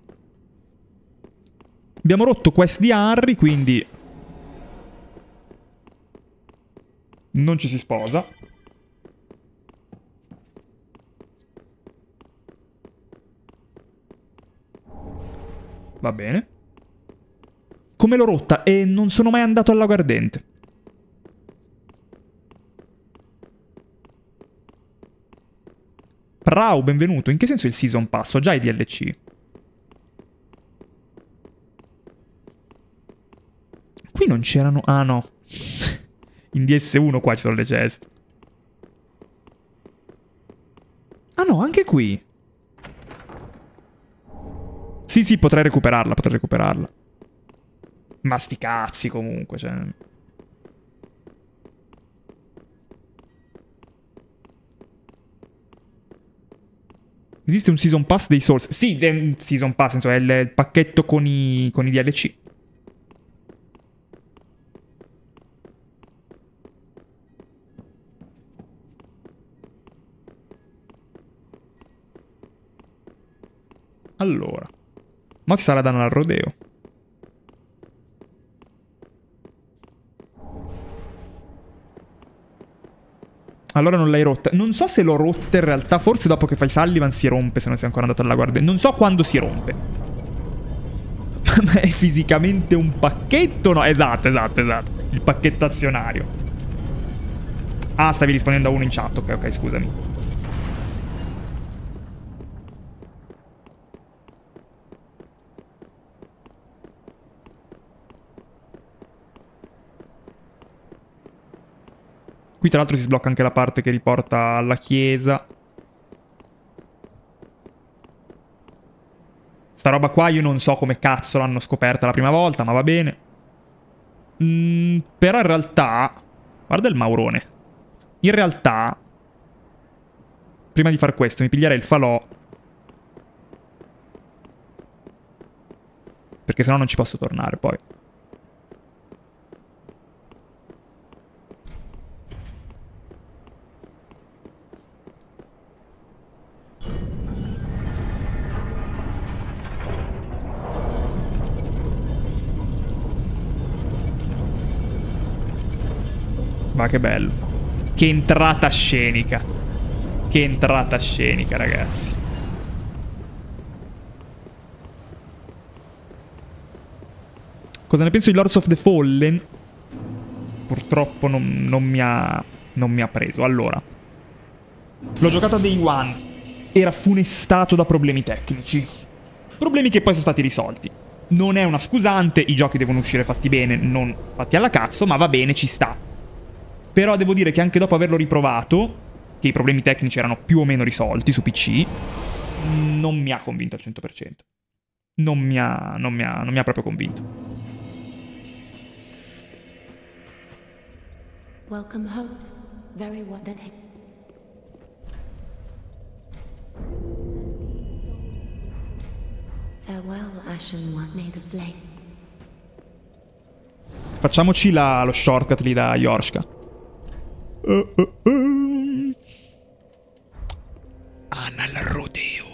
Abbiamo rotto quest di Harry, quindi... Non ci si sposa. Va bene. Come l'ho rotta? E non sono mai andato al lago ardente. Prau, benvenuto. In che senso il Season Pass? Ho già i DLC. Qui non c'erano... Ah, no. In DS1 qua ci sono le chest. Ah, no, anche qui. Sì, sì, potrei recuperarla, potrei recuperarla. Ma sti cazzi comunque, cioè... Esiste un season pass dei Souls? Sì, è un season pass, insomma, è il, il pacchetto con i, con i DLC. Allora. Ma sarà danno al rodeo. Allora non l'hai rotta. Non so se l'ho rotta in realtà. Forse dopo che fai Sullivan si rompe se non sei ancora andato alla guardia. Non so quando si rompe. Ma è fisicamente un pacchetto? No, esatto, esatto, esatto. Il pacchetto azionario. Ah, stavi rispondendo a uno in chat. Ok, ok, scusami. Qui tra l'altro si sblocca anche la parte che riporta alla chiesa. Sta roba qua io non so come cazzo l'hanno scoperta la prima volta, ma va bene. Mm, però in realtà... Guarda il maurone. In realtà... Prima di far questo mi piglierei il falò. Perché sennò non ci posso tornare poi. Ma che bello. Che entrata scenica. Che entrata scenica, ragazzi. Cosa ne penso di Lords of the Fallen? Purtroppo non, non, mi, ha, non mi ha preso. Allora. L'ho giocato a Day One. Era funestato da problemi tecnici. Problemi che poi sono stati risolti. Non è una scusante, i giochi devono uscire fatti bene, non fatti alla cazzo, ma va bene, ci sta. Però devo dire che anche dopo averlo riprovato, che i problemi tecnici erano più o meno risolti su PC, non mi ha convinto al 100%. Non mi ha, non mi ha, non mi ha proprio convinto. Welcome host. Very well done. Farewell, Ashen One, may the flame. Facciamoci la, lo shortcut lì da Yorshka. Anal Rodeo.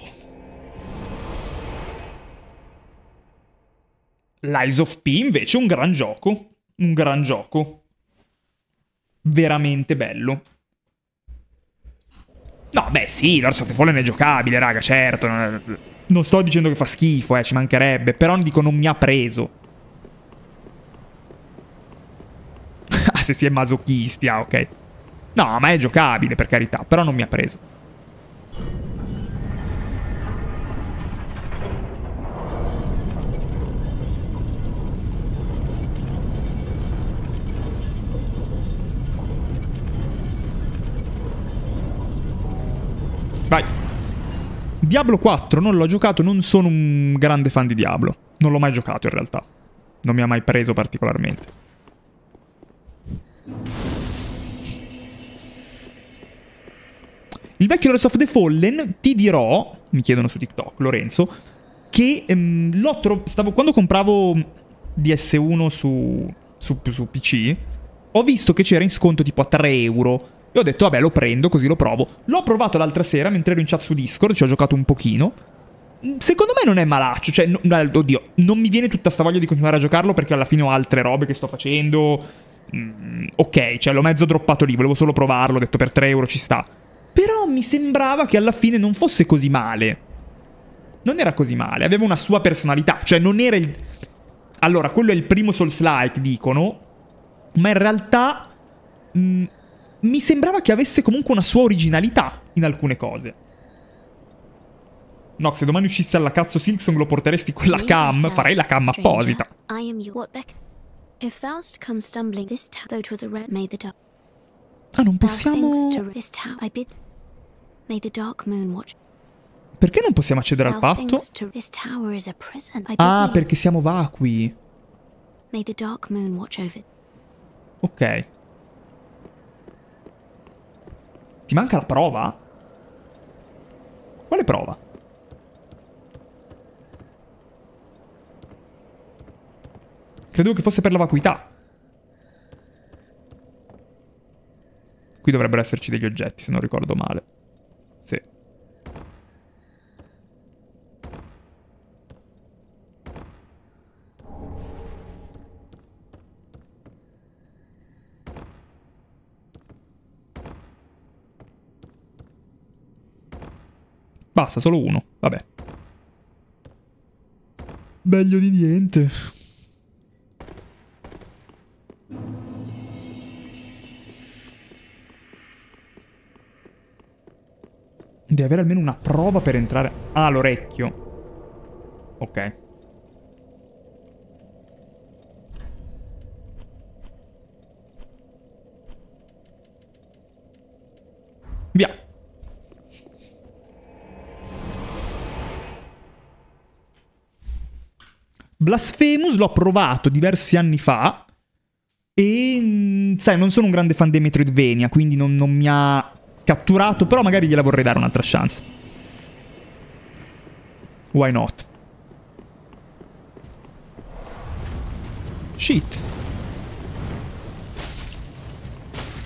Lies of P invece un gran gioco. Un gran gioco. Veramente bello. No, beh sì, Lords of the Fallen è giocabile, raga, certo. Non sto dicendo che fa schifo, eh, ci mancherebbe. Però dico non mi ha preso. ah, se si è masochisti, ah, ok. No, ma è giocabile, per carità, però non mi ha preso. Vai. Diablo 4 non l'ho giocato, non sono un grande fan di Diablo. Non l'ho mai giocato in realtà. Non mi ha mai preso particolarmente. Il vecchio Lords of the Fallen, ti dirò, mi chiedono su TikTok, Lorenzo, che ehm, l'ho trovato... Quando compravo DS1 su, su, su PC, ho visto che c'era in sconto tipo a 3 euro. E ho detto, vabbè, lo prendo, così lo provo. L'ho provato l'altra sera mentre ero in chat su Discord, ci ho giocato un pochino. Mm, secondo me non è malaccio, cioè, no, oddio, non mi viene tutta sta voglia di continuare a giocarlo perché alla fine ho altre robe che sto facendo. Mm, ok, cioè l'ho mezzo droppato lì, volevo solo provarlo, ho detto per 3 euro ci sta. Però mi sembrava che alla fine non fosse così male. Non era così male, aveva una sua personalità. Cioè non era il... Allora, quello è il primo Souls-like, dicono. Ma in realtà... Mh, mm, mi sembrava che avesse comunque una sua originalità in alcune cose. No, se domani uscisse alla cazzo Silksong lo porteresti con la cam, farei la cam apposita. Ah, non possiamo... Perché non possiamo accedere al patto? Ah, perché siamo vacui. Ok. Ti manca la prova? Quale prova? Credevo che fosse per la vacuità. Qui dovrebbero esserci degli oggetti, se non ricordo male. Sì. Basta, solo uno. Vabbè. Meglio di niente. Deve avere almeno una prova per entrare... Ah, l'orecchio. Ok. Via. Blasphemous l'ho provato diversi anni fa e, mm, sai, non sono un grande fan dei Metroidvania, quindi non, non mi ha catturato, però magari gliela vorrei dare un'altra chance. Why not? Shit.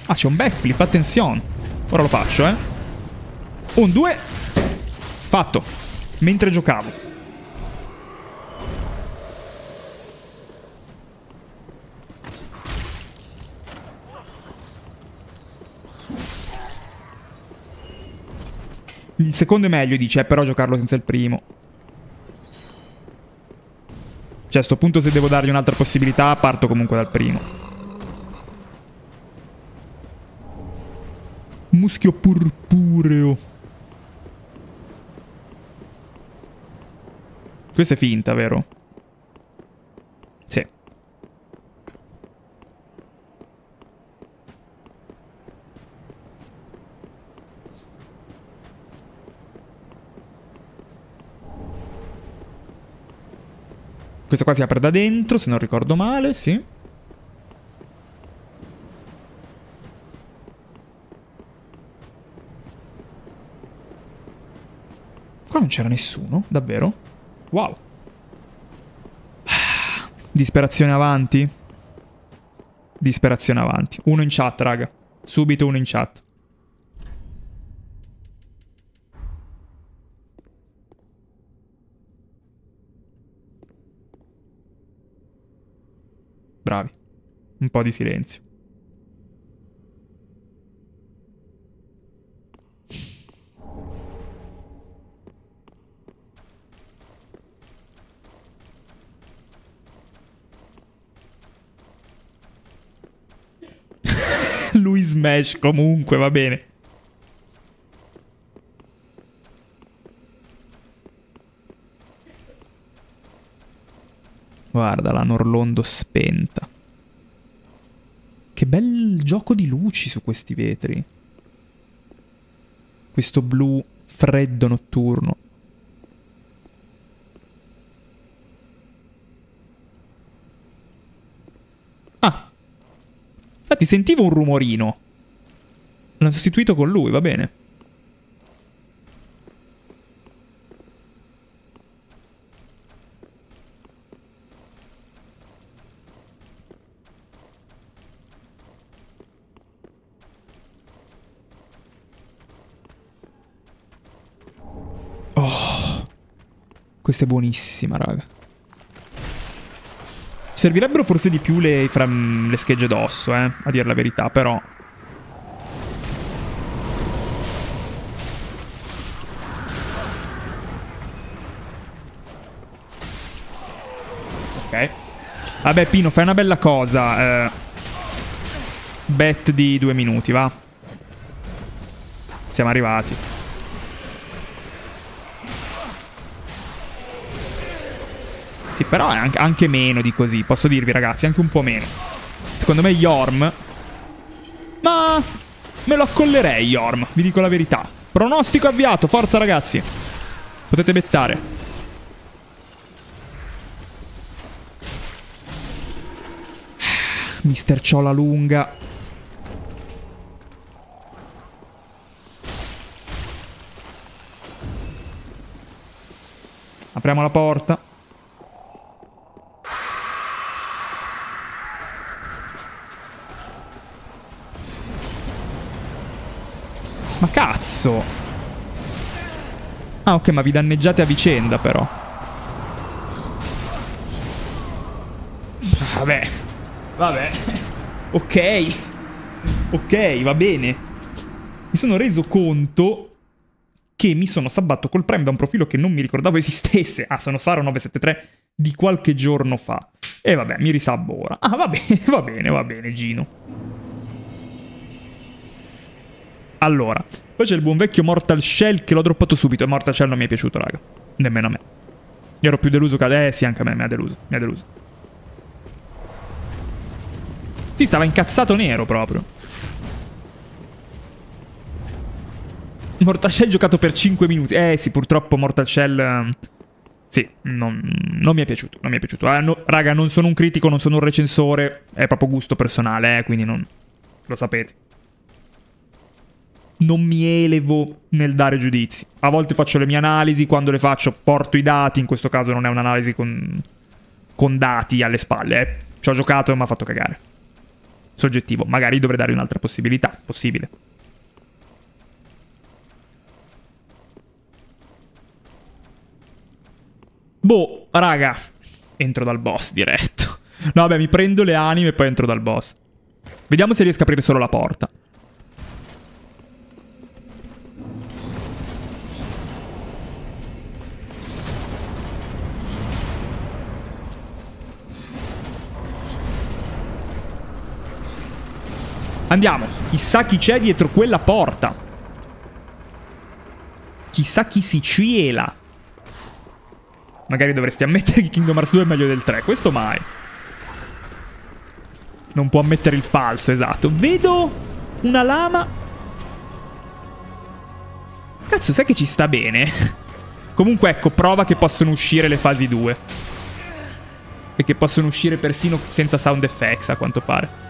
Ah, c'è un backflip, attenzione. Ora lo faccio, eh. Un, due. Fatto. Mentre giocavo. Il secondo è meglio, dice, eh, però giocarlo senza il primo. Cioè, a sto punto se devo dargli un'altra possibilità, parto comunque dal primo. Muschio purpureo. Questa è finta, vero? Sì. Questa qua si apre da dentro, se non ricordo male, sì. Qua non c'era nessuno, davvero? Wow. Disperazione avanti. Disperazione avanti. Uno in chat, raga. Subito uno in chat. Bravi. Un po' di silenzio. Lui smash comunque, va bene. Guarda la Norlondo spenta. Che bel gioco di luci su questi vetri. Questo blu freddo notturno. Ah. Infatti sentivo un rumorino. L'hanno sostituito con lui, va bene. Oh. Questa è buonissima, raga. Servirebbero forse di più le, le schegge d'osso, eh, a dire la verità, però... Ok. Vabbè, Pino, fai una bella cosa. Eh, bet di due minuti, va? Siamo arrivati. Sì, però è anche, anche, meno di così, posso dirvi ragazzi, anche un po' meno. Secondo me Yorm... Ma... Me lo accollerei Yorm, vi dico la verità. Pronostico avviato, forza ragazzi. Potete bettare. Mister Ciola lunga. Apriamo la porta. Cazzo! Ah, ok, ma vi danneggiate a vicenda, però. Vabbè. Vabbè. Ok. Ok, va bene. Mi sono reso conto che mi sono sabbato col Prime da un profilo che non mi ricordavo esistesse. Ah, sono Saro973 di qualche giorno fa. E vabbè, mi risabbo ora. Ah, va bene, va bene, va bene, Gino. Allora, poi c'è il buon vecchio Mortal Shell che l'ho droppato subito. E Mortal Shell non mi è piaciuto, raga. Nemmeno a me. Io ero più deluso che... Eh sì, anche a me mi ha deluso. Mi ha deluso. Sì, stava incazzato nero proprio. Mortal Shell giocato per 5 minuti. Eh sì, purtroppo Mortal Shell... Ehm, sì, non, non, mi è piaciuto, non mi è piaciuto. Eh, no, raga, non sono un critico, non sono un recensore, è proprio gusto personale, eh, quindi non... Lo sapete. Non mi elevo nel dare giudizi. A volte faccio le mie analisi, quando le faccio porto i dati, in questo caso non è un'analisi con, con dati alle spalle, eh. Ci ho giocato e mi ha fatto cagare. Soggettivo, magari dovrei dare un'altra possibilità, possibile. Boh, raga. Entro dal boss diretto. No, vabbè, mi prendo le anime e poi entro dal boss. Vediamo se riesco a aprire solo la porta. Andiamo. Chissà chi c'è dietro quella porta. Chissà chi si ciela. Magari dovresti ammettere che Kingdom Hearts 2 è meglio del 3. Questo mai. Non può ammettere il falso, esatto. Vedo una lama. Cazzo, sai che ci sta bene? Comunque, ecco, prova che possono uscire le fasi 2. E che possono uscire persino senza sound effects, a quanto pare.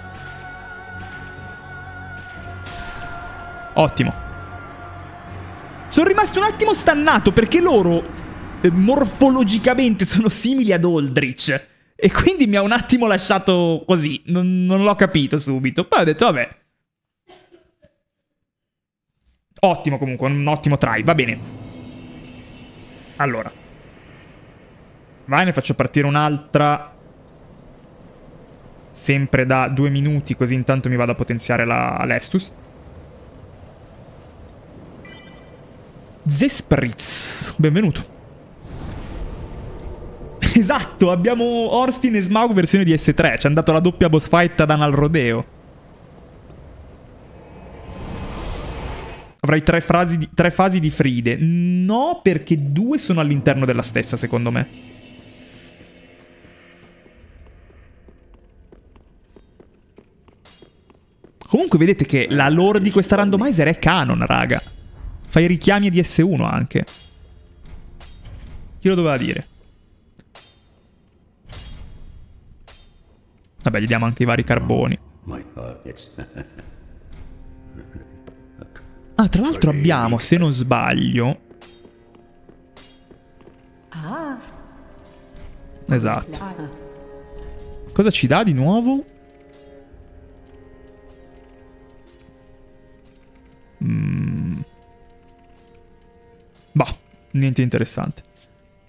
Ottimo. Sono rimasto un attimo stannato perché loro eh, morfologicamente sono simili ad Aldrich. E quindi mi ha un attimo lasciato così. Non, non l'ho capito subito. Poi ho detto, vabbè. Ottimo comunque, un ottimo try. Va bene. Allora. Vai, ne faccio partire un'altra. Sempre da due minuti, così intanto mi vado a potenziare l'Estus. Zespritz, benvenuto. Esatto, abbiamo Orstin e Smaug versione di S3. Ci hanno dato la doppia boss fight ad Anal Rodeo. Avrai tre, di, tre fasi di Fride. No, perché due sono all'interno della stessa, secondo me. Comunque vedete che la lore di questa randomizer è canon, raga. Fa i richiami di S1 anche. Chi lo doveva dire? Vabbè, gli diamo anche i vari carboni. Ah, tra l'altro abbiamo, se non sbaglio... Ah. Esatto. Cosa ci dà di nuovo? Niente interessante.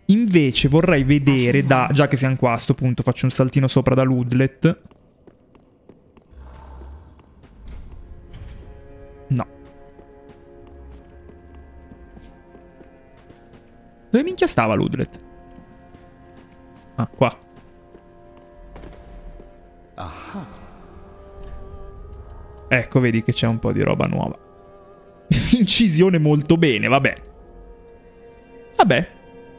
Invece vorrei vedere da... Già che siamo qua a sto punto, faccio un saltino sopra da Ludlet. No. Dove minchia stava Ludlet? Ah, qua. Ecco, vedi che c'è un po' di roba nuova. Incisione molto bene, vabbè. Vabbè,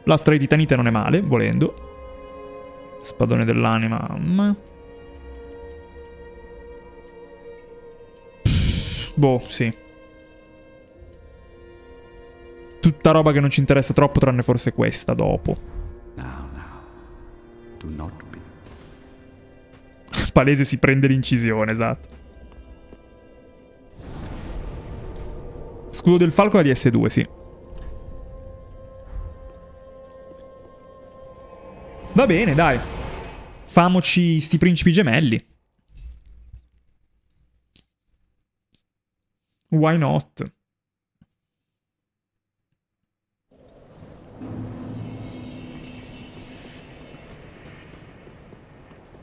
Lastra di titanite non è male, volendo. Spadone dell'anima. Ma... Boh, sì. Tutta roba che non ci interessa troppo, tranne forse questa dopo. Now, now. Do not be. Palese si prende l'incisione, esatto. Scudo del falco da DS2, sì. Va bene, dai. Famoci sti principi gemelli. Why not?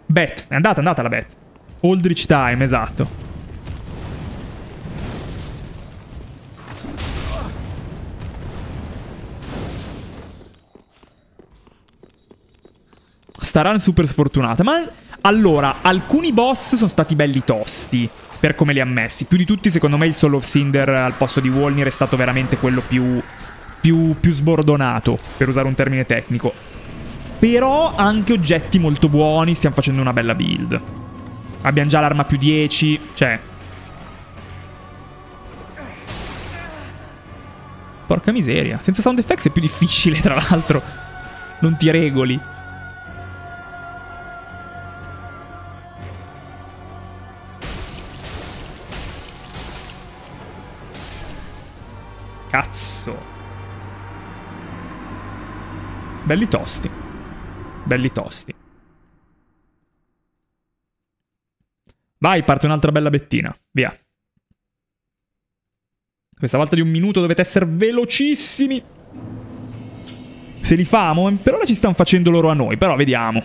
Bet, è andata, è andata la bet. Aldrich time, esatto. Sta run super sfortunata. Ma allora, alcuni boss sono stati belli tosti per come li ha messi. Più di tutti, secondo me, il Soul of Cinder al posto di Wolnir è stato veramente quello più, più, più sbordonato, per usare un termine tecnico. Però anche oggetti molto buoni, stiamo facendo una bella build. Abbiamo già l'arma più 10, cioè... Porca miseria. Senza sound effects è più difficile, tra l'altro. Non ti regoli. Cazzo. Belli tosti. Belli tosti. Vai, parte un'altra bella bettina. Via. Questa volta di un minuto dovete essere velocissimi. Se li famo, per ora ci stanno facendo loro a noi, però vediamo.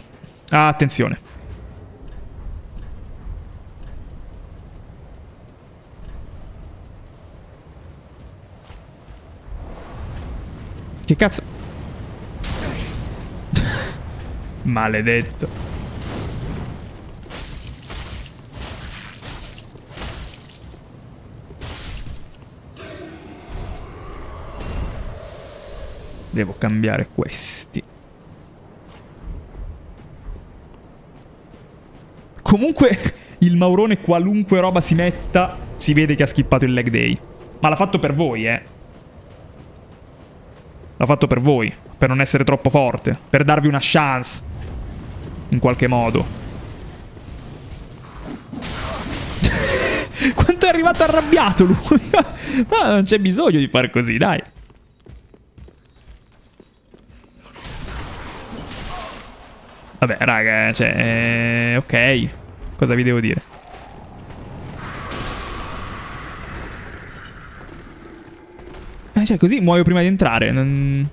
Attenzione. Che cazzo? Maledetto. Devo cambiare questi. Comunque il Maurone qualunque roba si metta si vede che ha skippato il leg day. Ma l'ha fatto per voi, eh. L'ha fatto per voi, per non essere troppo forte, per darvi una chance. In qualche modo. Quanto è arrivato arrabbiato lui? Ma non c'è bisogno di fare così, dai. Vabbè, raga, cioè... Eh, ok. Cosa vi devo dire? Eh, cioè, così muoio prima di entrare. Non...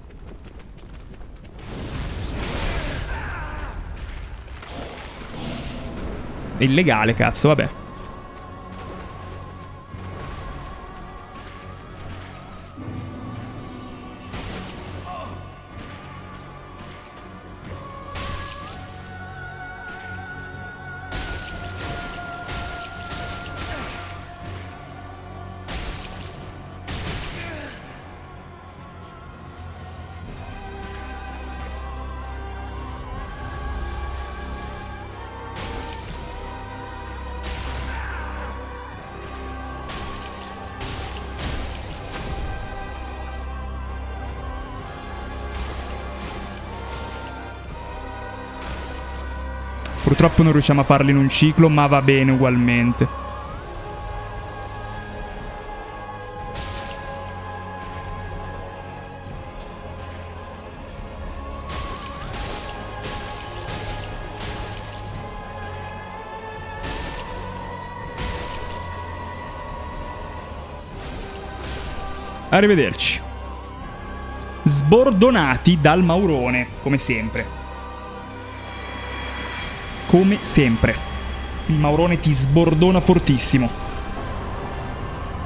Illegale, cazzo, vabbè. Purtroppo non riusciamo a farli in un ciclo, ma va bene ugualmente. Arrivederci. Sbordonati dal Maurone, come sempre come sempre. Il Maurone ti sbordona fortissimo.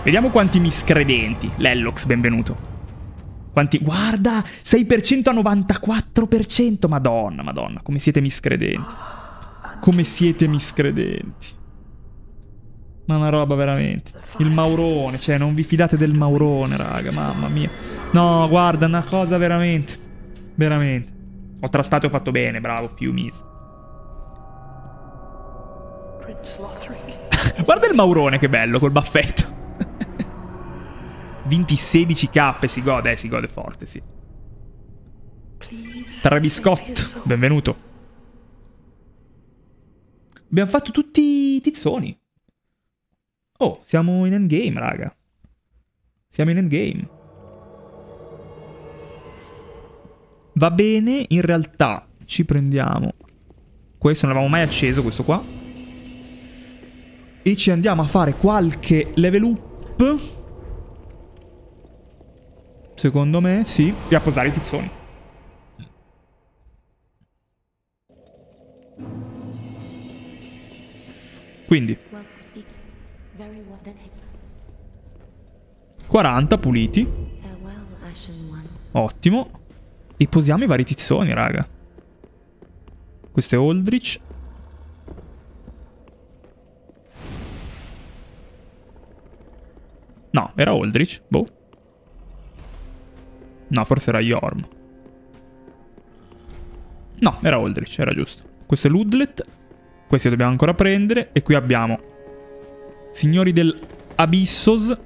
Vediamo quanti miscredenti. Lellox, benvenuto. Quanti... Guarda, 6% a 94%. Madonna, madonna, come siete miscredenti. Come siete miscredenti. Ma una roba veramente. Il Maurone, cioè non vi fidate del Maurone, raga, mamma mia. No, guarda, una cosa veramente. Veramente. Ho trastato e ho fatto bene, bravo, Fiumis. Guarda il Maurone che bello col baffetto. Vinti 16k, si gode, eh, si gode forte, sì. Travis Scott, benvenuto. Abbiamo fatto tutti i tizzoni. Oh, siamo in endgame, raga. Siamo in endgame. Va bene, in realtà ci prendiamo. Questo non l'avevamo mai acceso, questo qua e ci andiamo a fare qualche level up. Secondo me, sì. E a posare i tizzoni. Quindi 40 puliti Ottimo E posiamo i vari tizzoni raga Questo è Aldrich. No, era Aldrich. Boh. No, forse era Yorm. No, era Aldrich, era giusto. Questo è Ludlet. Questi dobbiamo ancora prendere. E qui abbiamo Signori del Abyssos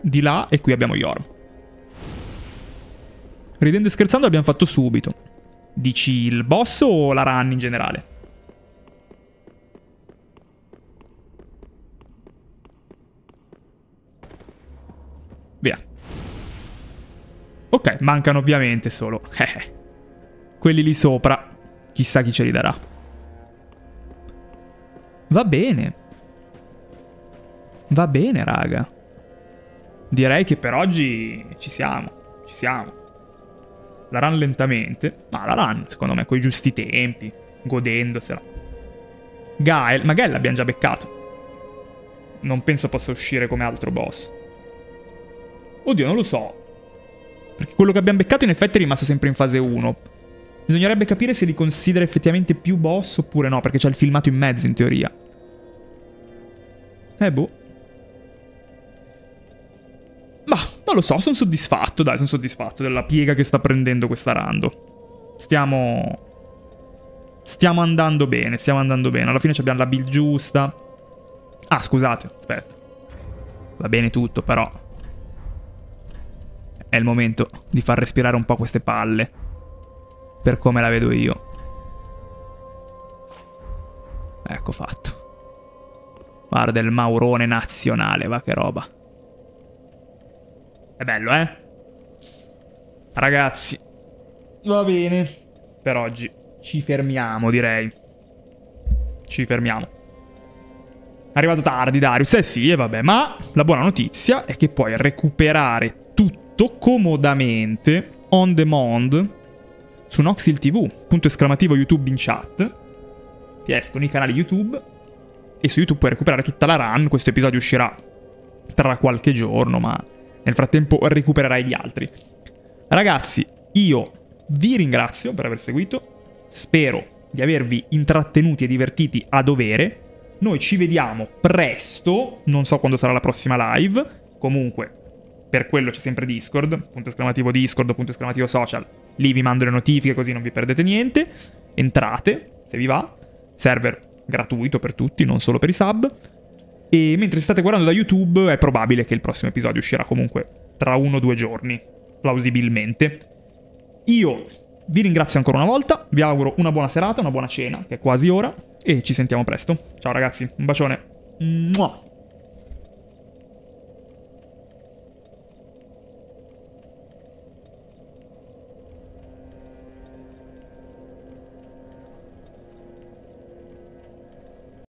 di là. E qui abbiamo Yorm. Ridendo e scherzando l'abbiamo fatto subito. Dici il boss o la run in generale? Via. Ok, mancano ovviamente solo... Eh, quelli lì sopra. Chissà chi ce li darà. Va bene. Va bene, raga. Direi che per oggi ci siamo. Ci siamo. La run lentamente. Ma la run, secondo me, con i giusti tempi. Godendosela. Gael. Ma Gael l'abbiamo già beccato. Non penso possa uscire come altro boss. Oddio, non lo so. Perché quello che abbiamo beccato in effetti è rimasto sempre in fase 1. Bisognerebbe capire se li considera effettivamente più boss oppure no, perché c'è il filmato in mezzo in teoria. Eh boh. Ma, non lo so, sono soddisfatto, dai, sono soddisfatto della piega che sta prendendo questa rando. Stiamo... Stiamo andando bene, stiamo andando bene. Alla fine abbiamo la build giusta. Ah, scusate, aspetta. Va bene tutto, però... È il momento di far respirare un po' queste palle. Per come la vedo io. Ecco fatto. Guarda il maurone nazionale, va che roba. È bello, eh? Ragazzi, va bene. Per oggi ci fermiamo, direi. Ci fermiamo. È arrivato tardi, Darius. Eh sì, e vabbè. Ma la buona notizia è che puoi recuperare tutto comodamente, on demand, su Noxil TV. Punto esclamativo YouTube in chat. Ti escono i canali YouTube. E su YouTube puoi recuperare tutta la run. Questo episodio uscirà tra qualche giorno, ma nel frattempo recupererai gli altri. Ragazzi, io vi ringrazio per aver seguito. Spero di avervi intrattenuti e divertiti a dovere. Noi ci vediamo presto. Non so quando sarà la prossima live. Comunque, per quello c'è sempre Discord. Punto esclamativo Discord, punto esclamativo social. Lì vi mando le notifiche così non vi perdete niente. Entrate, se vi va. Server gratuito per tutti, non solo per i sub. E mentre state guardando da YouTube è probabile che il prossimo episodio uscirà comunque tra uno o due giorni, plausibilmente. Io vi ringrazio ancora una volta, vi auguro una buona serata, una buona cena, che è quasi ora, e ci sentiamo presto. Ciao ragazzi, un bacione. Mua.